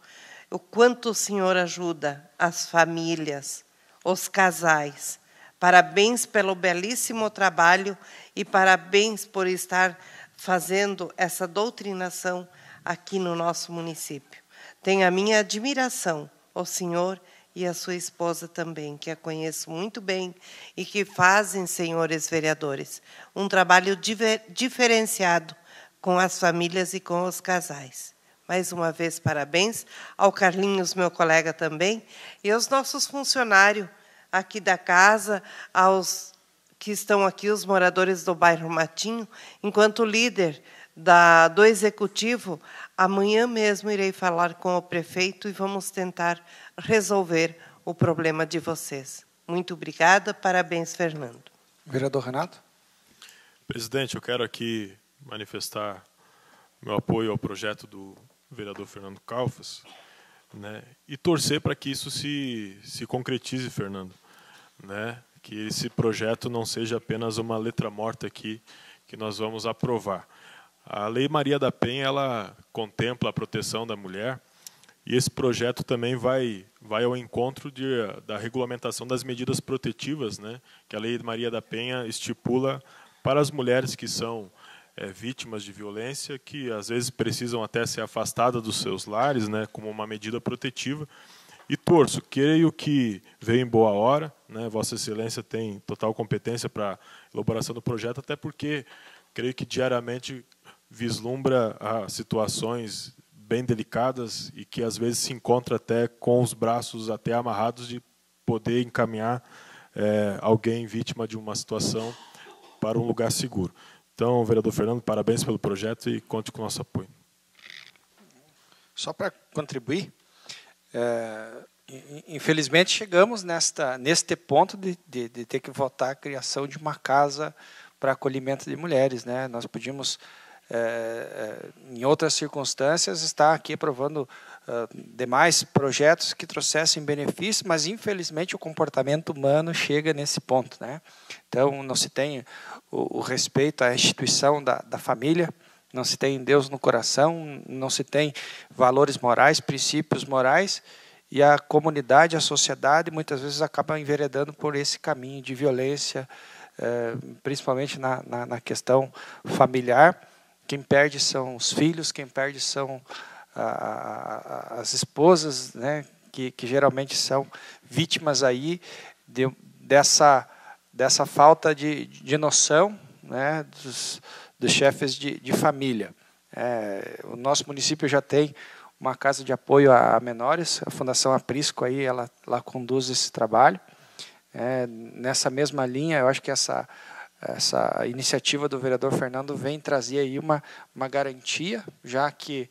Speaker 5: o quanto o Senhor ajuda as famílias, os casais. Parabéns pelo belíssimo trabalho e parabéns por estar fazendo essa doutrinação aqui no nosso município. Tenho a minha admiração ao Senhor e a sua esposa também, que a conheço muito bem e que fazem, senhores vereadores, um trabalho diferenciado com as famílias e com os casais. Mais uma vez, parabéns ao Carlinhos, meu colega também, e aos nossos funcionários aqui da casa, aos que estão aqui, os moradores do bairro Matinho, enquanto líder da, do executivo, amanhã mesmo irei falar com o prefeito e vamos tentar resolver o problema de vocês. Muito obrigada, parabéns, Fernando.
Speaker 1: Vereador Renato.
Speaker 2: Presidente, eu quero aqui manifestar meu apoio ao projeto do vereador Fernando Calfas, né, e torcer para que isso se, se concretize, Fernando, né, que esse projeto não seja apenas uma letra morta aqui que nós vamos aprovar. A Lei Maria da Penha ela contempla a proteção da mulher e esse projeto também vai vai ao encontro de, da regulamentação das medidas protetivas, né, que a Lei Maria da Penha estipula para as mulheres que são é, vítimas de violência, que às vezes precisam até ser afastadas dos seus lares, né, como uma medida protetiva. E torço, creio que veio em boa hora, né, Vossa Excelência tem total competência para elaboração do projeto, até porque creio que diariamente vislumbra ah, situações bem delicadas e que às vezes se encontra até com os braços até amarrados de poder encaminhar é, alguém vítima de uma situação para um lugar seguro. Então, vereador Fernando, parabéns pelo projeto e conte com o nosso apoio.
Speaker 1: Só para contribuir, é, infelizmente chegamos nesta, neste ponto de, de, de, ter que votar a criação de uma casa para acolhimento de mulheres. Né? Nós podíamos é, é, em outras circunstâncias, está aqui aprovando uh, demais projetos que trouxessem benefícios, mas infelizmente o comportamento humano chega nesse ponto. Né? Então, não se tem o, o respeito à instituição da, da família, não se tem Deus no coração, não se tem valores morais, princípios morais, e a comunidade, a sociedade, muitas vezes acaba enveredando por esse caminho de violência, eh, principalmente na, na, na questão familiar. Quem perde são os filhos, quem perde são a, a, as esposas, né, que, que geralmente são vítimas aí de, dessa, dessa falta de, de noção né, dos, dos chefes de, de família. É, o nosso município já tem uma casa de apoio a, menores, a Fundação Aprisco aí ela, ela conduz esse trabalho. É, nessa mesma linha, eu acho que essa essa iniciativa do vereador Fernando vem trazer aí uma, uma garantia, já que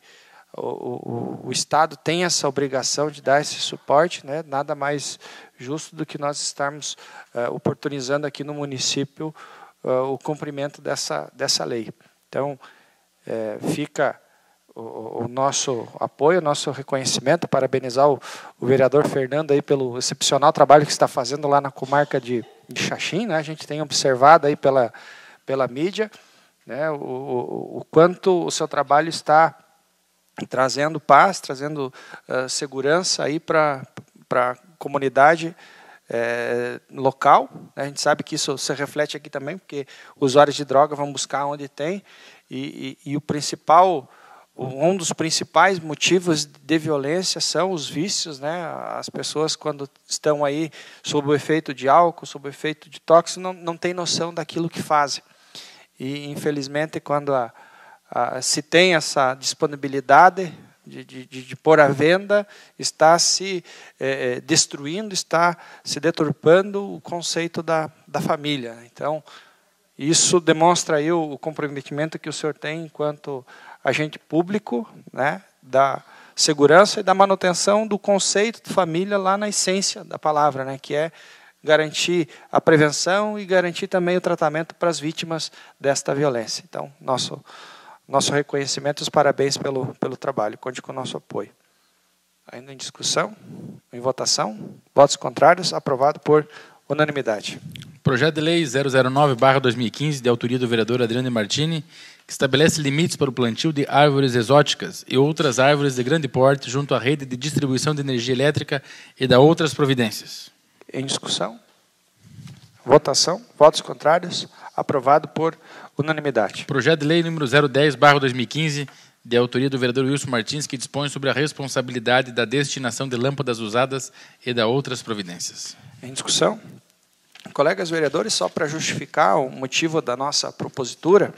Speaker 1: o, o, o, Estado tem essa obrigação de dar esse suporte, né? nada mais justo do que nós estarmos uh, oportunizando aqui no município uh, o cumprimento dessa, dessa lei. Então, é, fica o, o, nosso apoio, o nosso reconhecimento, parabenizar o, o, vereador Fernando aí pelo excepcional trabalho que está fazendo lá na comarca de, de Xaxim, né? A gente tem observado aí pela, pela mídia, né? O, o, o quanto o seu trabalho está trazendo paz, trazendo uh, segurança aí para a comunidade é, local. Né? A gente sabe que isso se reflete aqui também, porque usuários de droga vão buscar onde tem e, e, e o principal um dos principais motivos de violência são os vícios, né? As pessoas quando estão aí sob o efeito de álcool, sob o efeito de tóxico, não, não têm noção daquilo que fazem. E infelizmente quando a, a, se tem essa disponibilidade de, de, de, de pôr à venda, está se é, destruindo, está se deturpando o conceito da, da família. Então, Isso demonstra aí o comprometimento que o senhor tem enquanto agente público, né, da segurança e da manutenção do conceito de família lá na essência da palavra, né, que é garantir a prevenção e garantir também o tratamento para as vítimas desta violência. Então, nosso nosso reconhecimento e os parabéns pelo pelo trabalho. Conte com o nosso apoio. Ainda em discussão, em votação, votos contrários, aprovado por unanimidade.
Speaker 3: Projeto de Lei 009-2015, de autoria do vereador Adriano Martini, que estabelece limites para o plantio de árvores exóticas e outras árvores de grande porte junto à rede de distribuição de energia elétrica e da outras providências.
Speaker 1: Em discussão? Votação? Votos contrários? Aprovado por unanimidade.
Speaker 3: Projeto de Lei número 010-2015, de autoria do vereador Wilson Martins, que dispõe sobre a responsabilidade da destinação de lâmpadas usadas e da outras providências.
Speaker 1: Em discussão? Colegas vereadores, só para justificar o motivo da nossa propositura,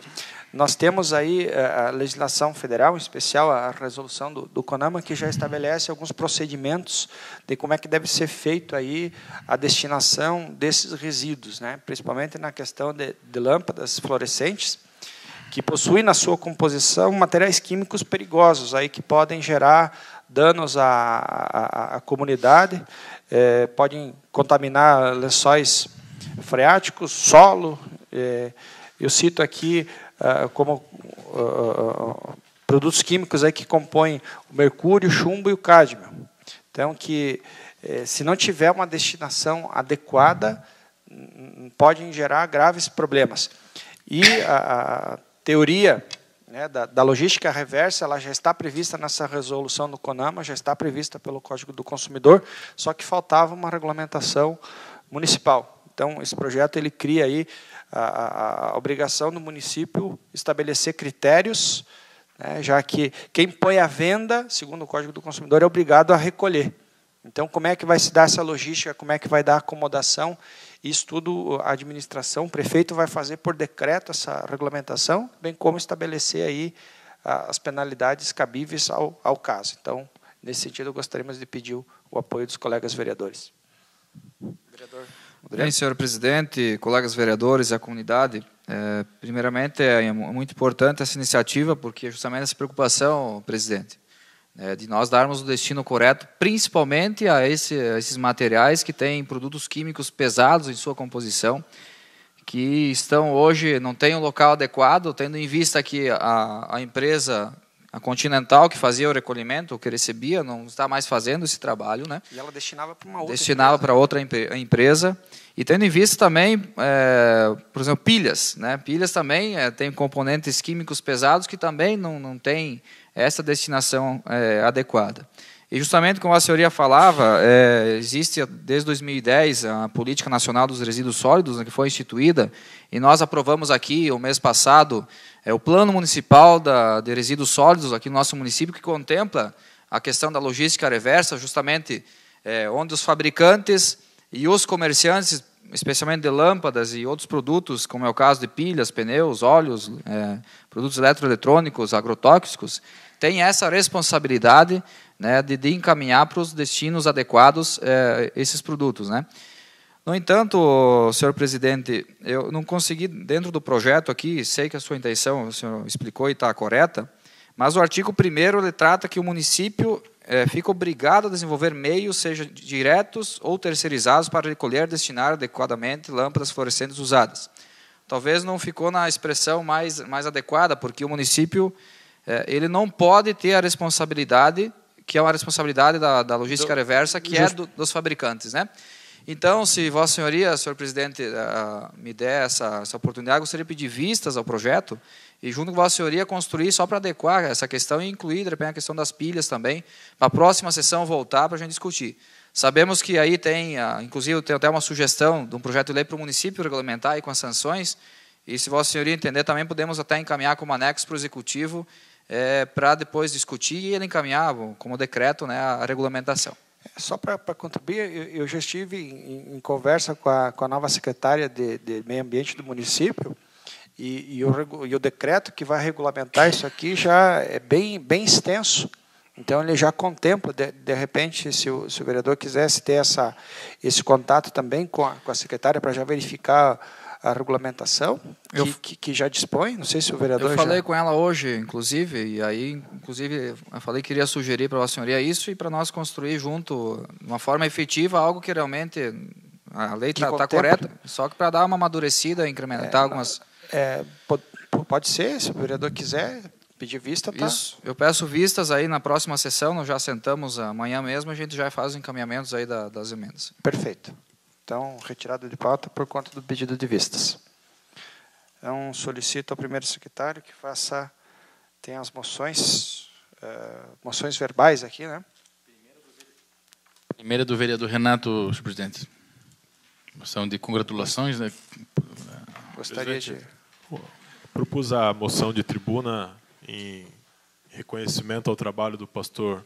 Speaker 1: nós temos aí eh, a legislação federal, em especial a resolução do, do, CONAMA, que já estabelece alguns procedimentos de como é que deve ser feito aí a destinação desses resíduos, né? principalmente na questão de, de lâmpadas fluorescentes, que possuem na sua composição materiais químicos perigosos, aí que podem gerar danos à, à, à comunidade, eh, podem contaminar lençóis freáticos, solo. Eh, eu cito aqui ah, como uh, produtos químicos aí que compõem o mercúrio, o chumbo e o cádmio. Então, que eh, se não tiver uma destinação adequada, podem gerar graves problemas. E a, a teoria né, da, da, logística reversa ela já está prevista nessa resolução do CONAMA, já está prevista pelo Código do Consumidor, só que faltava uma regulamentação municipal. Então, esse projeto ele cria aí a, a, a obrigação do município estabelecer critérios, né, já que quem põe a venda, segundo o Código do Consumidor, é obrigado a recolher. Então, como é que vai se dar essa logística, como é que vai dar a acomodação? Isso tudo a administração, o prefeito vai fazer por decreto essa regulamentação, bem como estabelecer aí as penalidades cabíveis ao, ao caso. Então, nesse sentido, gostaríamos de pedir o, apoio dos colegas vereadores.
Speaker 4: Vereador. Bem, senhor presidente, colegas vereadores e a comunidade, é, primeiramente é muito importante essa iniciativa, porque justamente essa preocupação, presidente, é, de nós darmos o destino correto, principalmente a, esse, a esses materiais que têm produtos químicos pesados em sua composição, que estão hoje, não têm um local adequado, tendo em vista que a, a empresa a Continental, que fazia o recolhimento, que recebia, não está mais fazendo esse trabalho. Né?
Speaker 1: E ela destinava para uma outra
Speaker 4: Destinava para outra empresa. E tendo em vista também, é, por exemplo, pilhas. Né? Pilhas também é, tem componentes químicos pesados que também não, não têm essa destinação é, adequada. E justamente como a senhoria falava, é, existe desde 2010 a Política Nacional dos Resíduos Sólidos, né, que foi instituída, e nós aprovamos aqui, o mês passado, é o Plano Municipal da, de Resíduos Sólidos aqui no nosso município, que contempla a questão da logística reversa, justamente é, onde os fabricantes e os comerciantes, especialmente de lâmpadas e outros produtos, como é o caso de pilhas, pneus, óleos, é, produtos eletroeletrônicos, agrotóxicos, têm essa responsabilidade né, de, de encaminhar para os destinos adequados é, esses produtos. Né? No entanto, senhor presidente, eu não consegui, dentro do projeto aqui, sei que a sua intenção, o senhor explicou e está correta, mas o artigo 1 ele trata que o município é, fica obrigado a desenvolver meios, seja diretos ou terceirizados, para recolher e destinar adequadamente lâmpadas fluorescentes usadas. Talvez não ficou na expressão mais, mais adequada, porque o município é, ele não pode ter a responsabilidade, que é uma responsabilidade da, da logística reversa, que é do, dos fabricantes. Né? Então, se Vossa Senhoria, senhor presidente, uh, me der essa, essa oportunidade, gostaria de pedir vistas ao projeto e, junto com Vossa Senhoria, construir só para adequar essa questão e incluir, repente, a questão das pilhas também, para a próxima sessão voltar para a gente discutir. Sabemos que aí tem, uh, inclusive, tem até uma sugestão de um projeto de lei para o município regulamentar aí com as sanções, e, se Vossa Senhoria entender, também podemos até encaminhar como anexo para o Executivo, é, para depois discutir e ele encaminhar como decreto né, a regulamentação.
Speaker 1: Só para contribuir, eu, eu, já estive em, em conversa com a, com a, nova secretária de, de, Meio Ambiente do município e, e, o, e, o, decreto que vai regulamentar isso aqui já é bem, bem extenso. Então, ele já contempla, de, de repente, se o, se o, vereador quisesse ter essa, esse contato também com a, com a secretária para já verificar a regulamentação que,
Speaker 4: Eu-
Speaker 1: que, que já dispõe. Não sei se o vereador
Speaker 4: Eu falei
Speaker 1: já...
Speaker 4: com ela hoje, inclusive, e aí, inclusive, eu falei que iria sugerir para a senhoria isso e para nós construir junto, de uma forma efetiva, algo que realmente a lei está
Speaker 1: contemple.
Speaker 4: correta, só que para dar uma amadurecida, incrementar algumas.
Speaker 1: É, po- po- pode ser, se o vereador quiser pedir vista, tá.
Speaker 4: Isso. Eu peço vistas aí na próxima sessão, nós já sentamos amanhã mesmo, a gente já faz os encaminhamentos aí da- das emendas.
Speaker 1: Perfeito. Então, retirado de pauta por conta do pedido de vistas. Então, solicito ao primeiro secretário que faça. Tem as moções, eh, moções verbais aqui, né?
Speaker 3: Primeira do vereador Renato, senhor presidente. Moção de congratulações, né?
Speaker 1: Gostaria de.
Speaker 2: Propus a moção de tribuna em reconhecimento ao trabalho do pastor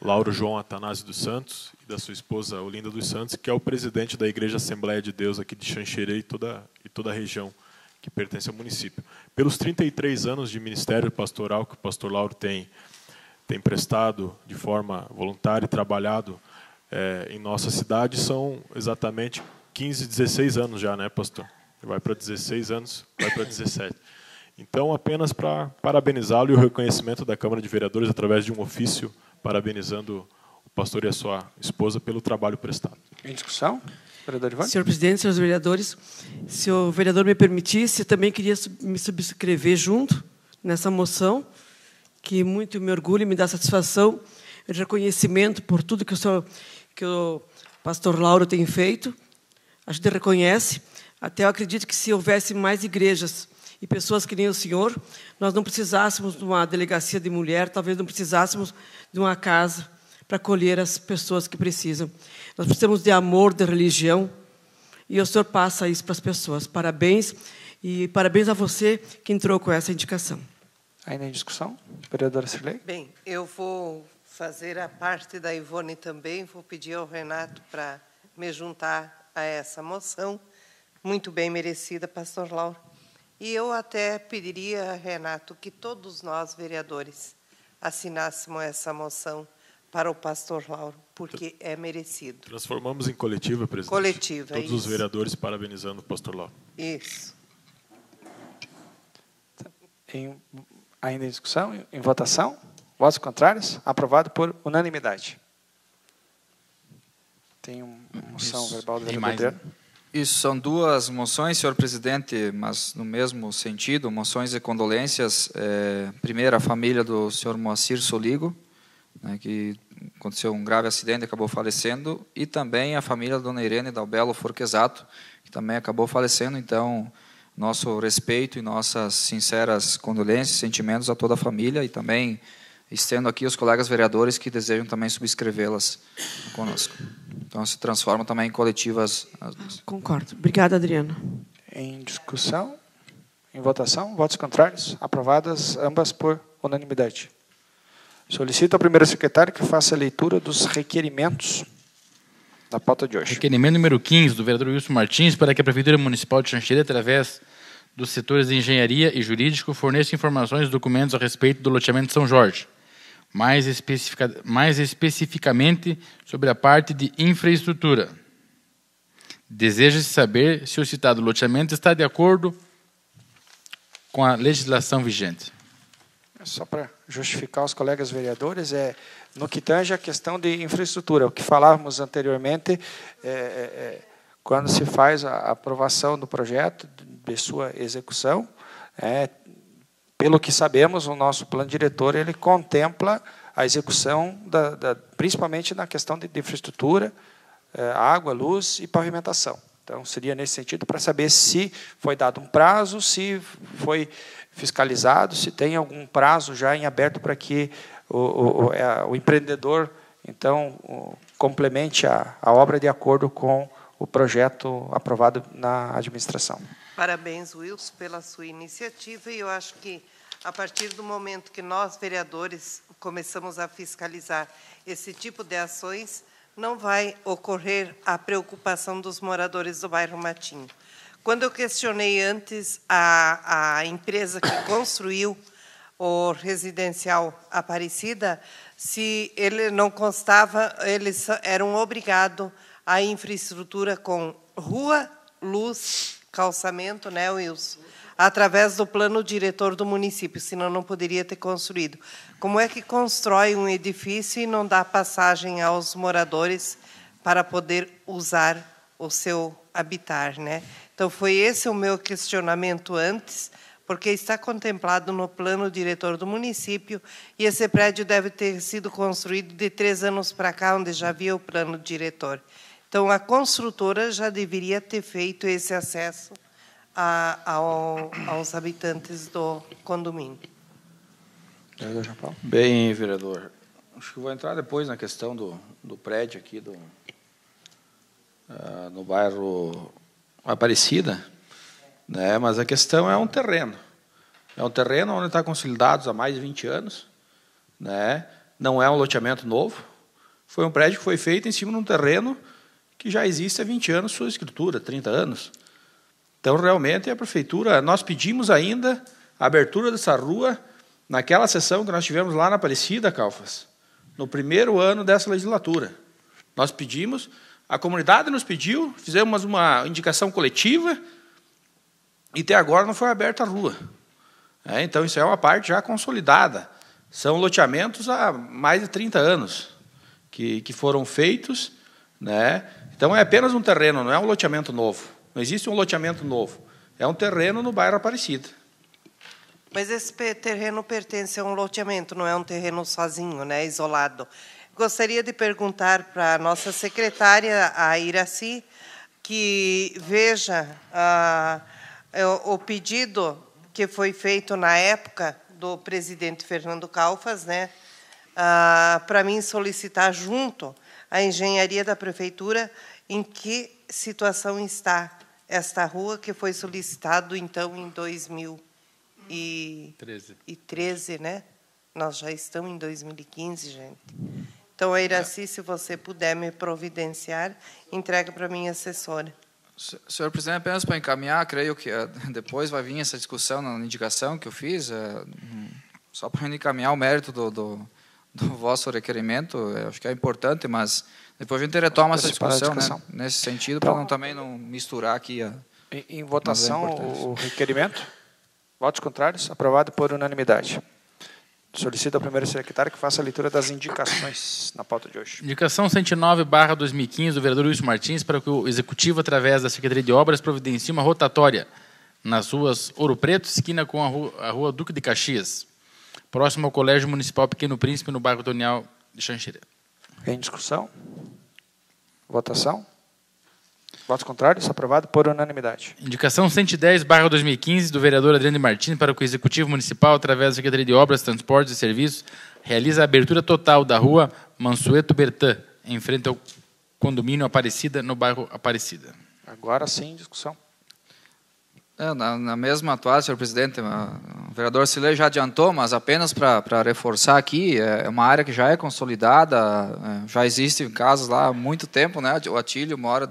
Speaker 2: Lauro João Atanásio dos Santos e da sua esposa Olinda dos Santos, que é o presidente da Igreja Assembleia de Deus aqui de Xanxerê e toda, e toda a região que pertence ao município. Pelos 33 anos de ministério pastoral que o pastor Lauro tem, tem prestado de forma voluntária e trabalhado eh, em nossa cidade, são exatamente 15, 16 anos já, né, pastor? Vai para 16 anos, vai para 17. Então, apenas para parabenizá-lo e o reconhecimento da Câmara de Vereadores através de um ofício parabenizando o pastor e a sua esposa pelo trabalho prestado.
Speaker 1: Em discussão? Vereador Ivan?
Speaker 8: Senhor presidente, senhores vereadores, se o vereador me permitisse, eu também queria me subscrever junto nessa moção, que muito me orgulha e me dá satisfação, reconhecimento por tudo que o, senhor, que o pastor Lauro tem feito. A gente reconhece. Até eu acredito que se houvesse mais igrejas e pessoas que nem o senhor, nós não precisássemos de uma delegacia de mulher, talvez não precisássemos de uma casa para acolher as pessoas que precisam. Nós precisamos de amor, de religião, e o senhor passa isso para as pessoas. Parabéns, e parabéns a você que entrou com essa indicação.
Speaker 1: Ainda em discussão? Vereadora Sirlei?
Speaker 5: Bem, eu vou fazer a parte da Ivone também, vou pedir ao Renato para me juntar a essa moção, muito bem merecida, pastor Lauro. E eu até pediria, Renato, que todos nós, vereadores, assinássemos essa moção para o pastor Lauro, porque é merecido.
Speaker 2: Transformamos em coletiva, presidente.
Speaker 5: Coletiva,
Speaker 2: Todos os vereadores parabenizando o pastor Lauro.
Speaker 5: Isso.
Speaker 1: Em, ainda em discussão? Em, votação? Votos contrários? Aprovado por unanimidade. Tem um- uma moção
Speaker 4: Isso.
Speaker 1: verbal do vereador.
Speaker 4: Isso são duas moções, senhor presidente, mas no mesmo sentido, moções de condolências. É, primeiro, a família do senhor Moacir Soligo, né, que aconteceu um grave acidente e acabou falecendo, e também a família da dona Irene Dalbelo Forquesato, que também acabou falecendo. Então, nosso respeito e nossas sinceras condolências sentimentos a toda a família e também estendo aqui os colegas vereadores que desejam também subscrevê-las conosco. Então, se transformam também em coletivas.
Speaker 8: Concordo. Obrigada, Adriana.
Speaker 1: Em discussão? Em votação? Votos contrários? Aprovadas ambas por unanimidade. Solicito ao primeiro secretário que faça a leitura dos requerimentos da pauta de hoje.
Speaker 3: Requerimento número 15 do vereador Wilson Martins para que a Prefeitura Municipal de Xanxerê, através dos setores de engenharia e jurídico, forneça informações e documentos a respeito do loteamento São Jorge, mais, especifica- mais especificamente sobre a parte de infraestrutura. Deseja-se saber se o citado loteamento está de acordo com a legislação vigente.
Speaker 1: Só para justificar os colegas vereadores, é, no que tange a questão de infraestrutura, o que falávamos anteriormente, é, é, é, quando se faz a aprovação do projeto, de sua execução, é, pelo que sabemos, o nosso plano diretor ele contempla a execução, da, da, principalmente na questão de, infraestrutura, é, água, luz e pavimentação. Então, seria nesse sentido para saber se foi dado um prazo, se foi fiscalizado, se tem algum prazo já em aberto para que o, o, o, é, empreendedor, então, complemente a, a obra de acordo com o projeto aprovado na administração.
Speaker 5: Parabéns, Wilson, pela sua iniciativa. E eu acho que, a partir do momento que nós, vereadores, começamos a fiscalizar esse tipo de ações, não vai ocorrer a preocupação dos moradores do bairro Matinho. Quando eu questionei antes a, a empresa que construiu o residencial Aparecida, se ele não constava, eles eram obrigados à infraestrutura com rua, luz, calçamento, né, Wilson? Através do plano diretor do município, senão não poderia ter construído. Como é que constrói um edifício e não dá passagem aos moradores para poder usar o seu habitar, né? Então foi esse o meu questionamento antes, porque está contemplado no plano diretor do município e esse prédio deve ter sido construído de três anos para cá, onde já havia o plano diretor. Então a construtora já deveria ter feito esse acesso a, ao, aos habitantes do condomínio.
Speaker 7: Bem, vereador. Acho que vou entrar depois na questão do, do prédio aqui do, uh, no bairro Aparecida, né? mas a questão é um terreno. É um terreno onde está consolidado há mais de 20 anos, né? não é um loteamento novo, foi um prédio que foi feito em cima de um terreno que já existe há 20 anos sua escritura, 30 anos. Então, realmente, a prefeitura, nós pedimos ainda a abertura dessa rua naquela sessão que nós tivemos lá na Aparecida, Calfas, no primeiro ano dessa legislatura. Nós pedimos a comunidade nos pediu, fizemos uma indicação coletiva e até agora não foi aberta a rua. É, então, isso é uma parte já consolidada. São loteamentos há mais de 30 anos que, que foram feitos. Né? Então, é apenas um terreno, não é um loteamento novo. Não existe um loteamento novo. É um terreno no bairro Aparecida.
Speaker 5: Mas esse terreno pertence a um loteamento, não é um terreno sozinho, né, isolado. Gostaria de perguntar para a nossa secretária, a Iraci, que veja ah, é o pedido que foi feito na época do presidente Fernando Calfas, né, ah, para mim solicitar junto à engenharia da prefeitura em que situação está esta rua que foi solicitado então em 2013, né? Nós já estamos em 2015, gente. Então, Iraci, se você puder me providenciar, entrega para a minha assessora.
Speaker 4: Senhor presidente, apenas para encaminhar, creio que eh, depois vai vir essa discussão na indicação que eu fiz, eh, só para encaminhar o mérito do, do, do vosso requerimento, eh, acho que é importante, mas depois a gente retoma essa discussão, né, nesse sentido, então, para não, também não misturar aqui a.
Speaker 1: Em, em votação, o requerimento? Votos contrários? Aprovado por unanimidade. Solicito ao primeiro secretário que faça a leitura das indicações na pauta de hoje.
Speaker 3: Indicação 109, barra 2015, do vereador Wilson Martins, para que o Executivo, através da Secretaria de Obras, providencie uma rotatória nas ruas Ouro Preto, esquina com a rua, a rua Duque de Caxias, próximo ao Colégio Municipal Pequeno Príncipe, no bairro Tonial de Xanxerê.
Speaker 1: Em discussão? Votação? Votos contrários? Aprovado por unanimidade.
Speaker 3: Indicação 110, barra 2015, do vereador Adriano Martins, para que o Executivo Municipal, através da Secretaria de Obras, Transportes e Serviços, realize a abertura total da rua Mansueto Bertã, em frente ao condomínio Aparecida, no bairro Aparecida.
Speaker 1: Agora sim, discussão.
Speaker 4: É, na, na, mesma atual, senhor presidente, o vereador Silei já adiantou, mas apenas para reforçar aqui, é, é uma área que já é consolidada, é, já existe casos lá há muito tempo, né? O Atílio mora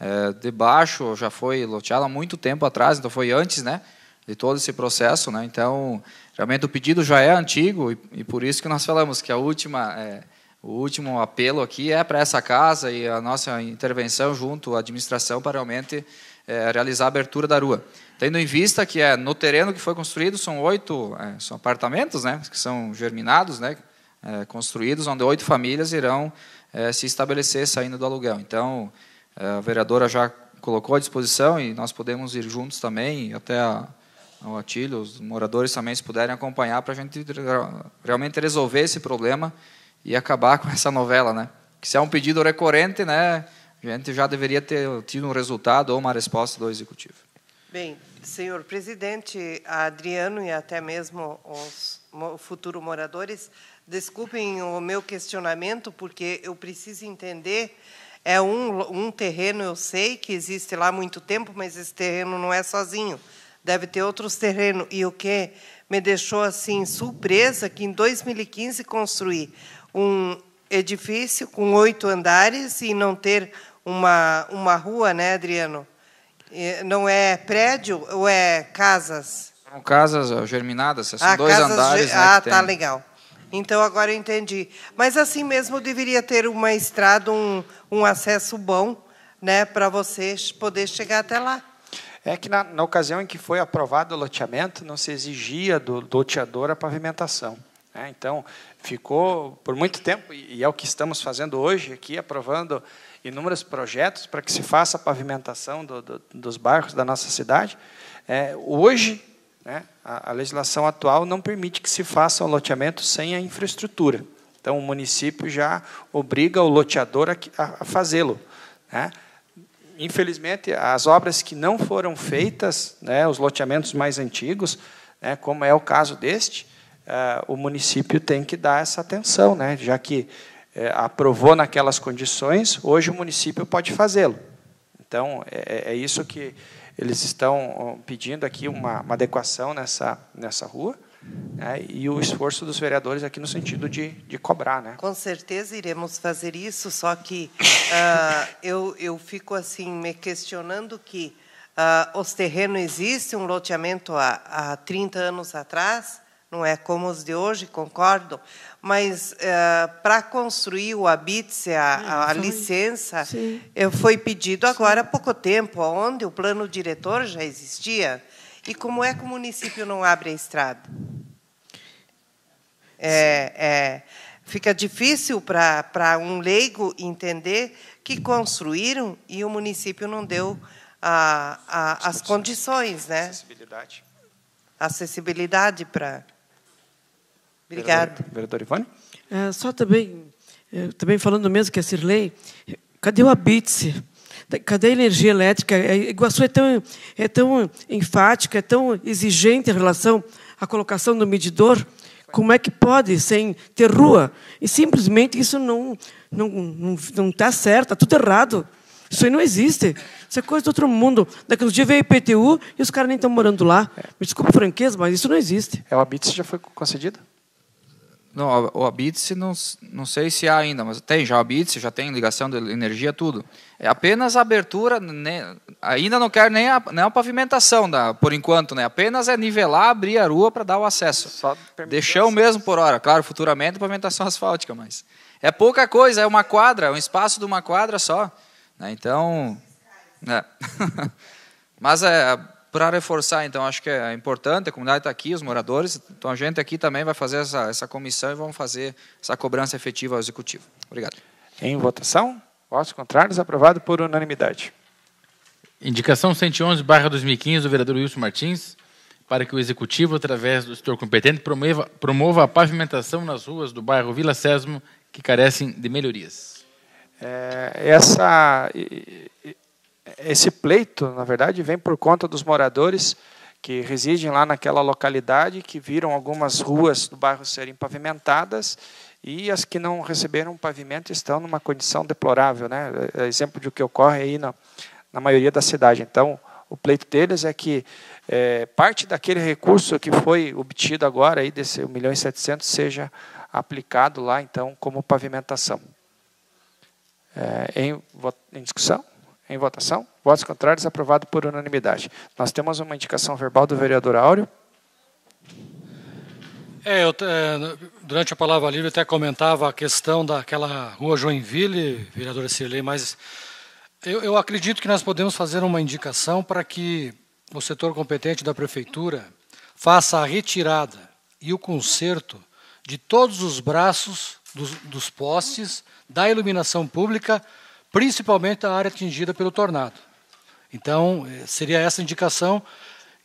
Speaker 4: é, debaixo já foi loteado há muito tempo atrás, então foi antes né, de todo esse processo. Né, então, realmente o pedido já é antigo e, e por isso que nós falamos que a última, é, o último apelo aqui é para essa casa e a nossa intervenção junto à administração para realmente é, realizar a abertura da rua. Tendo em vista que é no terreno que foi construído são oito é, são apartamentos, né, que são germinados, né, é, construídos, onde oito famílias irão é, se estabelecer saindo do aluguel. Então, é, a vereadora já colocou à disposição e nós podemos ir juntos também, até a, ao os moradores também se puderem acompanhar para a gente realmente resolver esse problema e acabar com essa novela, né? Que se é um pedido recorrente, né, a gente já deveria ter tido um resultado ou uma resposta do executivo.
Speaker 5: Bem, senhor presidente, Adriano e até mesmo os futuros moradores, desculpem o meu questionamento, porque eu preciso entender é um, um terreno, eu sei que existe lá há muito tempo, mas esse terreno não é sozinho. Deve ter outros terrenos. E o que me deixou assim surpresa que em 2015 construí um edifício com oito andares e não ter uma, uma rua, né, Adriano? Não é prédio ou é casas?
Speaker 4: São casas germinadas, são ah, dois andares. Né,
Speaker 5: ah, tá legal. Então agora eu entendi. Mas assim mesmo deveria ter uma estrada, um, um acesso bom, né, para você poder chegar até lá.
Speaker 1: É que na, na ocasião em que foi aprovado o loteamento, não se exigia do loteador a pavimentação. Né? Então, ficou por muito tempo, e é o que estamos fazendo hoje aqui, aprovando inúmeros projetos para que se faça a pavimentação do, do, dos bairros da nossa cidade. É, hoje, né, a, a, legislação atual não permite que se faça o loteamento sem a infraestrutura. Então, o município já obriga o loteador a, a, a fazê-lo. Né? Infelizmente, as obras que não foram feitas, né, os loteamentos mais antigos, né, como é o caso deste, uh, o município tem que dar essa atenção, né, já que uh, aprovou naquelas condições, hoje o município pode fazê-lo. Então, é, é, isso que eles estão pedindo aqui, uma, uma adequação nessa, nessa rua, né, e o esforço dos vereadores aqui no sentido de, de cobrar. Né?
Speaker 5: Com certeza iremos fazer isso, só que uh, eu, eu fico assim me questionando que uh, os terrenos existem, um loteamento há, há 30 anos atrás, não é como os de hoje, concordo, mas uh, para construir o habite, a, a, licença, Sim. foi pedido agora há pouco tempo, onde o plano diretor já existia. E como é que o município não abre a estrada? É, é, fica difícil para um leigo entender que construíram e o município não deu a, a, as condições, né?
Speaker 1: Acessibilidade.
Speaker 5: Acessibilidade para. Obrigada.
Speaker 1: Vereador, vereador Ivone?
Speaker 8: É, só também, é, também falando mesmo que a Cirlei, cadê o Abitse? Cadê a energia elétrica? A Iguaçu é tão, é tão enfática, é tão exigente em relação à colocação do medidor. Como é que pode, sem ter rua? E simplesmente isso não não não não está certo, está tudo errado. Isso aí não existe. Isso é coisa do outro mundo. Daqui uns dias veio a IPTU e os caras nem estão morando lá. Me desculpe a franqueza, mas isso não existe.
Speaker 1: É o Abitse já foi concedido?
Speaker 4: Não, o Abitse não, não sei se há ainda, mas tem já o Abitse, já tem ligação de energia, tudo. É apenas a abertura, né, ainda não quer nem a, nem a pavimentação, da, por enquanto, né? apenas é nivelar, abrir a rua para dar o acesso. Só Deixão mesmo por hora, claro, futuramente pavimentação asfáltica, mas é pouca coisa, é uma quadra, é um espaço de uma quadra só. Né? Então, é. mas é para reforçar, então, acho que é importante, a comunidade está aqui, os moradores, então a gente aqui também vai fazer essa, essa comissão e vamos fazer essa cobrança efetiva ao Executivo. Obrigado.
Speaker 1: Em votação, votos contrários, aprovado por unanimidade.
Speaker 3: Indicação 111, barra 2015, do vereador Wilson Martins, para que o Executivo, através do setor competente, promova, promova a pavimentação nas ruas do bairro Vila Sésamo que carecem de melhorias.
Speaker 1: É, essa esse pleito, na verdade, vem por conta dos moradores que residem lá naquela localidade, que viram algumas ruas do bairro serem pavimentadas e as que não receberam pavimento estão numa condição deplorável, né? É exemplo de que ocorre aí na, na maioria da cidade. Então, o pleito deles é que é, parte daquele recurso que foi obtido agora aí desse 1 milhão e 700 seja aplicado lá então como pavimentação. É, em, em discussão? Em votação? Votos contrários, aprovado por unanimidade. Nós temos uma indicação verbal do vereador Áureo.
Speaker 6: É, eu, é, durante a palavra livre até comentava a questão daquela rua Joinville, vereadora Cirlei, mas eu, eu acredito que nós podemos fazer uma indicação para que o setor competente da prefeitura faça a retirada e o conserto de todos os braços dos, dos postes da iluminação pública principalmente a área atingida pelo tornado. Então, eh, seria essa indicação.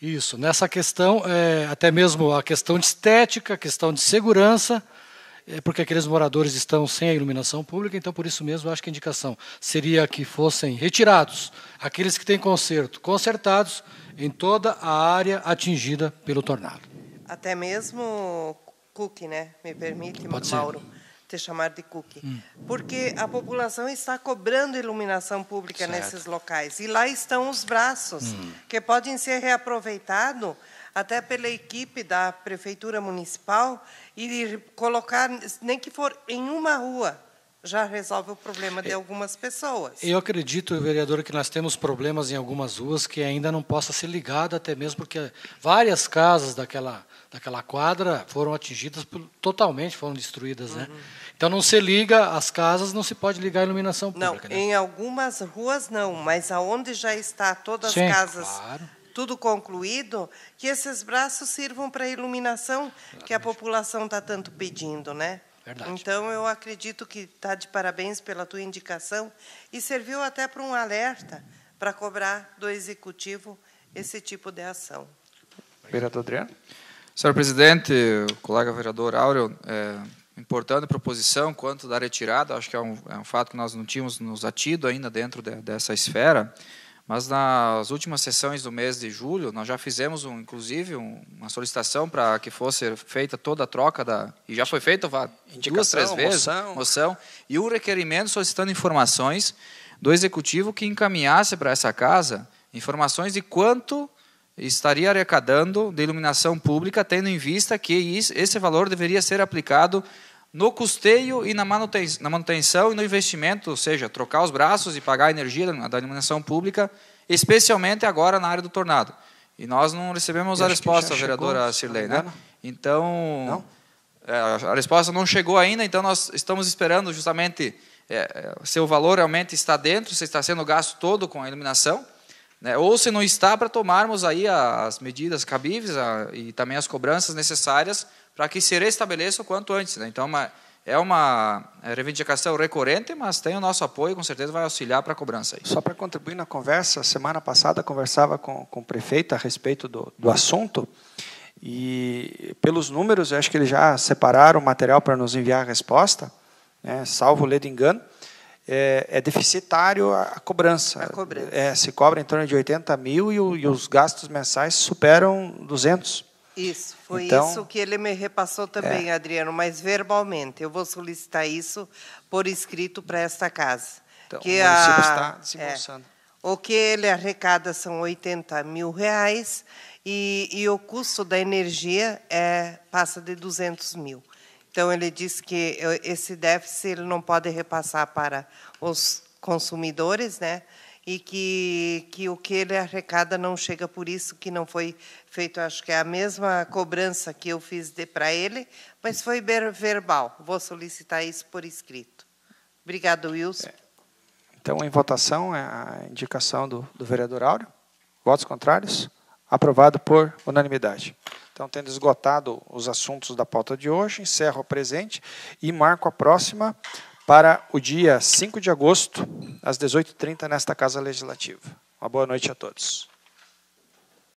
Speaker 6: Isso. Nessa questão, é, até mesmo a questão de estética, a questão de segurança, é, porque aqueles moradores estão sem a iluminação pública, então por isso mesmo acho que a indicação seria que fossem retirados aqueles que têm conserto, consertados em toda a área atingida pelo tornado.
Speaker 5: Até mesmo Cook, né? Me permite, Pode Mauro. Ser te chamar de cookie. Hum. Porque a população está cobrando iluminação pública certo. nesses locais. E lá estão os braços, hum. que podem ser reaproveitados até pela equipe da Prefeitura Municipal e colocar, nem que for em uma rua, já resolve o problema de algumas pessoas.
Speaker 6: Eu acredito, vereador, que nós temos problemas em algumas ruas que ainda não possa ser ligado, até mesmo porque várias casas daquela, daquela quadra foram atingidas por, totalmente, foram destruídas, né?
Speaker 5: Uhum.
Speaker 6: Então não se liga as casas, não se pode ligar a iluminação
Speaker 5: Não,
Speaker 6: pública. né?
Speaker 5: em algumas ruas não, mas aonde já está todas
Speaker 6: Sim,
Speaker 5: as casas
Speaker 6: claro.
Speaker 5: tudo concluído, que esses braços sirvam para a iluminação que a população está tanto pedindo, né?
Speaker 6: Verdade.
Speaker 5: Então eu acredito que está de parabéns pela tua indicação e serviu até para um alerta para cobrar do executivo esse tipo de ação.
Speaker 1: Vereador Adriano.
Speaker 4: Senhor presidente, o colega vereador Áureo, é, importante proposição quanto da retirada, acho que é um, é um fato que nós não tínhamos nos atido ainda dentro de, dessa esfera, mas nas últimas sessões do mês de julho, nós já fizemos, um, inclusive, um, uma solicitação para que fosse feita toda a troca, da, e já foi feita duas, três vezes,
Speaker 1: moção.
Speaker 4: moção, e um requerimento solicitando informações do executivo que encaminhasse para essa casa informações de quanto estaria arrecadando de iluminação pública, tendo em vista que esse valor deveria ser aplicado no custeio e na manuten- na manutenção e no investimento, ou seja, trocar os braços e pagar a energia da iluminação pública, especialmente agora na área do tornado. E nós não recebemos a resposta, vereadora
Speaker 1: me
Speaker 4: né? Então,
Speaker 1: Não?
Speaker 4: é, a resposta não chegou ainda, então nós estamos esperando justamente é, é, se o valor realmente está dentro, se está sendo gasto todo com a iluminação, né, ou se não está, para tomarmos aí as medidas cabíveis a, e também as cobranças necessárias para que se restabeleça o quanto antes. Né? Então, uma, é uma é, reivindicação recorrente, mas tem o nosso apoio, com certeza vai auxiliar para a cobrança. Aí.
Speaker 1: Só para contribuir na conversa, semana passada conversava com, com o prefeito a respeito do, do assunto e pelos números, eu acho que eles já separaram o material para nos enviar a resposta, né, salvo ledo engano, é, é deficitário a, cobrança.
Speaker 5: A cobrança.
Speaker 1: É, se cobra em torno de 80 mil e, o- e os gastos mensais superam 200.
Speaker 5: Isso, foi
Speaker 1: Então-
Speaker 5: isso que ele me repassou também, Adriano, mas verbalmente. Eu vou solicitar isso por escrito para esta casa.
Speaker 1: Então,
Speaker 5: que
Speaker 1: o município
Speaker 5: a-
Speaker 1: está
Speaker 5: é,
Speaker 1: desembolsando.
Speaker 5: o que ele arrecada são 80 mil reais e, e o custo da energia é, passa de 200 mil. Então, ele disse que esse déficit ele não pode repassar para os consumidores, né? e que, que o que ele arrecada não chega por isso, que não foi feito, acho que é a mesma cobrança que eu fiz para ele, mas foi ver- verbal. Vou solicitar isso por escrito. Obrigado, Wilson.
Speaker 1: Então, em votação, é a indicação do, do vereador Áureo. Votos contrários? Aprovado por unanimidade. Então, tendo esgotado os assuntos da pauta de hoje, encerro o presente e marco a próxima para o dia 5 de agosto, às 18h30, nesta Casa Legislativa. Uma boa noite a todos.